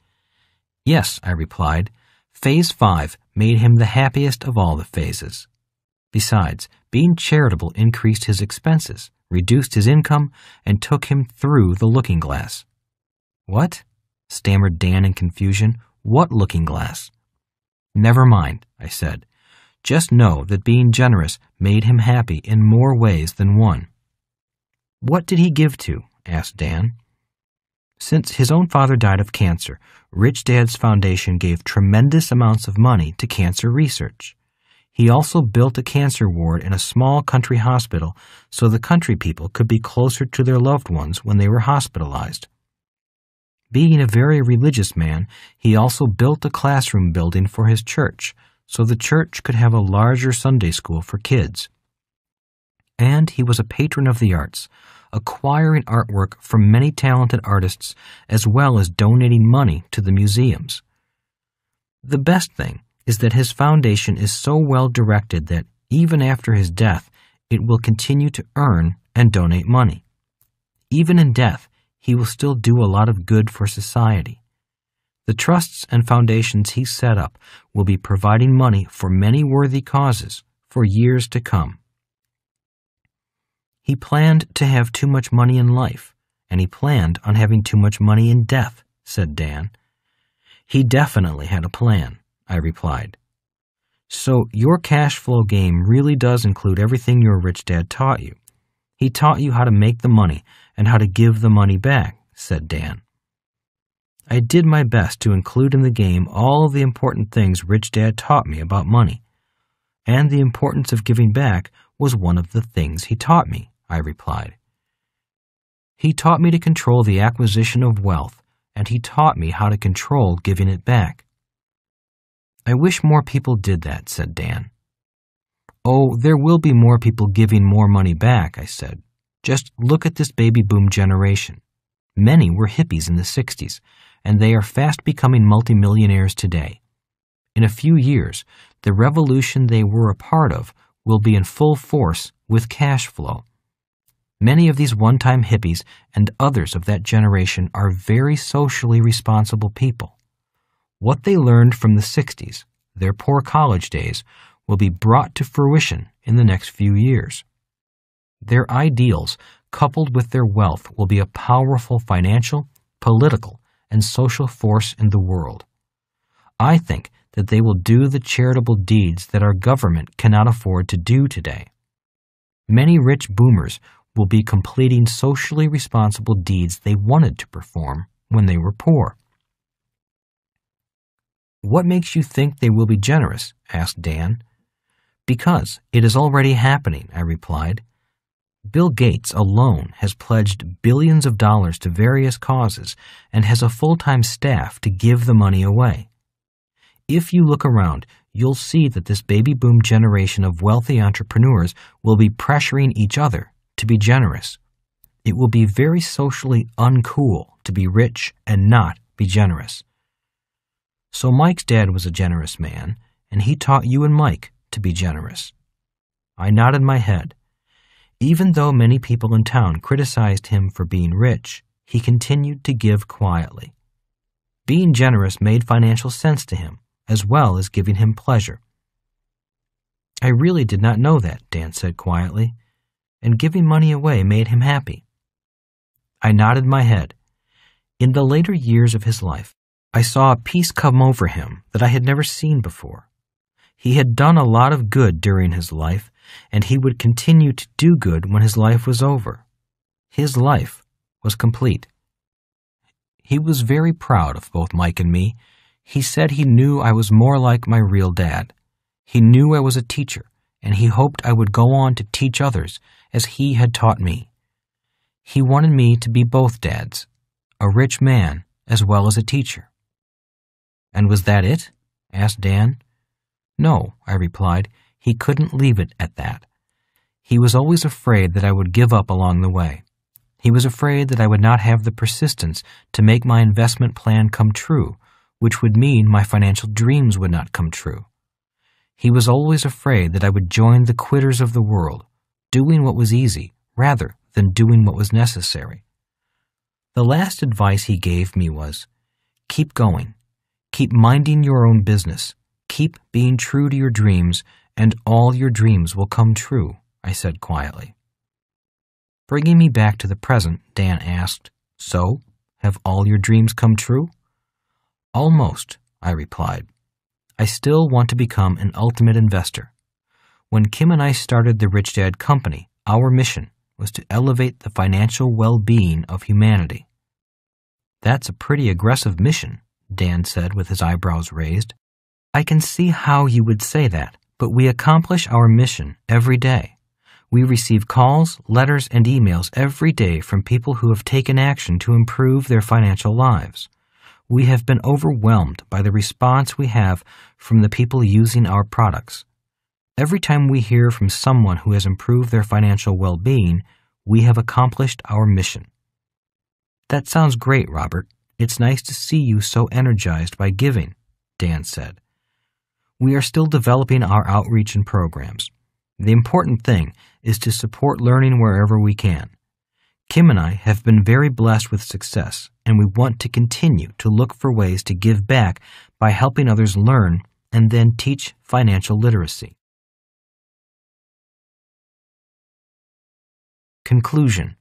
Yes, I replied. Phase five made him the happiest of all the phases. Besides, being charitable increased his expenses, reduced his income, and took him through the looking glass. What? stammered Dan in confusion. What looking glass? Never mind, I said. Just know that being generous made him happy in more ways than one. What did he give to? asked Dan. Since his own father died of cancer, Rich Dad's foundation gave tremendous amounts of money to cancer research. He also built a cancer ward in a small country hospital so the country people could be closer to their loved ones when they were hospitalized. Being a very religious man, he also built a classroom building for his church so the church could have a larger Sunday school for kids. And he was a patron of the arts, acquiring artwork from many talented artists as well as donating money to the museums. The best thing is that his foundation is so well directed that even after his death, it will continue to earn and donate money. Even in death, he will still do a lot of good for society. The trusts and foundations he set up will be providing money for many worthy causes for years to come. He planned to have too much money in life, and he planned on having too much money in death, said Dan. He definitely had a plan, I replied. So your cash flow game really does include everything your rich dad taught you. He taught you how to make the money and how to give the money back, said Dan. I did my best to include in the game all the important things Rich Dad taught me about money. And the importance of giving back was one of the things he taught me. I replied. He taught me to control the acquisition of wealth, and he taught me how to control giving it back. I wish more people did that, said Dan. Oh, there will be more people giving more money back, I said. Just look at this baby boom generation. Many were hippies in the 60s, and they are fast becoming multimillionaires today. In a few years, the revolution they were a part of will be in full force with cash flow. Many of these one time hippies and others of that generation are very socially responsible people. What they learned from the 60s, their poor college days, will be brought to fruition in the next few years. Their ideals, coupled with their wealth, will be a powerful financial, political, and social force in the world. I think that they will do the charitable deeds that our government cannot afford to do today. Many rich boomers will be completing socially responsible deeds they wanted to perform when they were poor. What makes you think they will be generous? asked Dan. Because it is already happening, I replied. Bill Gates alone has pledged billions of dollars to various causes and has a full time staff to give the money away. If you look around, you'll see that this baby boom generation of wealthy entrepreneurs will be pressuring each other to be generous. It will be very socially uncool to be rich and not be generous. So Mike's dad was a generous man, and he taught you and Mike to be generous. I nodded my head. Even though many people in town criticized him for being rich, he continued to give quietly. Being generous made financial sense to him, as well as giving him pleasure. I really did not know that, Dan said quietly, and giving money away made him happy. I nodded my head. In the later years of his life, I saw a peace come over him that I had never seen before. He had done a lot of good during his life, and he would continue to do good when his life was over. His life was complete. He was very proud of both Mike and me. He said he knew I was more like my real dad. He knew I was a teacher, and he hoped I would go on to teach others as he had taught me. He wanted me to be both dads, a rich man as well as a teacher. And was that it? asked Dan. No, I replied. He couldn't leave it at that. He was always afraid that I would give up along the way. He was afraid that I would not have the persistence to make my investment plan come true, which would mean my financial dreams would not come true. He was always afraid that I would join the quitters of the world, doing what was easy rather than doing what was necessary. The last advice he gave me was keep going, keep minding your own business, keep being true to your dreams, and all your dreams will come true, I said quietly. Bringing me back to the present, Dan asked, So, have all your dreams come true? Almost, I replied. I still want to become an ultimate investor. When Kim and I started the Rich Dad Company, our mission was to elevate the financial well being of humanity. That's a pretty aggressive mission, Dan said with his eyebrows raised. I can see how you would say that, but we accomplish our mission every day. We receive calls, letters, and emails every day from people who have taken action to improve their financial lives. We have been overwhelmed by the response we have from the people using our products. Every time we hear from someone who has improved their financial well being, we have accomplished our mission. That sounds great, Robert. It's nice to see you so energized by giving, Dan said we are still developing our outreach and programs. The important thing is to support learning wherever we can. Kim and I have been very blessed with success, and we want to continue to look for ways to give back by helping others learn and then teach financial literacy. Conclusion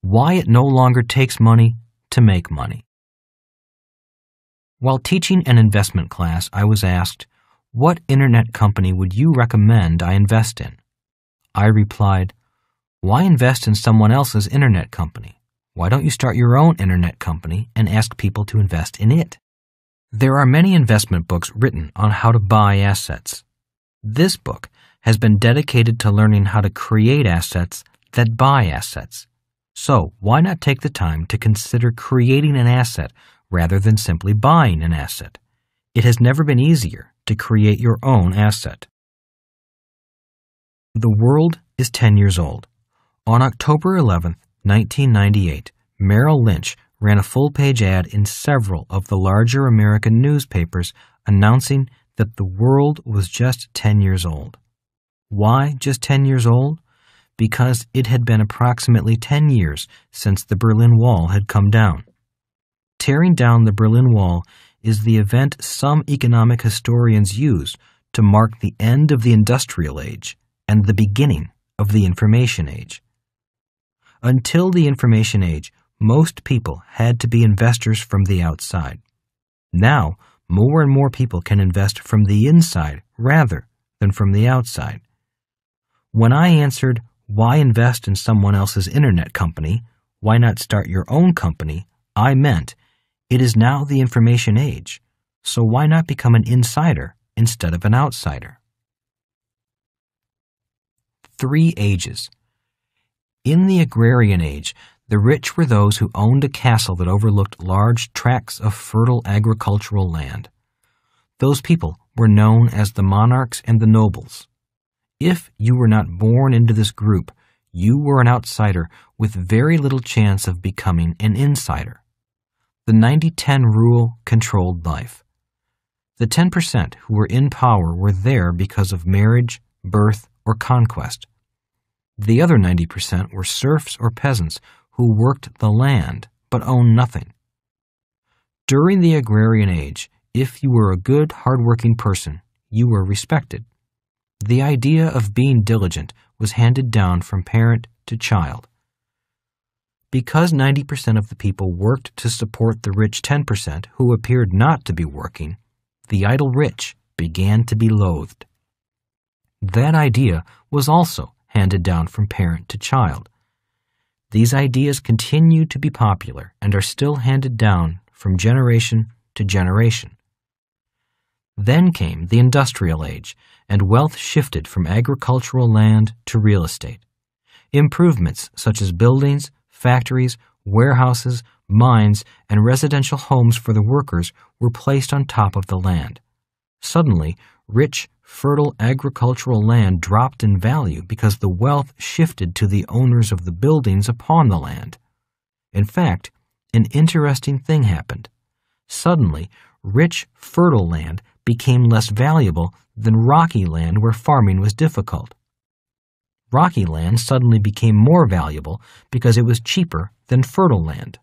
Why it no longer takes money to make money. While teaching an investment class, I was asked, what internet company would you recommend I invest in? I replied, Why invest in someone else's internet company? Why don't you start your own internet company and ask people to invest in it? There are many investment books written on how to buy assets. This book has been dedicated to learning how to create assets that buy assets. So, why not take the time to consider creating an asset rather than simply buying an asset? It has never been easier to create your own asset. The world is 10 years old. On October 11, 1998, Merrill Lynch ran a full page ad in several of the larger American newspapers announcing that the world was just 10 years old. Why just 10 years old? Because it had been approximately 10 years since the Berlin Wall had come down. Tearing down the Berlin Wall is the event some economic historians use to mark the end of the industrial age and the beginning of the information age. Until the information age, most people had to be investors from the outside. Now, more and more people can invest from the inside rather than from the outside. When I answered, why invest in someone else's internet company? Why not start your own company? I meant, it is now the information age, so why not become an insider instead of an outsider? Three ages. In the agrarian age, the rich were those who owned a castle that overlooked large tracts of fertile agricultural land. Those people were known as the monarchs and the nobles. If you were not born into this group, you were an outsider with very little chance of becoming an insider. The 90 10 rule controlled life. The 10% who were in power were there because of marriage, birth, or conquest. The other 90% were serfs or peasants who worked the land but owned nothing. During the agrarian age, if you were a good, hard-working person, you were respected. The idea of being diligent was handed down from parent to child. Because 90% of the people worked to support the rich 10% who appeared not to be working, the idle rich began to be loathed. That idea was also handed down from parent to child. These ideas continue to be popular and are still handed down from generation to generation. Then came the industrial age, and wealth shifted from agricultural land to real estate. Improvements such as buildings, factories, warehouses, mines, and residential homes for the workers were placed on top of the land. Suddenly, rich, fertile agricultural land dropped in value because the wealth shifted to the owners of the buildings upon the land. In fact, an interesting thing happened. Suddenly, rich, fertile land became less valuable than rocky land where farming was difficult. Rocky land suddenly became more valuable because it was cheaper than fertile land.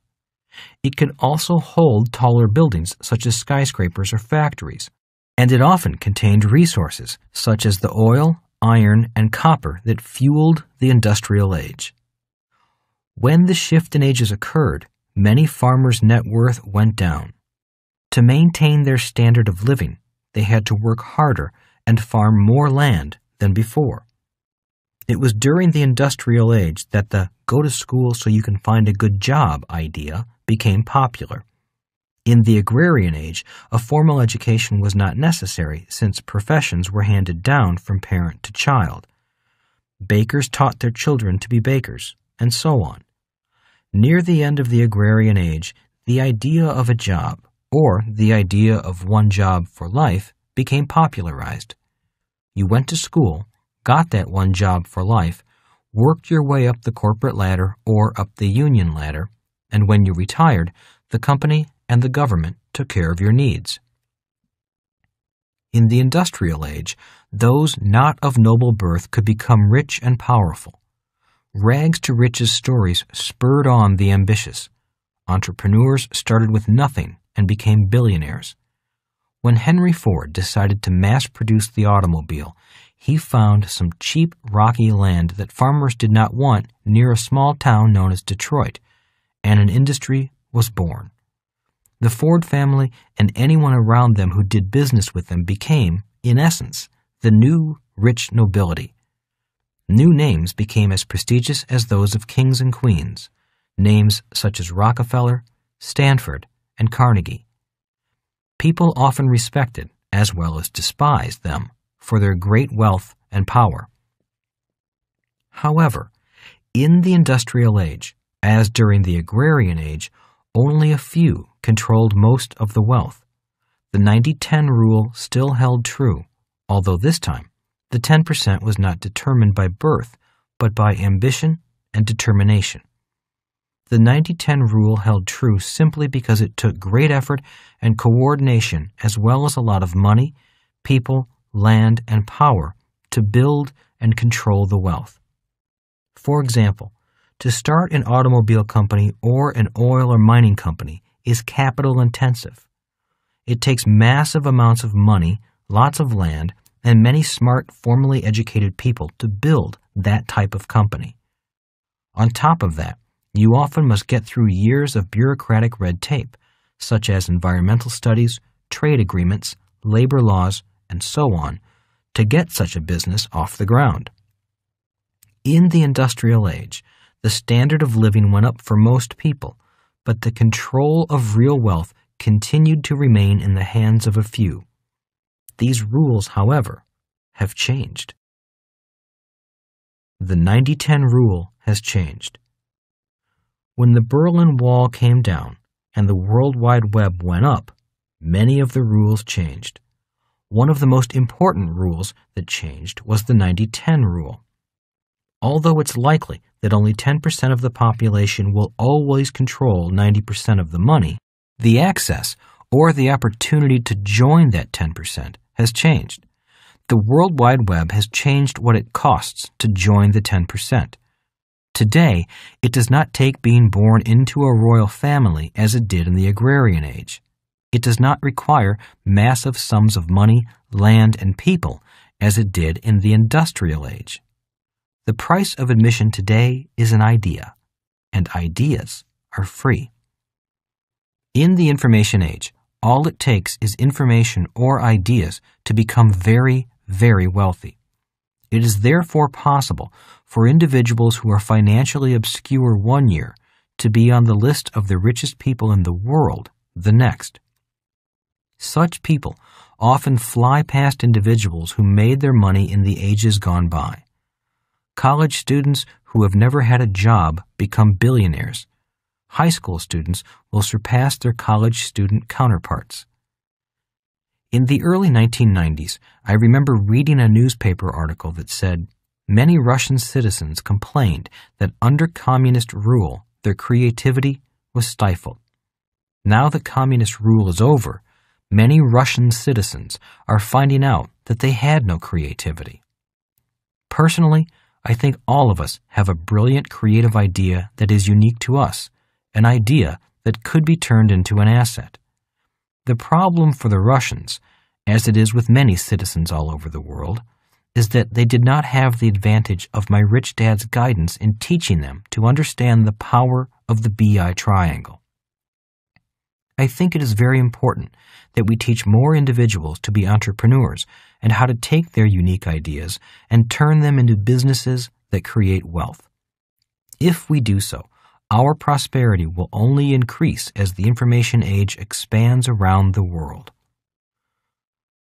It could also hold taller buildings such as skyscrapers or factories, and it often contained resources such as the oil, iron, and copper that fueled the industrial age. When the shift in ages occurred, many farmers' net worth went down. To maintain their standard of living, they had to work harder and farm more land than before. It was during the industrial age that the go to school so you can find a good job idea became popular. In the agrarian age, a formal education was not necessary since professions were handed down from parent to child. Bakers taught their children to be bakers, and so on. Near the end of the agrarian age, the idea of a job, or the idea of one job for life became popularized. You went to school, got that one job for life, worked your way up the corporate ladder or up the union ladder, and when you retired, the company and the government took care of your needs. In the industrial age, those not of noble birth could become rich and powerful. Rags to riches stories spurred on the ambitious. Entrepreneurs started with nothing and became billionaires. When Henry Ford decided to mass produce the automobile, he found some cheap, rocky land that farmers did not want near a small town known as Detroit, and an industry was born. The Ford family and anyone around them who did business with them became, in essence, the new rich nobility. New names became as prestigious as those of kings and queens, names such as Rockefeller, Stanford, and Carnegie. People often respected, as well as despised, them for their great wealth and power. However, in the industrial age, as during the agrarian age, only a few controlled most of the wealth. The 90 10 rule still held true, although this time the 10% was not determined by birth, but by ambition and determination. the 90 10 rule held true simply because it took great effort and coordination, as well as a lot of money, people, land, and power to build and control the wealth. For example, to start an automobile company or an oil or mining company is capital intensive. It takes massive amounts of money, lots of land, and many smart, formally educated people to build that type of company. On top of that, you often must get through years of bureaucratic red tape, such as environmental studies, trade agreements, labor laws, and so on, to get such a business off the ground. In the industrial age, the standard of living went up for most people, but the control of real wealth continued to remain in the hands of a few. These rules, however, have changed. The 90 10 rule has changed. When the Berlin Wall came down and the World Wide Web went up, many of the rules changed. One of the most important rules that changed was the 90 10 rule. Although it's likely that only 10% of the population will always control 90% of the money, the access or the opportunity to join that 10% has changed. The World Wide Web has changed what it costs to join the 10%. Today, it does not take being born into a royal family as it did in the agrarian age. It does not require massive sums of money, land, and people as it did in the industrial age. The price of admission today is an idea, and ideas are free. In the information age, all it takes is information or ideas to become very, very wealthy. It is therefore possible for individuals who are financially obscure one year to be on the list of the richest people in the world the next. Such people often fly past individuals who made their money in the ages gone by. College students who have never had a job become billionaires. High school students will surpass their college student counterparts. In the early 1990s, I remember reading a newspaper article that said many Russian citizens complained that under communist rule, their creativity was stifled. Now that communist rule is over, many Russian citizens are finding out that they had no creativity. Personally, I think all of us have a brilliant creative idea that is unique to us, an idea that could be turned into an asset. The problem for the Russians, as it is with many citizens all over the world, is that they did not have the advantage of my rich dad's guidance in teaching them to understand the power of the BI triangle. I think it is very important that we teach more individuals to be entrepreneurs and how to take their unique ideas and turn them into businesses that create wealth. If we do so, our prosperity will only increase as the information age expands around the world.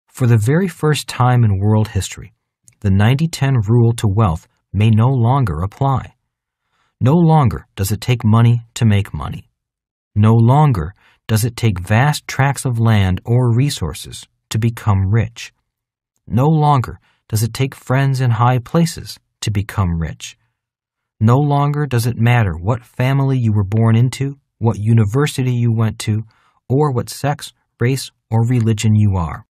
For the very first time in world history, the 90 10 rule to wealth may no longer apply. No longer does it take money to make money. No longer does it take vast tracts of land or resources to become rich. No longer does it take friends in high places to become rich. No longer does it matter what family you were born into, what university you went to, or what sex, race, or religion you are.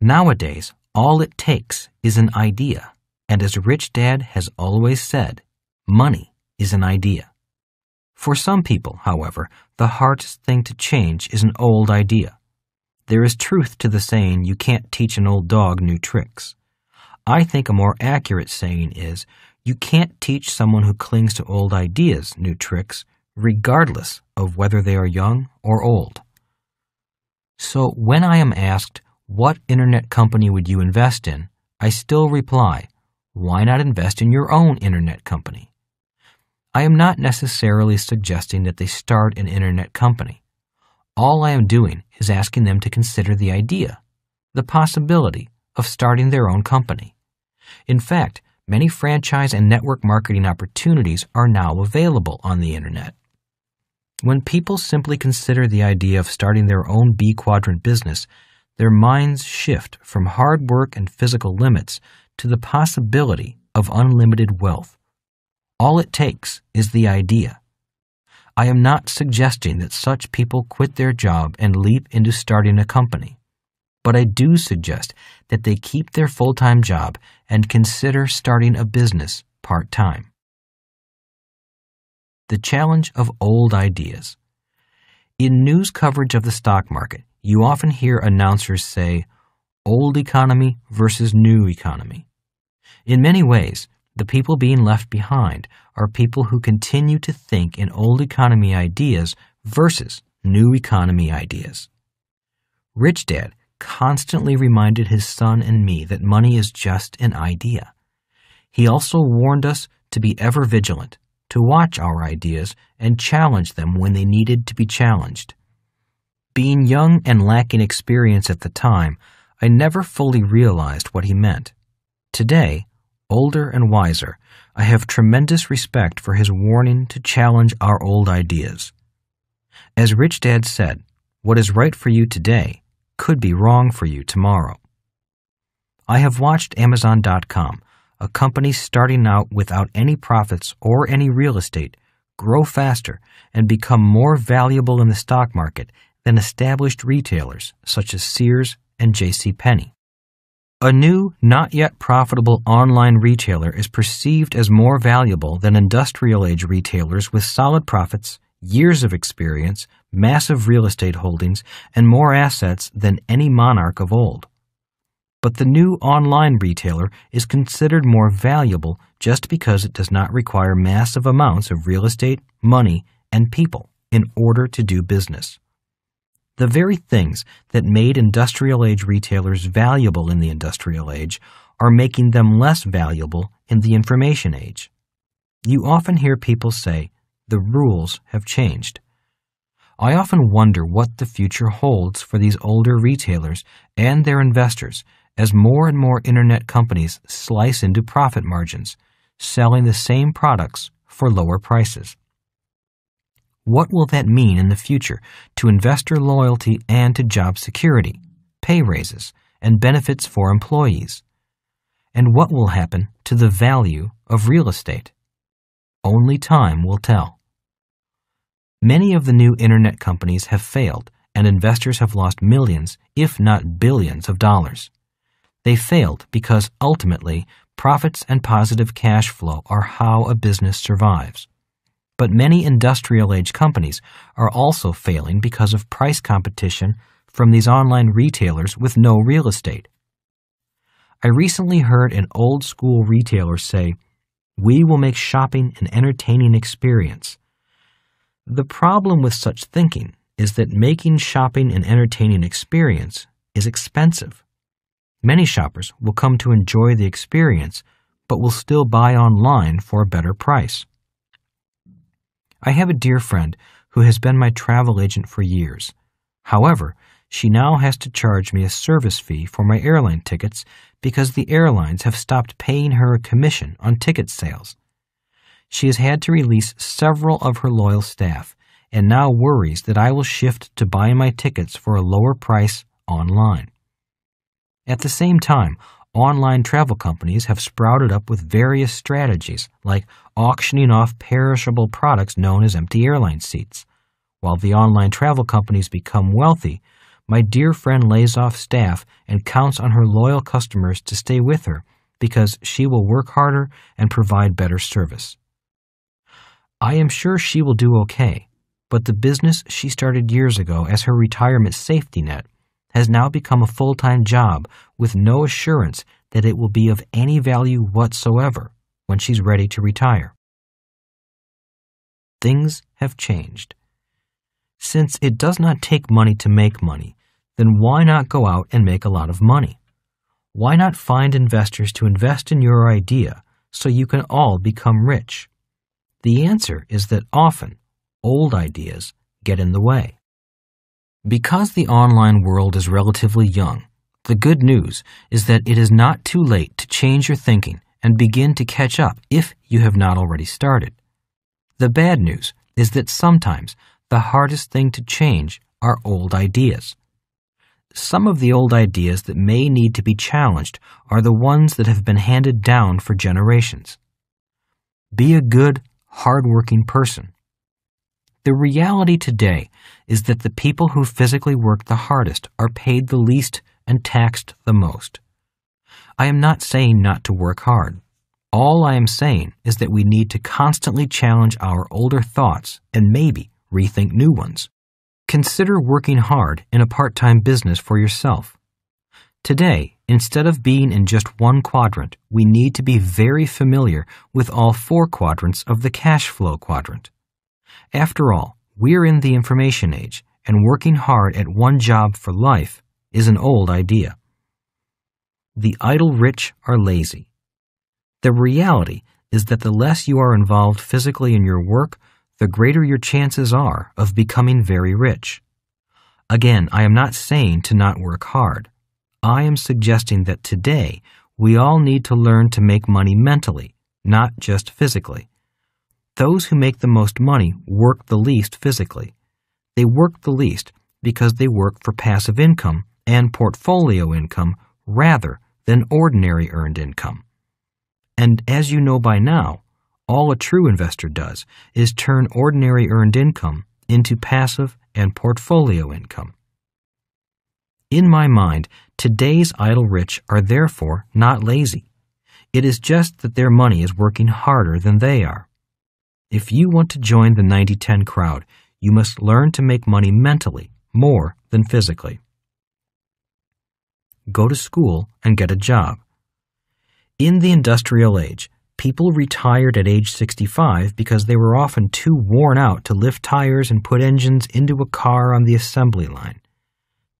Nowadays, all it takes is an idea, and as Rich Dad has always said, money is an idea. For some people, however, the hardest thing to change is an old idea. There is truth to the saying, you can't teach an old dog new tricks. I think a more accurate saying is, you can't teach someone who clings to old ideas new tricks, regardless of whether they are young or old. So when I am asked, what internet company would you invest in? I still reply, why not invest in your own internet company? I am not necessarily suggesting that they start an internet company. All I am doing is asking them to consider the idea, the possibility of starting their own company. In fact, many franchise and network marketing opportunities are now available on the Internet. When people simply consider the idea of starting their own B quadrant business, their minds shift from hard work and physical limits to the possibility of unlimited wealth. All it takes is the idea. I am not suggesting that such people quit their job and leap into starting a company, but I do suggest that they keep their full time job and consider starting a business part time. The challenge of old ideas. In news coverage of the stock market, you often hear announcers say, old economy versus new economy. In many ways, the people being left behind are people who continue to think in old economy ideas versus new economy ideas. Rich Dad constantly reminded his son and me that money is just an idea. He also warned us to be ever vigilant, to watch our ideas and challenge them when they needed to be challenged. Being young and lacking experience at the time, I never fully realized what he meant. Today, older and wiser, I have tremendous respect for his warning to challenge our old ideas. As Rich Dad said, what is right for you today could be wrong for you tomorrow. I have watched Amazon.com, a company starting out without any profits or any real estate, grow faster and become more valuable in the stock market than established retailers such as Sears and J.C. Penney. A new, not yet profitable online retailer is perceived as more valuable than industrial age retailers with solid profits, years of experience, massive real estate holdings, and more assets than any monarch of old. But the new online retailer is considered more valuable just because it does not require massive amounts of real estate, money, and people in order to do business. The very things that made industrial age retailers valuable in the industrial age are making them less valuable in the information age. You often hear people say, the rules have changed. I often wonder what the future holds for these older retailers and their investors as more and more internet companies slice into profit margins, selling the same products for lower prices. What will that mean in the future to investor loyalty and to job security, pay raises, and benefits for employees? And what will happen to the value of real estate? Only time will tell. Many of the new internet companies have failed, and investors have lost millions, if not billions, of dollars. They failed because ultimately profits and positive cash flow are how a business survives. But many industrial age companies are also failing because of price competition from these online retailers with no real estate. I recently heard an old school retailer say, We will make shopping an entertaining experience. The problem with such thinking is that making shopping an entertaining experience is expensive. Many shoppers will come to enjoy the experience, but will still buy online for a better price. I have a dear friend who has been my travel agent for years. However, she now has to charge me a service fee for my airline tickets because the airlines have stopped paying her a commission on ticket sales. She has had to release several of her loyal staff and now worries that I will shift to buying my tickets for a lower price online. At the same time, online travel companies have sprouted up with various strategies like auctioning off perishable products known as empty airline seats. While the online travel companies become wealthy, my dear friend lays off staff and counts on her loyal customers to stay with her because she will work harder and provide better service. I am sure she will do okay, but the business she started years ago as her retirement safety net has now become a full time job with no assurance that it will be of any value whatsoever when she's ready to retire. Things have changed. Since it does not take money to make money, then why not go out and make a lot of money? Why not find investors to invest in your idea so you can all become rich? The answer is that often old ideas get in the way. Because the online world is relatively young, the good news is that it is not too late to change your thinking and begin to catch up if you have not already started. The bad news is that sometimes the hardest thing to change are old ideas. Some of the old ideas that may need to be challenged are the ones that have been handed down for generations. Be a good, hard-working person. The reality today is that the people who physically work the hardest are paid the least and taxed the most. I am not saying not to work hard. All I am saying is that we need to constantly challenge our older thoughts and maybe rethink new ones. Consider working hard in a part time business for yourself. Today, instead of being in just one quadrant, we need to be very familiar with all four quadrants of the cash flow quadrant. After all, we're in the information age, and working hard at one job for life is an old idea. The idle rich are lazy. The reality is that the less you are involved physically in your work, the greater your chances are of becoming very rich. Again, I am not saying to not work hard. I am suggesting that today we all need to learn to make money mentally, not just physically. Those who make the most money work the least physically. They work the least because they work for passive income and portfolio income rather than ordinary earned income. And as you know by now, all a true investor does is turn ordinary earned income into passive and portfolio income. In my mind, today's idle rich are therefore not lazy. It is just that their money is working harder than they are. If you want to join the 90 10 crowd, you must learn to make money mentally more than physically. Go to school and get a job. In the industrial age, people retired at age 65 because they were often too worn out to lift tires and put engines into a car on the assembly line.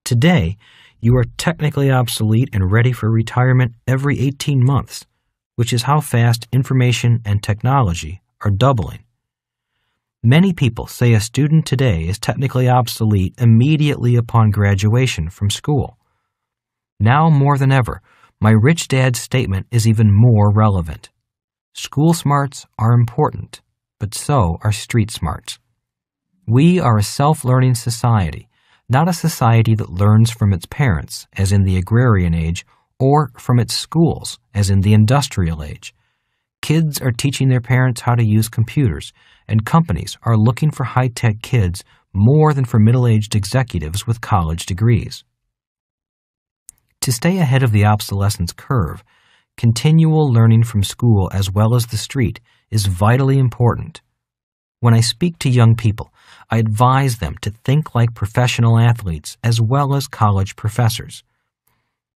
Today, you are technically obsolete and ready for retirement every 18 months, which is how fast information and technology are doubling. Many people say a student today is technically obsolete immediately upon graduation from school. Now more than ever, my rich dad's statement is even more relevant. School smarts are important, but so are street smarts. We are a self learning society, not a society that learns from its parents, as in the agrarian age, or from its schools, as in the industrial age. Kids are teaching their parents how to use computers, and companies are looking for high tech kids more than for middle aged executives with college degrees. To stay ahead of the obsolescence curve, continual learning from school as well as the street is vitally important. When I speak to young people, I advise them to think like professional athletes as well as college professors.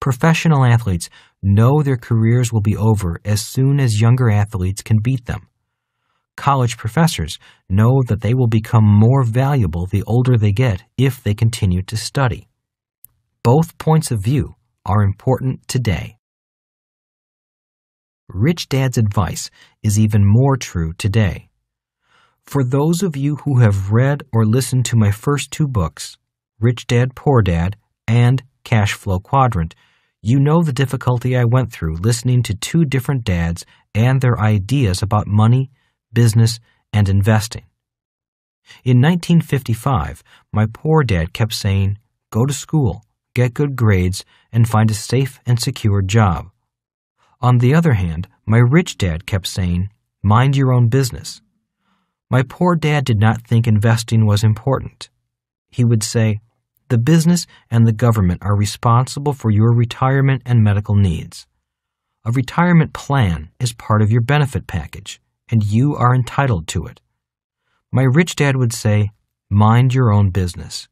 Professional athletes know their careers will be over as soon as younger athletes can beat them. College professors know that they will become more valuable the older they get if they continue to study. Both points of view are important today. Rich Dad's advice is even more true today. For those of you who have read or listened to my first two books, Rich Dad Poor Dad and Cash Flow Quadrant, you know the difficulty I went through listening to two different dads and their ideas about money, business, and investing. In 1955, my poor dad kept saying, Go to school, get good grades, and find a safe and secure job. On the other hand, my rich dad kept saying, Mind your own business. My poor dad did not think investing was important. He would say, The business and the government are responsible for your retirement and medical needs. A retirement plan is part of your benefit package, and you are entitled to it. My rich dad would say, Mind your own business.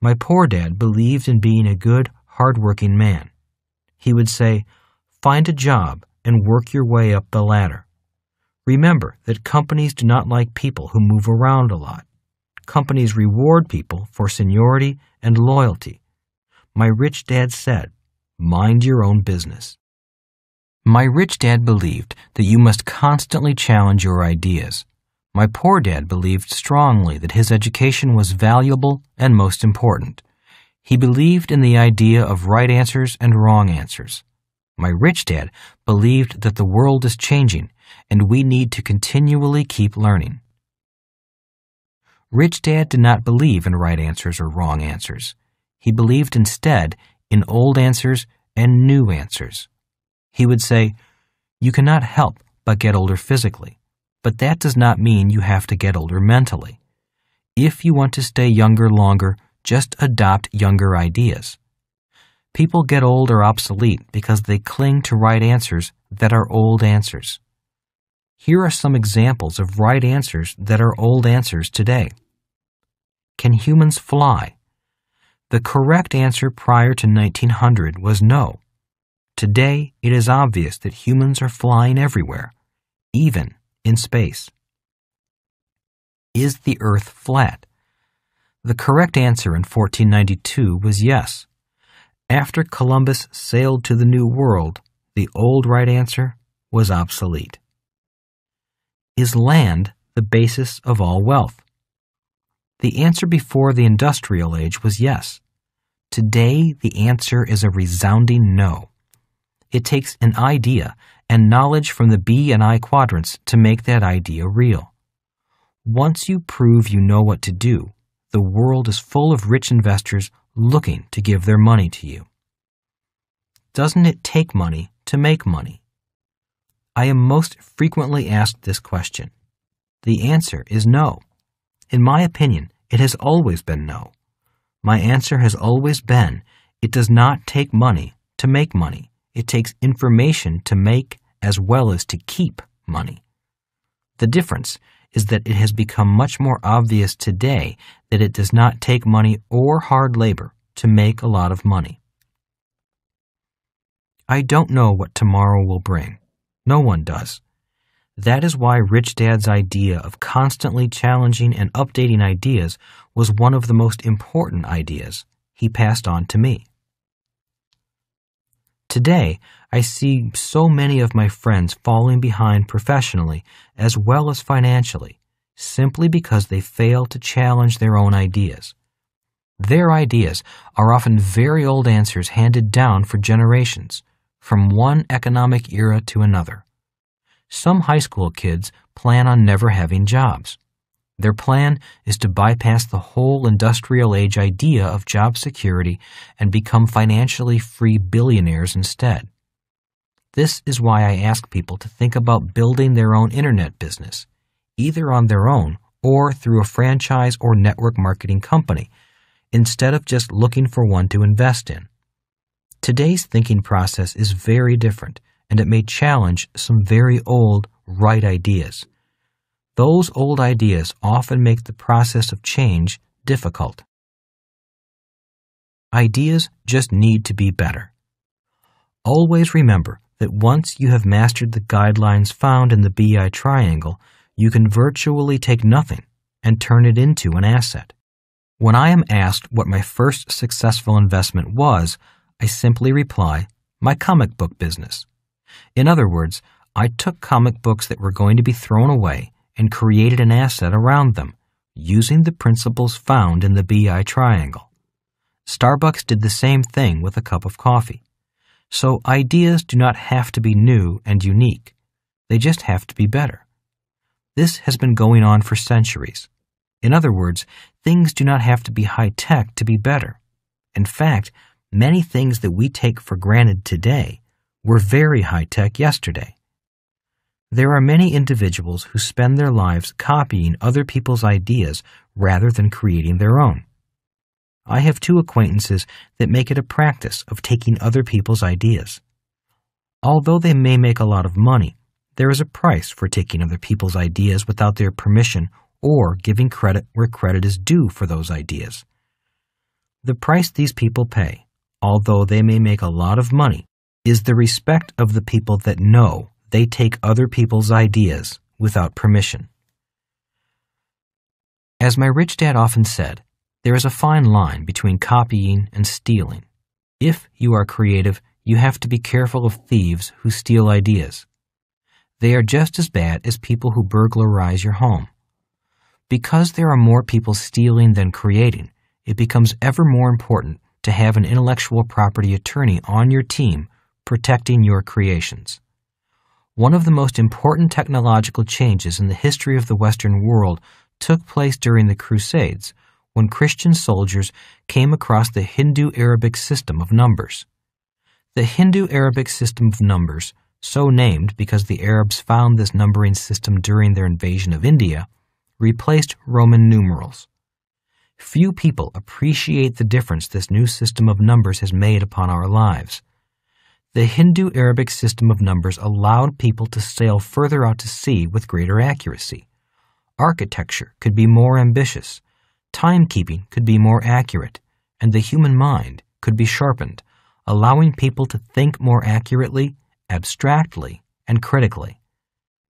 My poor dad believed in being a good, hard-working man. He would say, Find a job and work your way up the ladder. Remember that companies do not like people who move around a lot. Companies reward people for seniority and loyalty. My rich dad said, Mind your own business. My rich dad believed that you must constantly challenge your ideas. My poor dad believed strongly that his education was valuable and most important. He believed in the idea of right answers and wrong answers. My rich dad believed that the world is changing and we need to continually keep learning. Rich Dad did not believe in right answers or wrong answers. He believed instead in old answers and new answers. He would say, You cannot help but get older physically. But that does not mean you have to get older mentally. If you want to stay younger longer, just adopt younger ideas. People get old or obsolete because they cling to right answers that are old answers. Here are some examples of right answers that are old answers today. Can humans fly? The correct answer prior to 1900 was no. Today, it is obvious that humans are flying everywhere, even in space. Is the Earth flat? The correct answer in 1492 was yes. After Columbus sailed to the New World, the old right answer was obsolete. Is land the basis of all wealth? The answer before the industrial age was yes. Today, the answer is a resounding no. It takes an idea and knowledge from the B and I quadrants to make that idea real. Once you prove you know what to do, the world is full of rich investors looking to give their money to you. Doesn't it take money to make money? I am most frequently asked this question. The answer is no. In my opinion, it has always been no. My answer has always been it does not take money to make money. It takes information to make as well as to keep money. The difference is that it has become much more obvious today that it does not take money or hard labor to make a lot of money. I don't know what tomorrow will bring. No one does. That is why Rich Dad's idea of constantly challenging and updating ideas was one of the most important ideas he passed on to me. Today, I see so many of my friends falling behind professionally as well as financially, simply because they fail to challenge their own ideas. Their ideas are often very old answers handed down for generations, from one economic era to another. Some high school kids plan on never having jobs. Their plan is to bypass the whole industrial age idea of job security and become financially free billionaires instead. This is why I ask people to think about building their own internet business, either on their own or through a franchise or network marketing company, instead of just looking for one to invest in. Today's thinking process is very different, and it may challenge some very old, right ideas. Those old ideas often make the process of change difficult. Ideas just need to be better. Always remember that once you have mastered the guidelines found in the BI triangle, you can virtually take nothing and turn it into an asset. When I am asked what my first successful investment was, I simply reply, my comic book business. In other words, I took comic books that were going to be thrown away and created an asset around them, using the principles found in the BI triangle. Starbucks did the same thing with a cup of coffee. So ideas do not have to be new and unique. They just have to be better. This has been going on for centuries. In other words, things do not have to be high tech to be better. In fact, many things that we take for granted today were very high tech yesterday. There are many individuals who spend their lives copying other people's ideas rather than creating their own. I have two acquaintances that make it a practice of taking other people's ideas. Although they may make a lot of money, there is a price for taking other people's ideas without their permission or giving credit where credit is due for those ideas. The price these people pay, although they may make a lot of money, is the respect of the people that know they take other people's ideas without permission. As my rich dad often said, there is a fine line between copying and stealing. If you are creative, you have to be careful of thieves who steal ideas. They are just as bad as people who burglarize your home. Because there are more people stealing than creating, it becomes ever more important to have an intellectual property attorney on your team protecting your creations. One of the most important technological changes in the history of the Western world took place during the Crusades when Christian soldiers came across the Hindu Arabic system of numbers. The Hindu Arabic system of numbers, so named because the Arabs found this numbering system during their invasion of India, replaced Roman numerals. Few people appreciate the difference this new system of numbers has made upon our lives. The Hindu Arabic system of numbers allowed people to sail further out to sea with greater accuracy. Architecture could be more ambitious, timekeeping could be more accurate, and the human mind could be sharpened, allowing people to think more accurately, abstractly, and critically.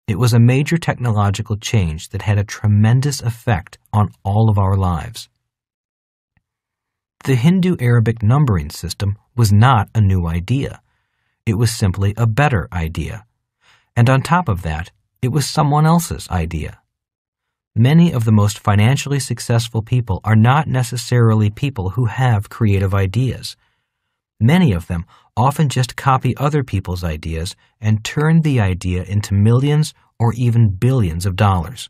It was a major technological change that had a tremendous effect on all of our lives. The Hindu Arabic numbering system was not a new idea. It was simply a better idea. And on top of that, it was someone else's idea. Many of the most financially successful people are not necessarily people who have creative ideas. Many of them often just copy other people's ideas and turn the idea into millions or even billions of dollars.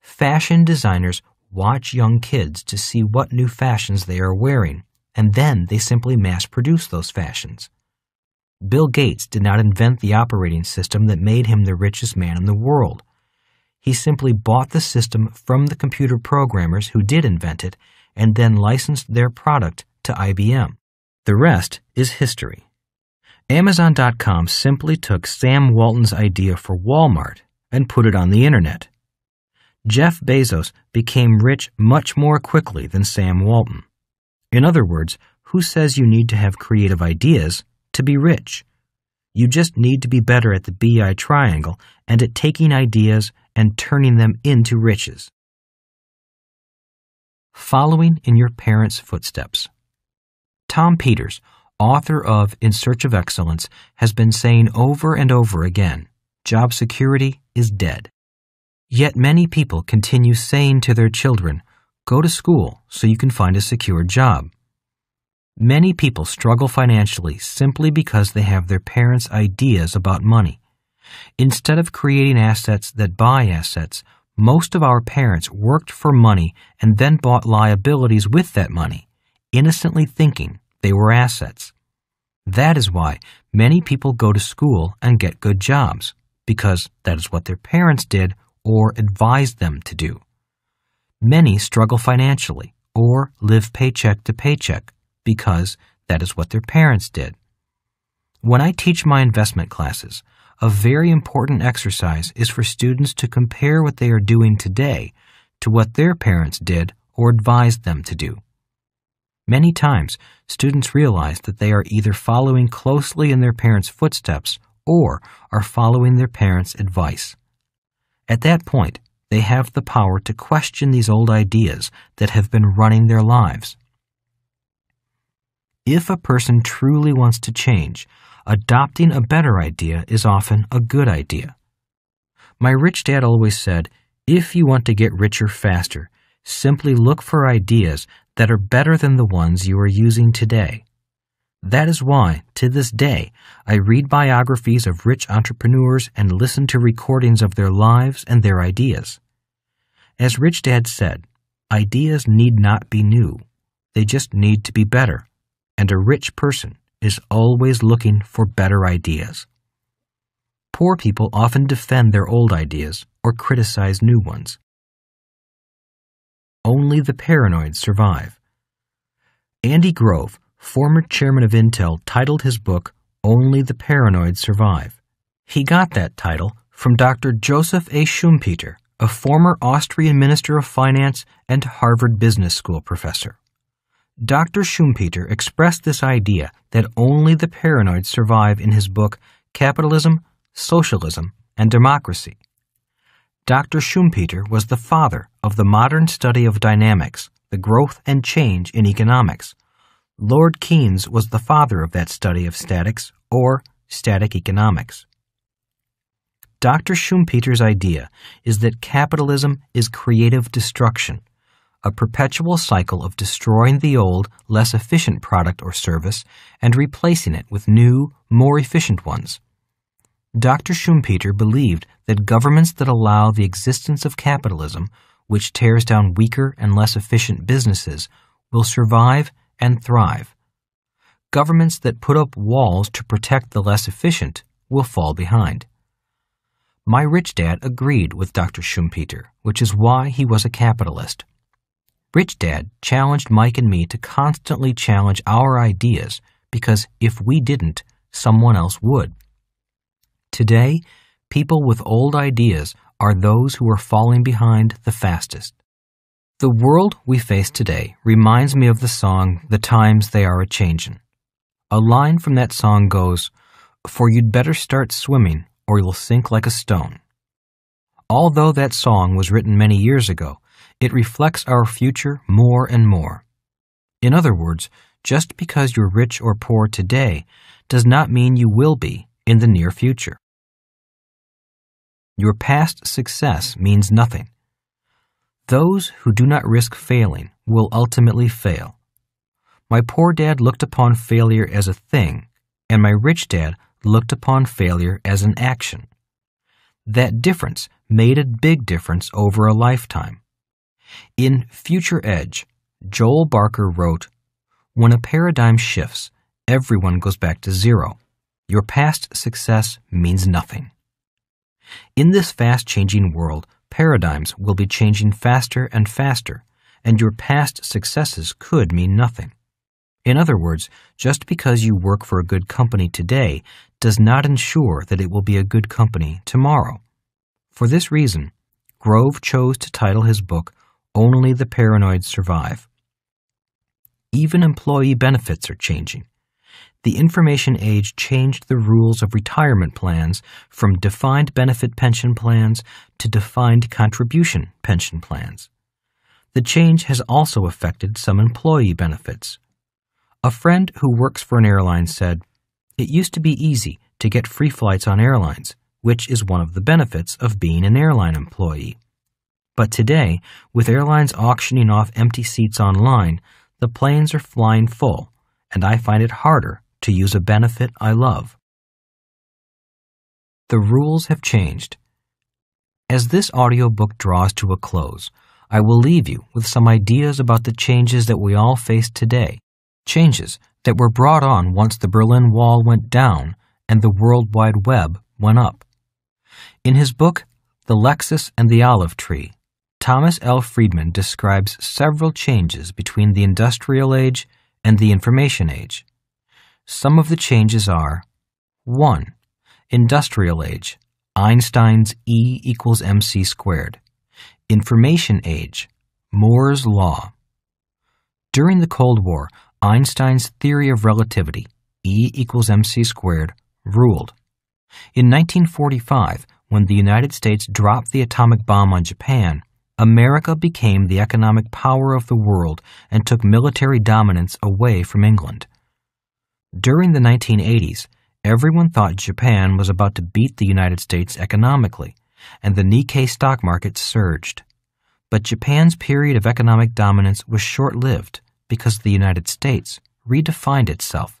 Fashion designers watch young kids to see what new fashions they are wearing, and then they simply mass produce those fashions. Bill Gates did not invent the operating system that made him the richest man in the world. He simply bought the system from the computer programmers who did invent it and then licensed their product to IBM. The rest is history. Amazon.com simply took Sam Walton's idea for Walmart and put it on the internet. Jeff Bezos became rich much more quickly than Sam Walton. In other words, who says you need to have creative ideas to be rich? You just need to be better at the BI triangle and at taking ideas and turning them into riches. Following in your parents' footsteps. Tom Peters, author of In Search of Excellence, has been saying over and over again job security is dead. Yet many people continue saying to their children, Go to school so you can find a secure job. Many people struggle financially simply because they have their parents' ideas about money. Instead of creating assets that buy assets, most of our parents worked for money and then bought liabilities with that money, innocently thinking they were assets. That is why many people go to school and get good jobs, because that is what their parents did or advised them to do. Many struggle financially or live paycheck to paycheck because that is what their parents did. When I teach my investment classes, a very important exercise is for students to compare what they are doing today to what their parents did or advised them to do. Many times, students realize that they are either following closely in their parents' footsteps or are following their parents' advice. At that point, they have the power to question these old ideas that have been running their lives. If a person truly wants to change, adopting a better idea is often a good idea. My rich dad always said, if you want to get richer faster, simply look for ideas that are better than the ones you are using today. That is why, to this day, I read biographies of rich entrepreneurs and listen to recordings of their lives and their ideas. As Rich Dad said, ideas need not be new. They just need to be better. And a rich person is always looking for better ideas. Poor people often defend their old ideas or criticize new ones. Only the paranoid survive. Andy Grove, former chairman of Intel, titled his book Only the Paranoid Survive. He got that title from Dr. Joseph A. Schumpeter, a former Austrian Minister of Finance and Harvard Business School professor. Dr. Schumpeter expressed this idea that only the paranoid survive in his book Capitalism, Socialism, and Democracy. Dr. Schumpeter was the father of the modern study of dynamics, the growth and change in economics. Lord Keynes was the father of that study of statics, or static economics. Dr. Schumpeter's idea is that capitalism is creative destruction, a perpetual cycle of destroying the old, less efficient product or service and replacing it with new, more efficient ones. Dr. Schumpeter believed that governments that allow the existence of capitalism, which tears down weaker and less efficient businesses, will survive and thrive. Governments that put up walls to protect the less efficient will fall behind. My rich dad agreed with Dr. Schumpeter, which is why he was a capitalist. Rich Dad challenged Mike and me to constantly challenge our ideas because if we didn't, someone else would. Today, people with old ideas are those who are falling behind the fastest. The world we face today reminds me of the song The Times They Are a Changin'. A line from that song goes, For you'd better start swimming or you'll sink like a stone. Although that song was written many years ago, it reflects our future more and more. In other words, just because you're rich or poor today does not mean you will be in the near future. Your past success means nothing. Those who do not risk failing will ultimately fail. My poor dad looked upon failure as a thing, and my rich dad looked upon failure as an action. That difference made a big difference over a lifetime. In Future Edge, Joel Barker wrote, When a paradigm shifts, everyone goes back to zero. Your past success means nothing. In this fast changing world, paradigms will be changing faster and faster, and your past successes could mean nothing. In other words, just because you work for a good company today does not ensure that it will be a good company tomorrow. For this reason, Grove chose to title his book Only the Paranoid Survive. Even employee benefits are changing. The information age changed the rules of retirement plans from defined benefit pension plans to defined contribution pension plans. The change has also affected some employee benefits. A friend who works for an airline said, It used to be easy to get free flights on airlines, which is one of the benefits of being an airline employee. But today, with airlines auctioning off empty seats online, the planes are flying full, and I find it harder to use a benefit I love. The rules have changed. As this audiobook draws to a close, I will leave you with some ideas about the changes that we all face today changes that were brought on once the Berlin Wall went down and the World Wide Web went up. In his book, The Lexus and the Olive Tree, Thomas L. Friedman describes several changes between the Industrial Age and the Information Age. Some of the changes are 1. Industrial Age, Einstein's E equals mc squared. Information Age, Moore's Law. During the Cold War, Einstein's theory of relativity, E equals mc squared, ruled. In 1945, when the United States dropped the atomic bomb on Japan, America became the economic power of the world and took military dominance away from England. During the 1980s, everyone thought Japan was about to beat the United States economically, and the Nikkei stock market surged. But Japan's period of economic dominance was short lived because the United States redefined itself.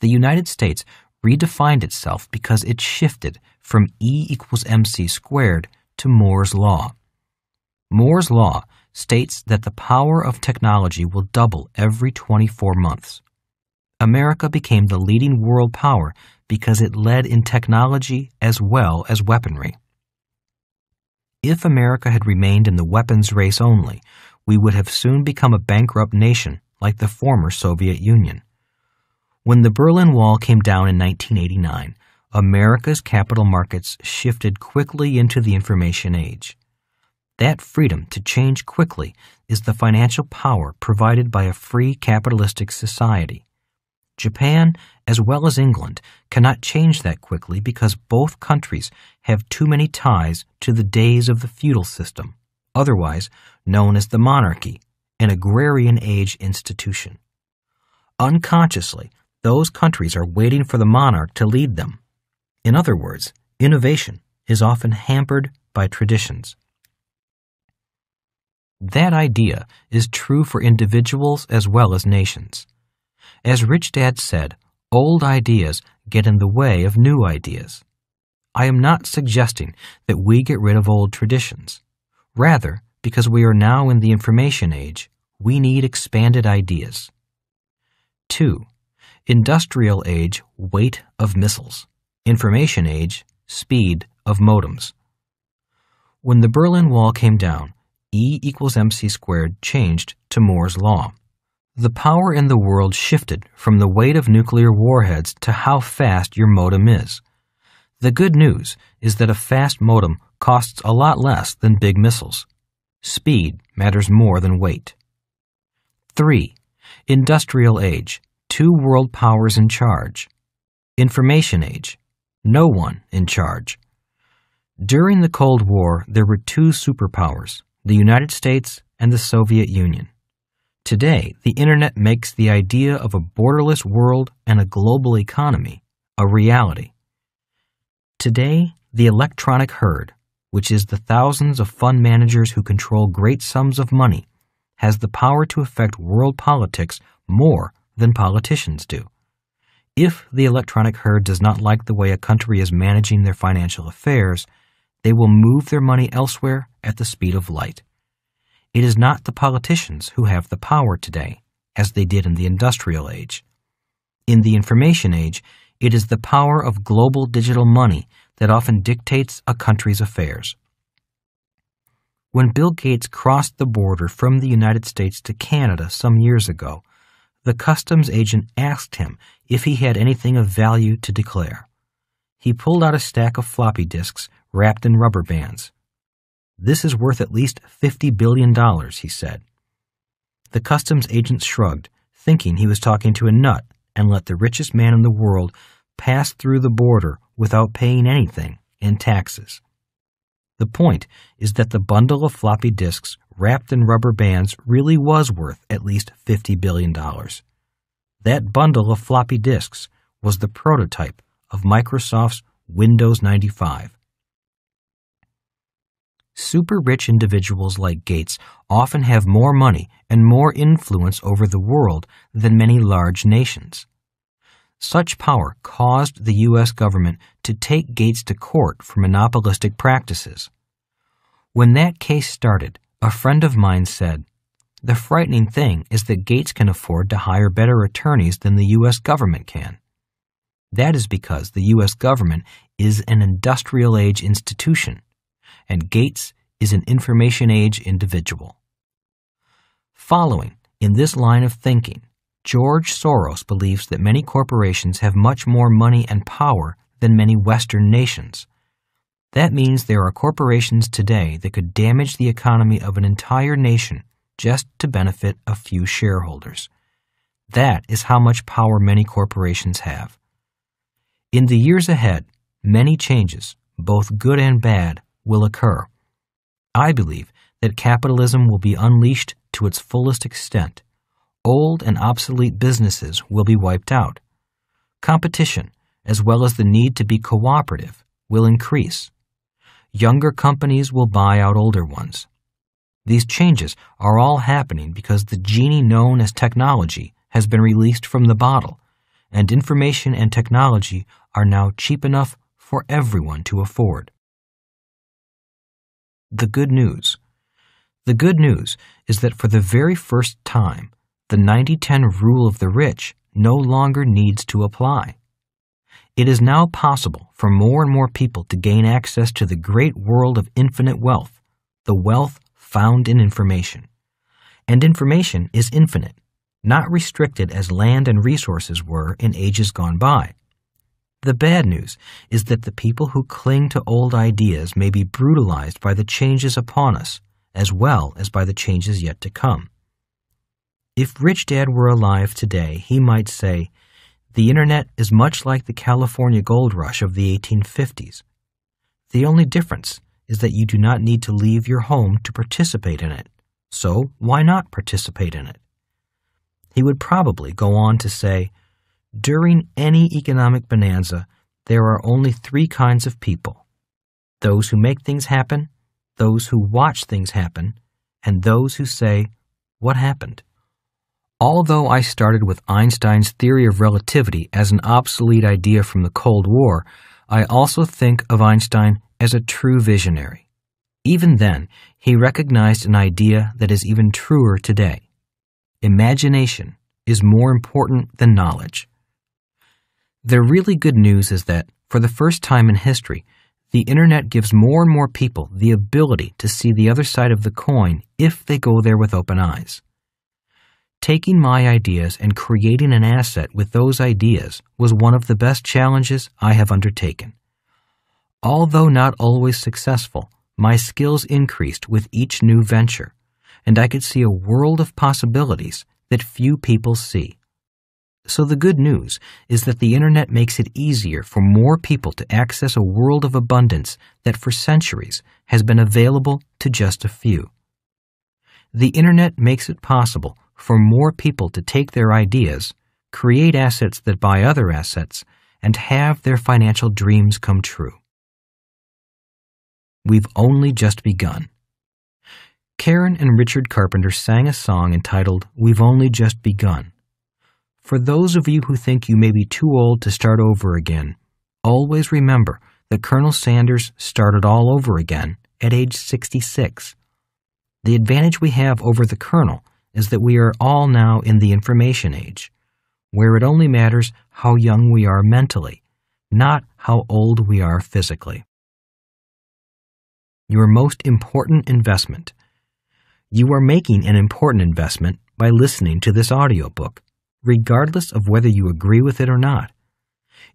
The United States redefined itself because it shifted from E equals mc squared to Moore's Law. Moore's Law states that the power of technology will double every 24 months. America became the leading world power because it led in technology as well as weaponry. If America had remained in the weapons race only, we would have soon become a bankrupt nation like the former Soviet Union. When the Berlin Wall came down in 1989, America's capital markets shifted quickly into the information age. That freedom to change quickly is the financial power provided by a free capitalistic society. Japan, as well as England, cannot change that quickly because both countries have too many ties to the days of the feudal system otherwise known as the monarchy, an agrarian age institution. Unconsciously, those countries are waiting for the monarch to lead them. In other words, innovation is often hampered by traditions. That idea is true for individuals as well as nations. As Rich Dad said, old ideas get in the way of new ideas. I am not suggesting that we get rid of old traditions. Rather, because we are now in the information age, we need expanded ideas. 2. Industrial age, weight of missiles. Information age, speed of modems. When the Berlin Wall came down, E equals mc squared changed to Moore's law. The power in the world shifted from the weight of nuclear warheads to how fast your modem is. The good news is that a fast modem costs a lot less than big missiles. Speed matters more than weight. 3. Industrial age. Two world powers in charge. Information age. No one in charge. During the Cold War, there were two superpowers, the United States and the Soviet Union. Today, the Internet makes the idea of a borderless world and a global economy a reality. Today, the electronic herd, which is the thousands of fund managers who control great sums of money, has the power to affect world politics more than politicians do. If the electronic herd does not like the way a country is managing their financial affairs, they will move their money elsewhere at the speed of light. It is not the politicians who have the power today, as they did in the industrial age. In the information age, it is the power of global digital money that often dictates a country's affairs. When Bill Gates crossed the border from the United States to Canada some years ago, the customs agent asked him if he had anything of value to declare. He pulled out a stack of floppy disks wrapped in rubber bands. This is worth at least $50 billion, he said. The customs agent shrugged, thinking he was talking to a nut, and let the richest man in the world pass through the border without paying anything in taxes. The point is that the bundle of floppy disks wrapped in rubber bands really was worth at least $50 billion. That bundle of floppy disks was the prototype of Microsoft's Windows 95. Super rich individuals like Gates often have more money and more influence over the world than many large nations. Such power caused the U.S. government to take Gates to court for monopolistic practices. When that case started, a friend of mine said, The frightening thing is that Gates can afford to hire better attorneys than the U.S. government can. That is because the U.S. government is an industrial age institution and Gates is an information age individual. Following in this line of thinking, George Soros believes that many corporations have much more money and power than many Western nations. That means there are corporations today that could damage the economy of an entire nation just to benefit a few shareholders. That is how much power many corporations have. In the years ahead, many changes, both good and bad, will occur. I believe that capitalism will be unleashed to its fullest extent. Old and obsolete businesses will be wiped out. Competition, as well as the need to be cooperative, will increase. Younger companies will buy out older ones. These changes are all happening because the genie known as technology has been released from the bottle, and information and technology are now cheap enough for everyone to afford the good news. The good news is that for the very first time, the 90 10 rule of the rich no longer needs to apply. It is now possible for more and more people to gain access to the great world of infinite wealth, the wealth found in information. And information is infinite, not restricted as land and resources were in ages gone by. The bad news is that the people who cling to old ideas may be brutalized by the changes upon us, as well as by the changes yet to come. If Rich Dad were alive today, he might say, The Internet is much like the California gold rush of the 1850s. The only difference is that you do not need to leave your home to participate in it. So why not participate in it? He would probably go on to say, during any economic bonanza, there are only three kinds of people those who make things happen, those who watch things happen, and those who say, What happened? Although I started with Einstein's theory of relativity as an obsolete idea from the Cold War, I also think of Einstein as a true visionary. Even then, he recognized an idea that is even truer today. Imagination is more important than knowledge. The really good news is that, for the first time in history, the internet gives more and more people the ability to see the other side of the coin if they go there with open eyes. Taking my ideas and creating an asset with those ideas was one of the best challenges I have undertaken. Although not always successful, my skills increased with each new venture, and I could see a world of possibilities that few people see. So the good news is that the internet makes it easier for more people to access a world of abundance that for centuries has been available to just a few. The internet makes it possible for more people to take their ideas, create assets that buy other assets, and have their financial dreams come true. We've only just begun. Karen and Richard Carpenter sang a song entitled We've Only Just Begun. For those of you who think you may be too old to start over again, always remember that Colonel Sanders started all over again at age 66. The advantage we have over the Colonel is that we are all now in the information age, where it only matters how young we are mentally, not how old we are physically. Your most important investment. You are making an important investment by listening to this audiobook regardless of whether you agree with it or not.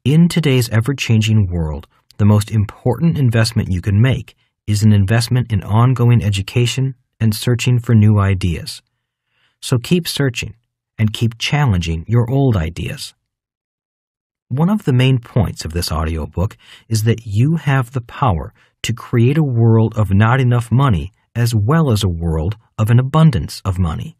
In today's ever changing world, the most important investment you can make is an investment in ongoing education and searching for new ideas. So keep searching and keep challenging your old ideas. One of the main points of this audiobook is that you have the power to create a world of not enough money as well as a world of an abundance of money.